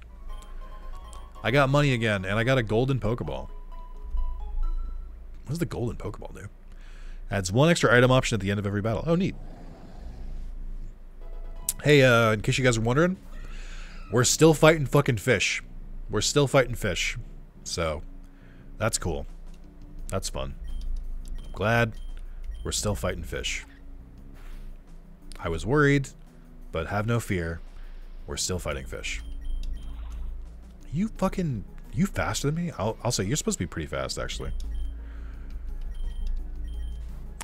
I got money again, and I got a golden Pokeball. What does the golden Pokeball do? Adds one extra item option at the end of every battle. Oh, neat. Hey, uh, in case you guys are wondering, we're still fighting fucking fish. We're still fighting fish. So, that's cool. That's fun. I'm glad we're still fighting fish. I was worried but have no fear. We're still fighting fish. You fucking... You faster than me? I'll, I'll say you're supposed to be pretty fast, actually.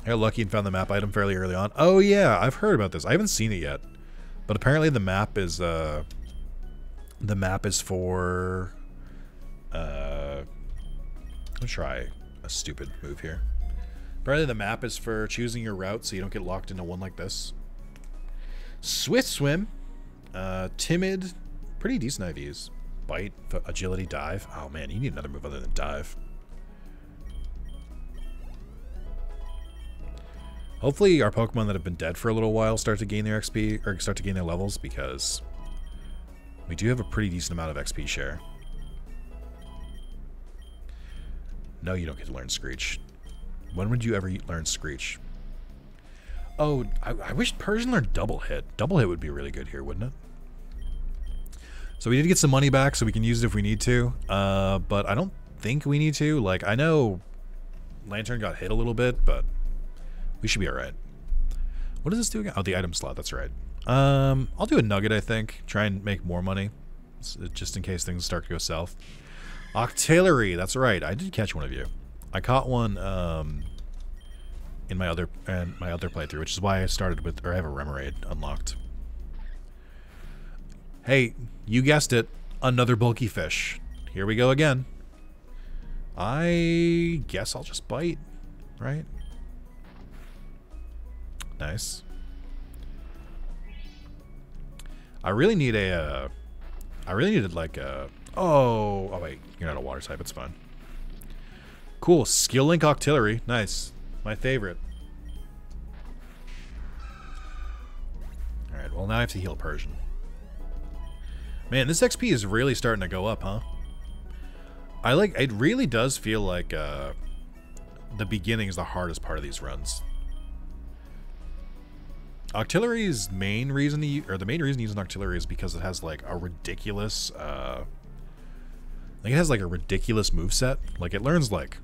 I got lucky and found the map item fairly early on. Oh, yeah. I've heard about this. I haven't seen it yet. But apparently the map is... Uh, the map is for... Uh, gonna try a stupid move here. Apparently the map is for choosing your route so you don't get locked into one like this. Swift Swim. Uh, timid. Pretty decent IVs. Bite, agility, dive. Oh man, you need another move other than dive. Hopefully our Pokemon that have been dead for a little while start to gain their XP, or start to gain their levels, because we do have a pretty decent amount of XP share. No, you don't get to learn Screech. When would you ever learn Screech? Oh, I, I wish Persian learned double hit. Double hit would be really good here, wouldn't it? So we did get some money back, so we can use it if we need to. Uh, but I don't think we need to. Like, I know Lanturn got hit a little bit, but we should be alright. What does this do again? Oh, the item slot, that's right. Um, I'll do a nugget, I think. Try and make more money. just in case things start to go south. Octillery, that's right. I did catch one of you. I caught one um, in my other and my other playthrough, which is why I started with or I have a Remoraid unlocked. Hey, you guessed it, another bulky fish. Here we go again. I guess I'll just bite, right? Nice. I really need a, uh, I really needed like a, oh, oh wait, you're not a water type, it's fine. Cool, Skill Link Octillery, nice. My favorite. Alright, well now I have to heal Persian. Man, this XP is really starting to go up, huh? I like, it really does feel like, uh, the beginning is the hardest part of these runs. Octillery's main reason, to, or the main reason using Octillery is because it has like a ridiculous, uh, like it has like a ridiculous move set. Like it learns like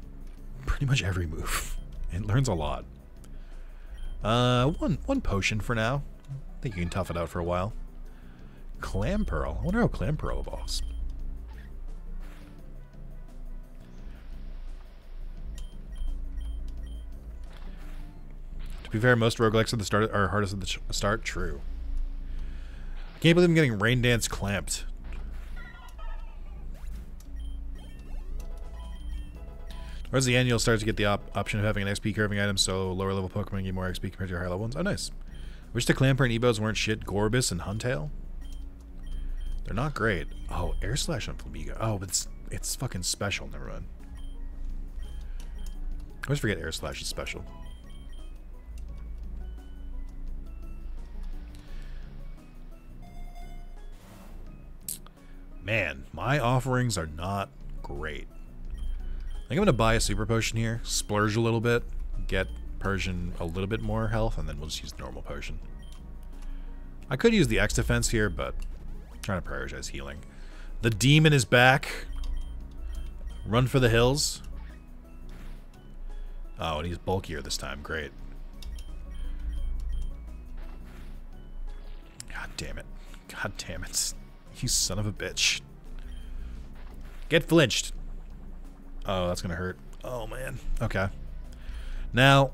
pretty much every move. It learns a lot. Uh, one one potion for now. I think you can tough it out for a while. Clamperl. I wonder how Clamperl evolves. Be fair, most roguelikes at the start are hardest at the start. True. I can't believe I'm getting Rain Dance clamped. Whereas the annual starts to get the op option of having an XP curving item, so lower level Pokemon get more XP compared to your higher level ones. Oh, nice. Wish the Clamperl and Ebos weren't shit. Gorebyss and Huntail? They're not great. Oh, Air Slash on Flamigo. Oh, but it's, it's fucking special. Never mind. I always forget Air Slash is special. Man, my offerings are not great. I think I'm going to buy a super potion here, splurge a little bit, get Persian a little bit more health, and then we'll just use normal potion. I could use the X defense here, but I'm Trying to prioritize healing. The demon is back. Run for the hills. Oh, and he's bulkier this time. Great. God damn it. God damn it. You son of a bitch. Get flinched. Oh, that's going to hurt. Oh, man. Okay. Now,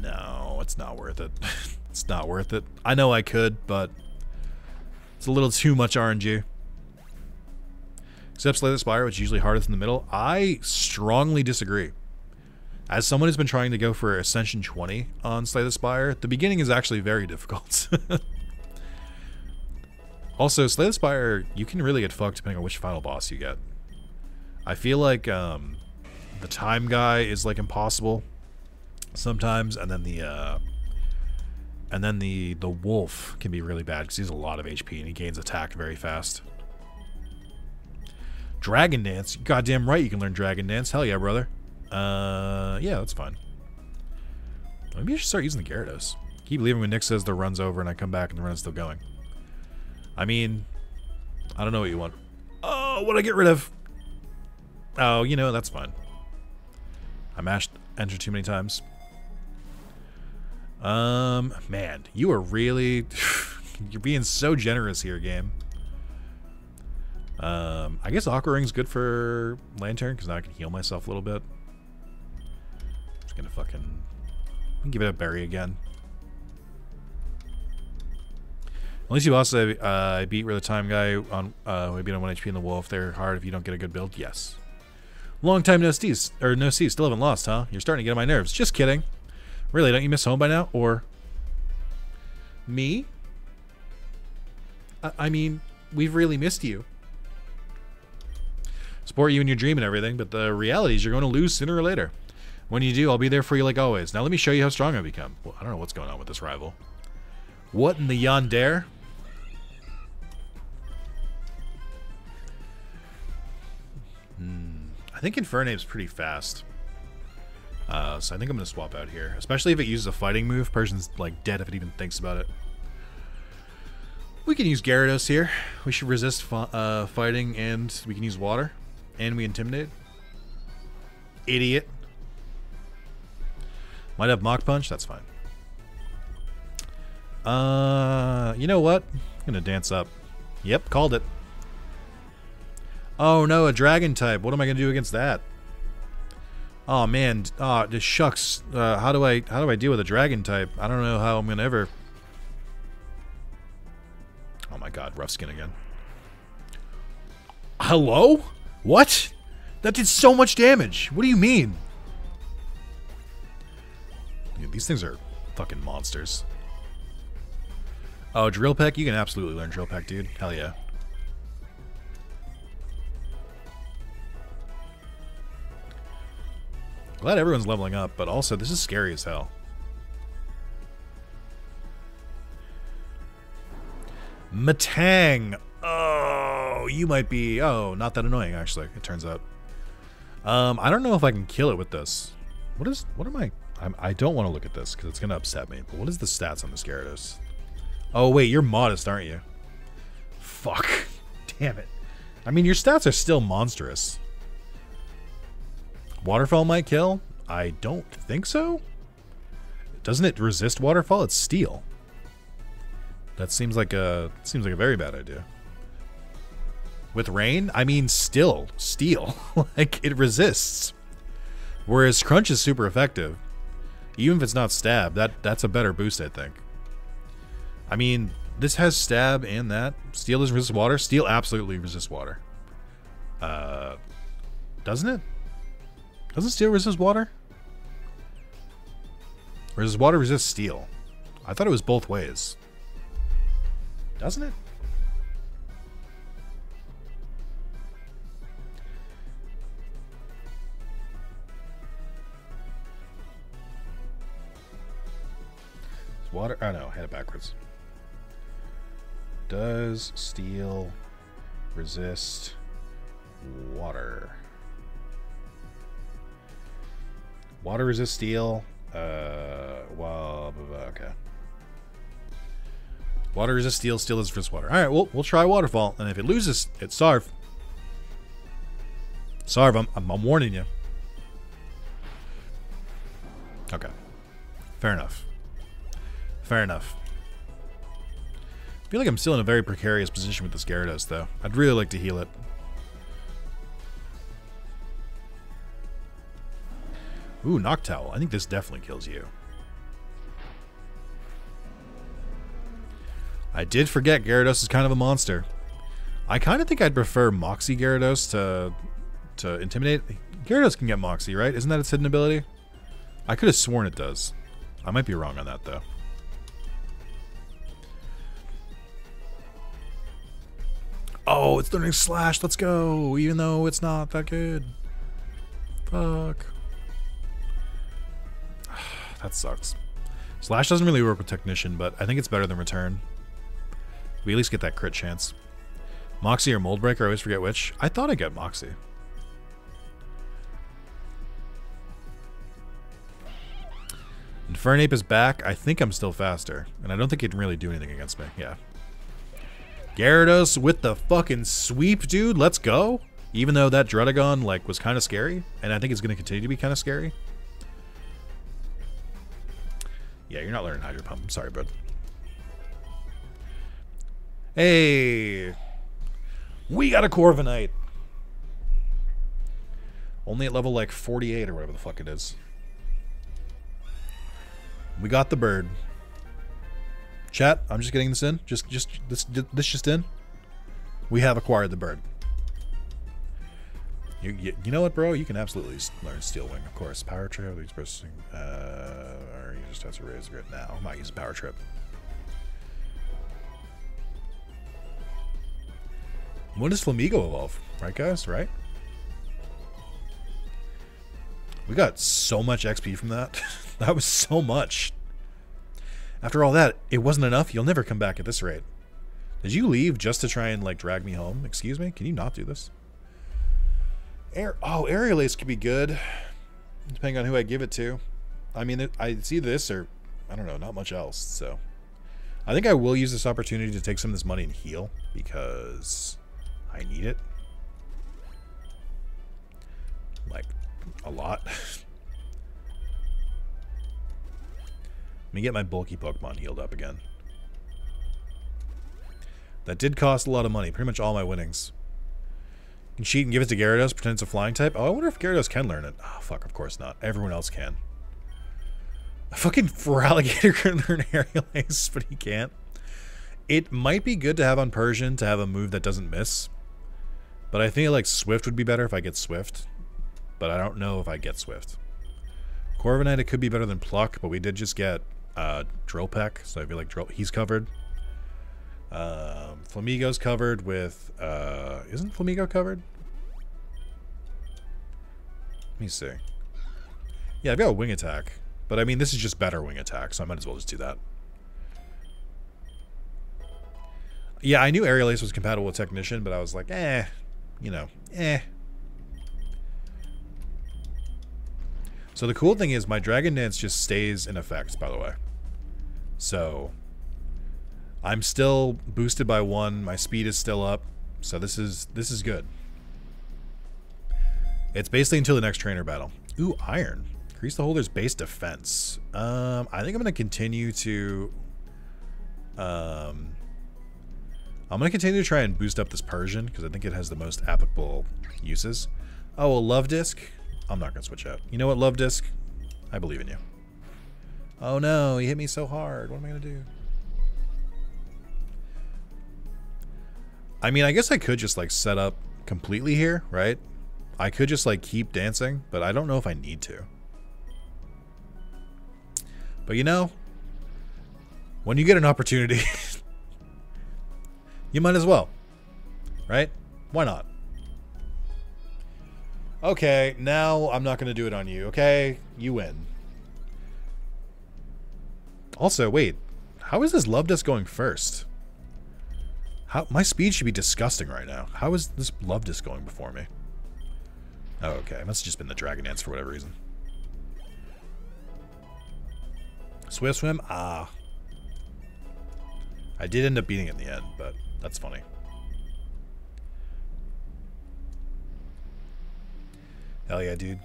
No, it's not worth it. it's not worth it. I know I could, but it's a little too much RNG. Except Slay the Spire, which is usually hardest in the middle. I strongly disagree. As someone who's been trying to go for Ascension 20 on Slay the Spire, the beginning is actually very difficult. also, Slay the Spire, you can really get fucked depending on which final boss you get. I feel like um, the time guy is like impossible sometimes, and then the uh, and then the the wolf can be really bad because he's a lot of HP and he gains attack very fast. Dragon Dance, goddamn right, you can learn Dragon Dance. Hell yeah, brother. Uh, yeah, that's fine. Maybe I should start using the Gyarados. Keep leaving when Nick says the run's over and I come back and the run's still going. I mean, I don't know what you want. Oh, what I get rid of? Oh, you know, that's fine. I mashed enter too many times. Um, man, you are really... you're being so generous here, game. Um, I guess Aqua Ring's good for Lanturn because now I can heal myself a little bit. Just gonna fucking... give it a berry again. At least you also uh, beat where the time guy on uh, we beat on one HP in the wolf. They're hard if you don't get a good build. Yes. Long time no see, or no see. Still haven't lost, huh? You're starting to get on my nerves. Just kidding. Really, don't you miss home by now? Or me? I, I mean, we've really missed you. Support you in your dream and everything, but the reality is you're going to lose sooner or later. When you do, I'll be there for you like always. Now let me show you how strong I've become. Well, I don't know what's going on with this rival. What in the yonder? Hmm. I think Infernape's pretty fast. Uh, so I think I'm going to swap out here. Especially if it uses a fighting move. Persian's like dead if it even thinks about it. We can use Gyarados here. We should resist uh, fighting and we can use water. And we intimidate. Idiot. Might have Mach Punch. That's fine. Uh, you know what? I'm gonna dance up. Yep, called it. Oh no, a dragon type. What am I gonna do against that? Oh man, oh, this shucks. Uh, how do I how do I deal with a dragon type? I don't know how I'm gonna ever. Oh my god, rough skin again. Hello? What? That did so much damage. What do you mean? Dude, these things are fucking monsters. Oh, drill peck? You can absolutely learn drill peck, dude. Hell yeah. Glad everyone's leveling up, but also this is scary as hell. Matang! Oh, you might be... Oh, not that annoying, actually, it turns out. Um, I don't know if I can kill it with this. What is... What am I... I'm, I do not want to look at this, because it's going to upset me. But what is the stats on this Gyarados? Oh, wait, you're modest, aren't you? Fuck. Damn it. I mean, your stats are still monstrous. Waterfall might kill? I don't think so. Doesn't it resist waterfall? It's steel. That seems like a seems like a very bad idea. With rain, I mean still steel. like it resists. Whereas crunch is super effective. Even if it's not stab, that that's a better boost, I think. I mean, this has stab and that. Steel doesn't resist water. Steel absolutely resists water. Uh, doesn't it? Doesn't steel resist water? Or does water resist steel? I thought it was both ways. Doesn't it? Water. Oh no, had it backwards. Does steel resist water? Water resist steel. Uh, well, okay. Water resist steel, steel is resist water. All right, well, we'll try waterfall, and if it loses, it's Sarv. Sarv, I'm, I'm, I'm warning you. Okay. Fair enough. Fair enough. I feel like I'm still in a very precarious position with this Gyarados, though. I'd really like to heal it. Ooh, Noctowl. I think this definitely kills you. I did forget Gyarados is kind of a monster. I kind of think I'd prefer Moxie Gyarados to to Intimidate. Gyarados can get Moxie, right? Isn't that its hidden ability? I could have sworn it does. I might be wrong on that, though. Oh, it's learning Slash. Let's go. Even though it's not that good. Fuck. that sucks. Slash doesn't really work with Technician, but I think it's better than Return. We at least get that crit chance. Moxie or Mold Breaker, I always forget which. I thought I got Moxie. Infernape is back. I think I'm still faster. And I don't think it can really do anything against me. Yeah. Gyarados with the fucking sweep, dude. Let's go. Even though that Druddigon, like, was kind of scary. And I think it's going to continue to be kind of scary. Yeah, you're not learning Hydro Pump. Sorry, bud. Hey! We got a Corviknight! Only at level like 48 or whatever the fuck it is. We got the bird. Chat, I'm just getting this in. Just, just, this, this just in. We have acquired the bird. You, you, you know what, bro? You can absolutely learn Steel Wing, of course. Power Trip, expressing, uh, or you just have to raise it now. I might use Power Trip. When does Flamigo evolve? Right, guys? Right? We got so much XP from that. that was so much. After all that, it wasn't enough. You'll never come back at this rate. Did you leave just to try and, like, drag me home? Excuse me? Can you not do this? Air oh, Aerial Ace could be good. Depending on who I give it to. I mean, I see this or, I don't know, not much else. So, I think I will use this opportunity to take some of this money and heal. Because I need it. Like, a lot. Let me get my bulky Pokemon healed up again. That did cost a lot of money. Pretty much all my winnings. You can cheat and give it to Gyarados, pretend it's a flying type. Oh, I wonder if Gyarados can learn it. Oh, fuck, of course not. Everyone else can. A fucking Feraligatr can learn Aerial Ace, but he can't. It might be good to have on Persian to have a move that doesn't miss. But I think like Swift would be better if I get Swift. But I don't know if I get Swift. Corviknight, it could be better than Pluck, but we did just get uh, Drill Peck, so I feel like Drill, he's covered. Um, Flamigo's covered with... Uh, isn't Flamigo covered? Let me see. Yeah, I've got a Wing Attack. But I mean, this is just better Wing Attack, so I might as well just do that. Yeah, I knew Aerial Ace was compatible with Technician, but I was like, eh, you know, eh. So the cool thing is my Dragon Dance just stays in effect, by the way. So I'm still boosted by one. My speed is still up. So this is this is good. It's basically until the next trainer battle. Ooh, iron. Increase the holder's base defense. Um, I think I'm to continue to... Um, I'm to continue to try and boost up this Persian, because I think it has the most applicable uses. Oh, a Luvdisc? I'm not going to switch out. You know what, Luvdisc? I believe in you. Oh no, he hit me so hard. What am I going to do? I mean, I guess I could just, like, set up completely here, right? I could just, like, keep dancing, but I don't know if I need to. But you know, when you get an opportunity, you might as well. Right? Why not? Okay, now I'm not going to do it on you, okay? You win. Also, wait. How is this Luvdisc going first? How My speed should be disgusting right now. How is this Luvdisc going before me? Oh, okay. It must have just been the Dragon Dance for whatever reason. Swift Swim? Ah. I did end up beating it in the end, but that's funny. Hell yeah, dude.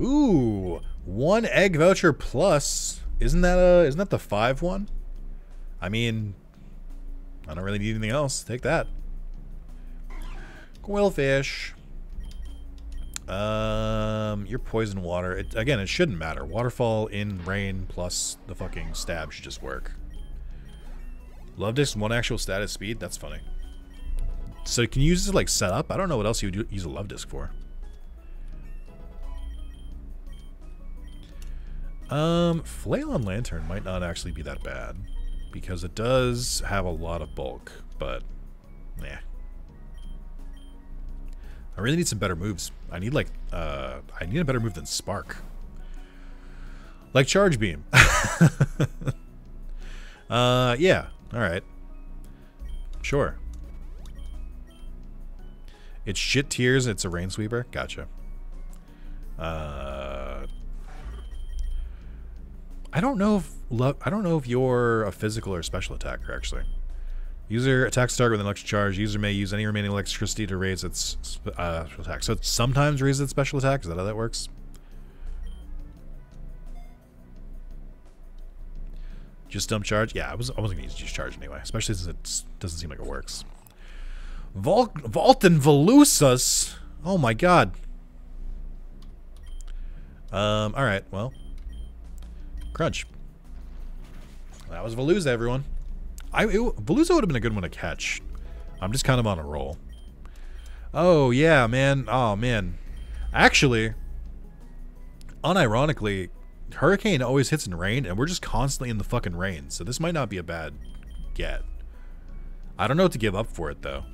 Ooh, one egg voucher plus. Isn't that a isn't that the five one? I mean, I don't really need anything else. Take that. Qwilfish. Um, your poison water. It, again, it shouldn't matter. Waterfall in rain plus the fucking stab should just work. Luvdisc one actual status speed. That's funny. So can you use this like setup? I don't know what else you would use a Luvdisc for. Um, Flail on Lanturn might not actually be that bad because it does have a lot of bulk, but nah. I really need some better moves. I need like, uh, I need a better move than Spark. Like Charge Beam. uh, yeah. All right. Sure. It's shit tears. It's a rain sweeper. Gotcha. Uh, I don't know if love. I don't know if you're a physical or special attacker actually. User attacks target with an electric charge. User may use any remaining electricity to raise its uh, attack. So it sometimes raises its special attack. Is that how that works? Just dump charge? Yeah, I, was, I wasn't going to use just charge anyway. Especially since it doesn't seem like it works. Vol Volton Velusas? Oh my god. Um, alright, well. Crunch. That was Veluza, everyone. I it, Veluza would have been a good one to catch. I'm just kind of on a roll. Oh, yeah, man. Oh, man. Actually, unironically, Hurricane always hits in rain, and we're just constantly in the fucking rain, so this might not be a bad get. I don't know what to give up for it, though.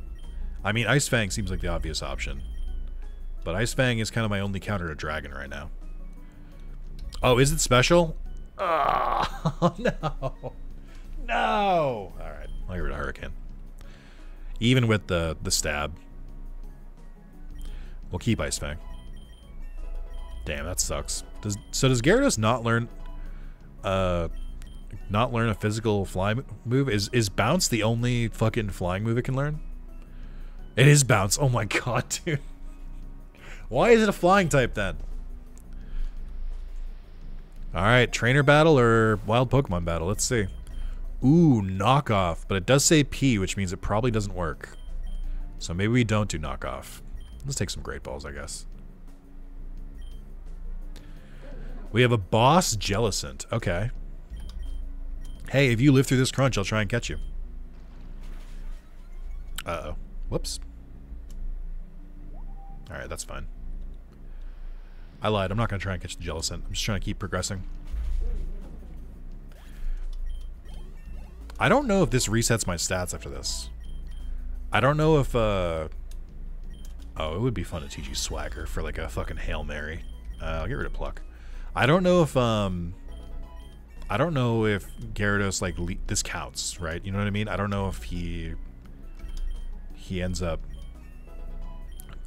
I mean, Ice Fang seems like the obvious option. But Ice Fang is kind of my only counter to Dragon right now. Oh, is it special? Oh, no. No! Alright, I'll get rid of Hurricane. Even with the, the stab. We'll keep Ice Fang. Damn, that sucks. Does So does Gyarados not learn... Uh... Not learn a physical fly move? Is is bounce the only fucking flying move it can learn? It is bounce. Oh my god, dude. Why is it a flying type then? Alright, trainer battle or wild Pokemon battle? Let's see. Ooh, knockoff. But it does say P, which means it probably doesn't work. So maybe we don't do knockoff. Let's take some great balls, I guess. We have a boss Jellicent. Okay. Hey, if you live through this crunch, I'll try and catch you. Uh-oh. Whoops. Alright, that's fine. I lied. I'm not going to try and catch the Jellicent. I'm just trying to keep progressing. I don't know if this resets my stats after this. I don't know if, uh... Oh, it would be fun to teach you Swagger for, like, a fucking Hail Mary. Uh, I'll get rid of Pluck. I don't know if, um... I don't know if Gyarados, like, this counts, right? You know what I mean? I don't know if he... He ends up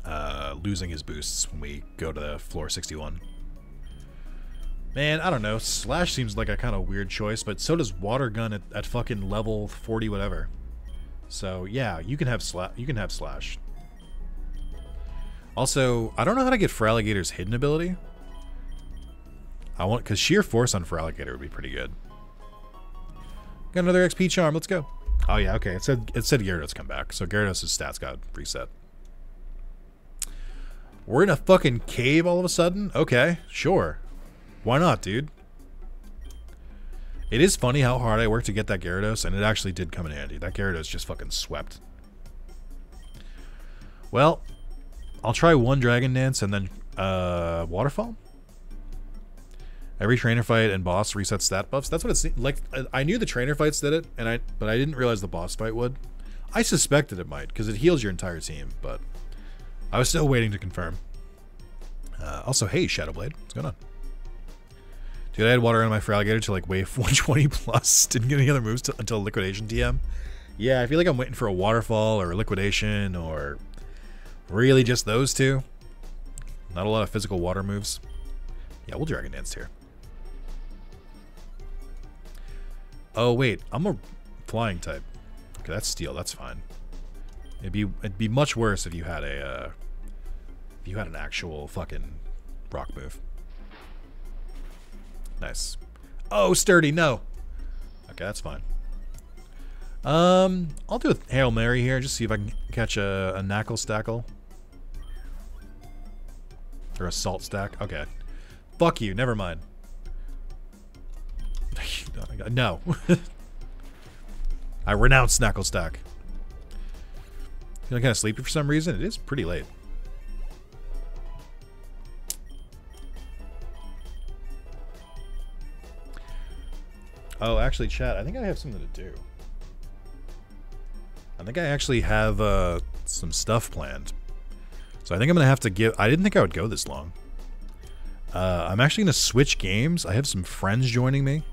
uh, losing his boosts when we go to the floor 61. Man, I don't know. Slash seems like a kind of weird choice, but so does Water Gun at, at fucking level 40 whatever. So yeah, you can have slash. You can have slash. Also, I don't know how to get Feraligatr's hidden ability. I want because sheer force on Feraligator would be pretty good. Got another XP charm. Let's go. Oh yeah, okay. It said it said Gyarados come back, so Gyarados' stats got reset. We're in a fucking cave all of a sudden? Okay, sure. Why not, dude? It is funny how hard I worked to get that Gyarados, and it actually did come in handy. That Gyarados just fucking swept. Well, I'll try one Dragon Dance and then uh, Waterfall. Every trainer fight and boss resets stat buffs. That's what it seemed like. I knew the trainer fights did it, and I but I didn't realize the boss fight would. I suspected it might because it heals your entire team, but I was still waiting to confirm. Uh, also, hey, Shadowblade. What's going on? Dude, I had water on my Feraligatr to like wave 120 plus. Didn't get any other moves until Liquidation TM. Yeah, I feel like I'm waiting for a Waterfall or a Liquidation or really just those two. Not a lot of physical water moves. Yeah, we'll Dragon Dance here. Oh, wait. I'm a flying type. Okay, that's steel. That's fine. It'd be it'd be much worse if you had a uh, you had an actual fucking rock move. Nice. Oh, sturdy. No. Okay, that's fine. Um, I'll do a hail mary here. Just see if I can catch a, a knackle stackle or a salt stack. Okay. Fuck you. Never mind. no. I renounce Naclstack. Feeling kind of sleepy for some reason. It is pretty late. Oh, actually, chat, I think I have something to do. I think I actually have uh, some stuff planned. So I think I'm going to have to give... I didn't think I would go this long. Uh, I'm actually going to switch games. I have some friends joining me.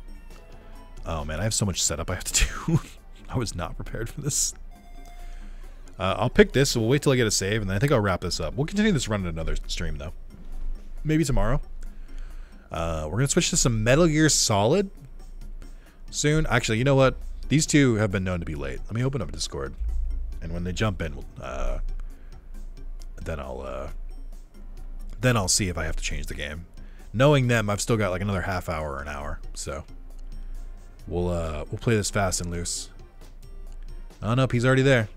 Oh, man, I have so much setup I have to do. I was not prepared for this. Uh, I'll pick this, so we'll wait till I get a save, and then I think I'll wrap this up. We'll continue this run in another stream, though. Maybe tomorrow. Uh, we're going to switch to some Metal Gear Solid soon. Actually, you know what? These two have been known to be late. Let me open up Discord. And when they jump in, uh, then I'll uh, then I'll see if I have to change the game. Knowing them, I've still got like another half hour or an hour, so we'll uh, we'll play this fast and loose. Oh nope, he's already there.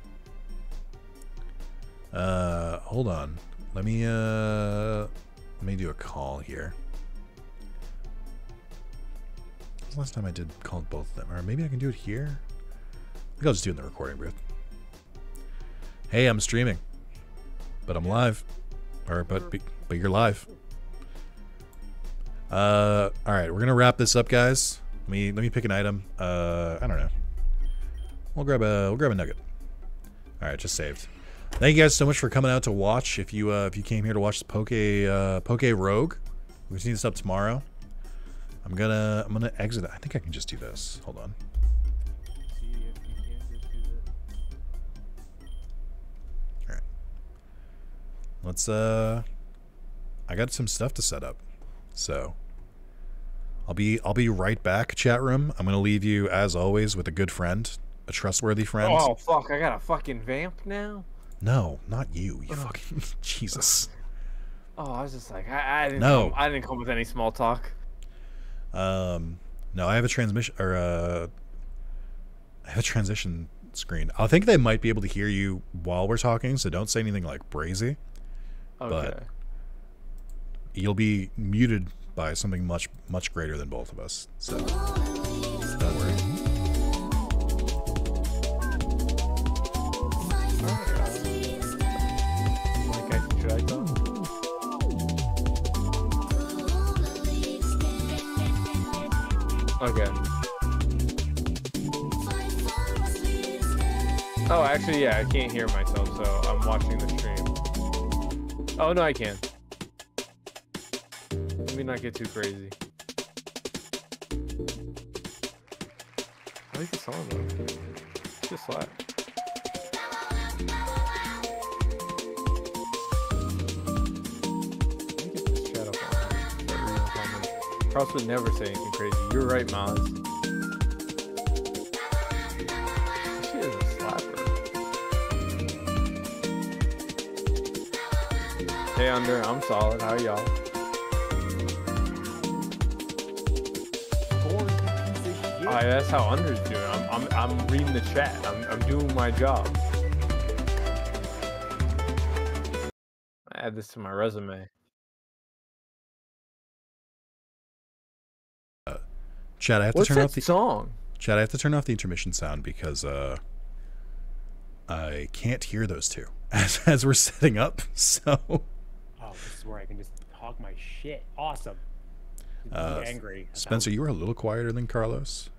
Uh, hold on. Let me, uh, let me do a call here. Last time I did called both of them? Or maybe I can do it here? I think I'll just do it in the recording booth. Hey, I'm streaming. But I'm live. Or, but, but you're live. Uh, alright, we're gonna wrap this up, guys. Let me, let me pick an item. Uh, I don't know. We'll grab a, we'll grab a nugget. Alright, just saved. Thank you guys so much for coming out to watch. If you uh, if you came here to watch the Poke uh, Poke Rogue, we see this up tomorrow. I'm gonna I'm gonna exit. I think I can just do this. Hold on. All right. Let's uh. I got some stuff to set up, so I'll be I'll be right back. Chat room. I'm gonna leave you as always with a good friend, a trustworthy friend. Oh fuck! I got a fucking vamp now. No, not you. You fucking Jesus. Oh, I was just like, I, I didn't. No, come, I didn't come with any small talk. Um, no, I have a transmission or uh, I have a transition screen. I think they might be able to hear you while we're talking, so don't say anything like brazy. Okay. But you'll be muted by something much much greater than both of us. So Okay. Oh, actually, yeah, I can't hear myself, so I'm watching the stream. Oh, no, I can. Let me not get too crazy. I like the song, though. Just slap. Cross would never say anything crazy. You're right, Miles. She is a slapper. Hey, Under, I'm solid. How are y'all? Oh, that's how Under's doing. I'm, I'm, I'm reading the chat. I'm, I'm doing my job. Add this to my resume. Chad, I have What's to turn that off the song? Chad, I have to turn off the intermission sound because uh I can't hear those two as as we're setting up. So Oh, this is where I can just talk my shit. Awesome. Uh, angry. Spencer, you were a little quieter than Carlos.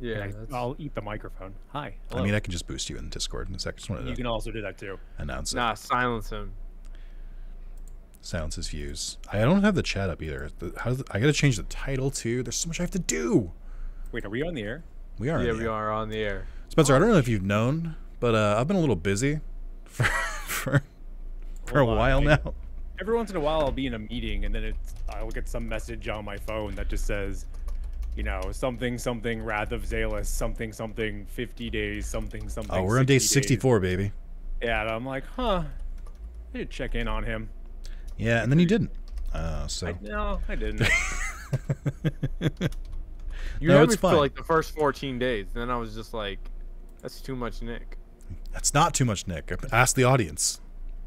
Yeah, I, I'll eat the microphone. Hi. I mean, I can just boost you in Discord in a second. Just you to can also do that too. announce it. nah, silence him. Silence his views. I don't have the chat up either. The, how does the- I got to change the title too. There's so much I have to do. Wait, are we on the air? We are. Yeah, in the we air. are on the air. Spencer, I don't know if you've known, but uh, I've been a little busy for for, for a Hold on, while I- now. Every once in a while, I'll be in a meeting and then it's I'll get some message on my phone that just says, you know, something something Wrath of Zalis, something something 50 days, something something. Oh, we're on day 60 days. 64, baby. Yeah, and I'm like, huh. I did check in on him. Yeah, and then you didn't. Uh, so I, no, I didn't. You No, it's me fine. for like the first 14 days. Then I was just like, that's too much Nick. that's not too much, Nick. Ask the audience.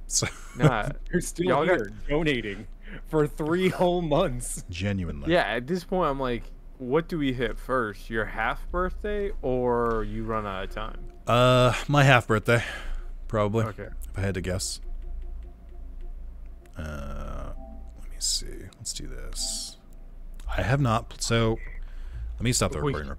So Nah. You're still Y'all got- donating for three whole months. genuinely. yeah, at this point, I'm like, what do we hit first? Your half birthday or you run out of time? Uh, my half birthday, probably. Okay. If I had to guess. Uh, let me see. Let's do this. I have not. So, let me stop the recording.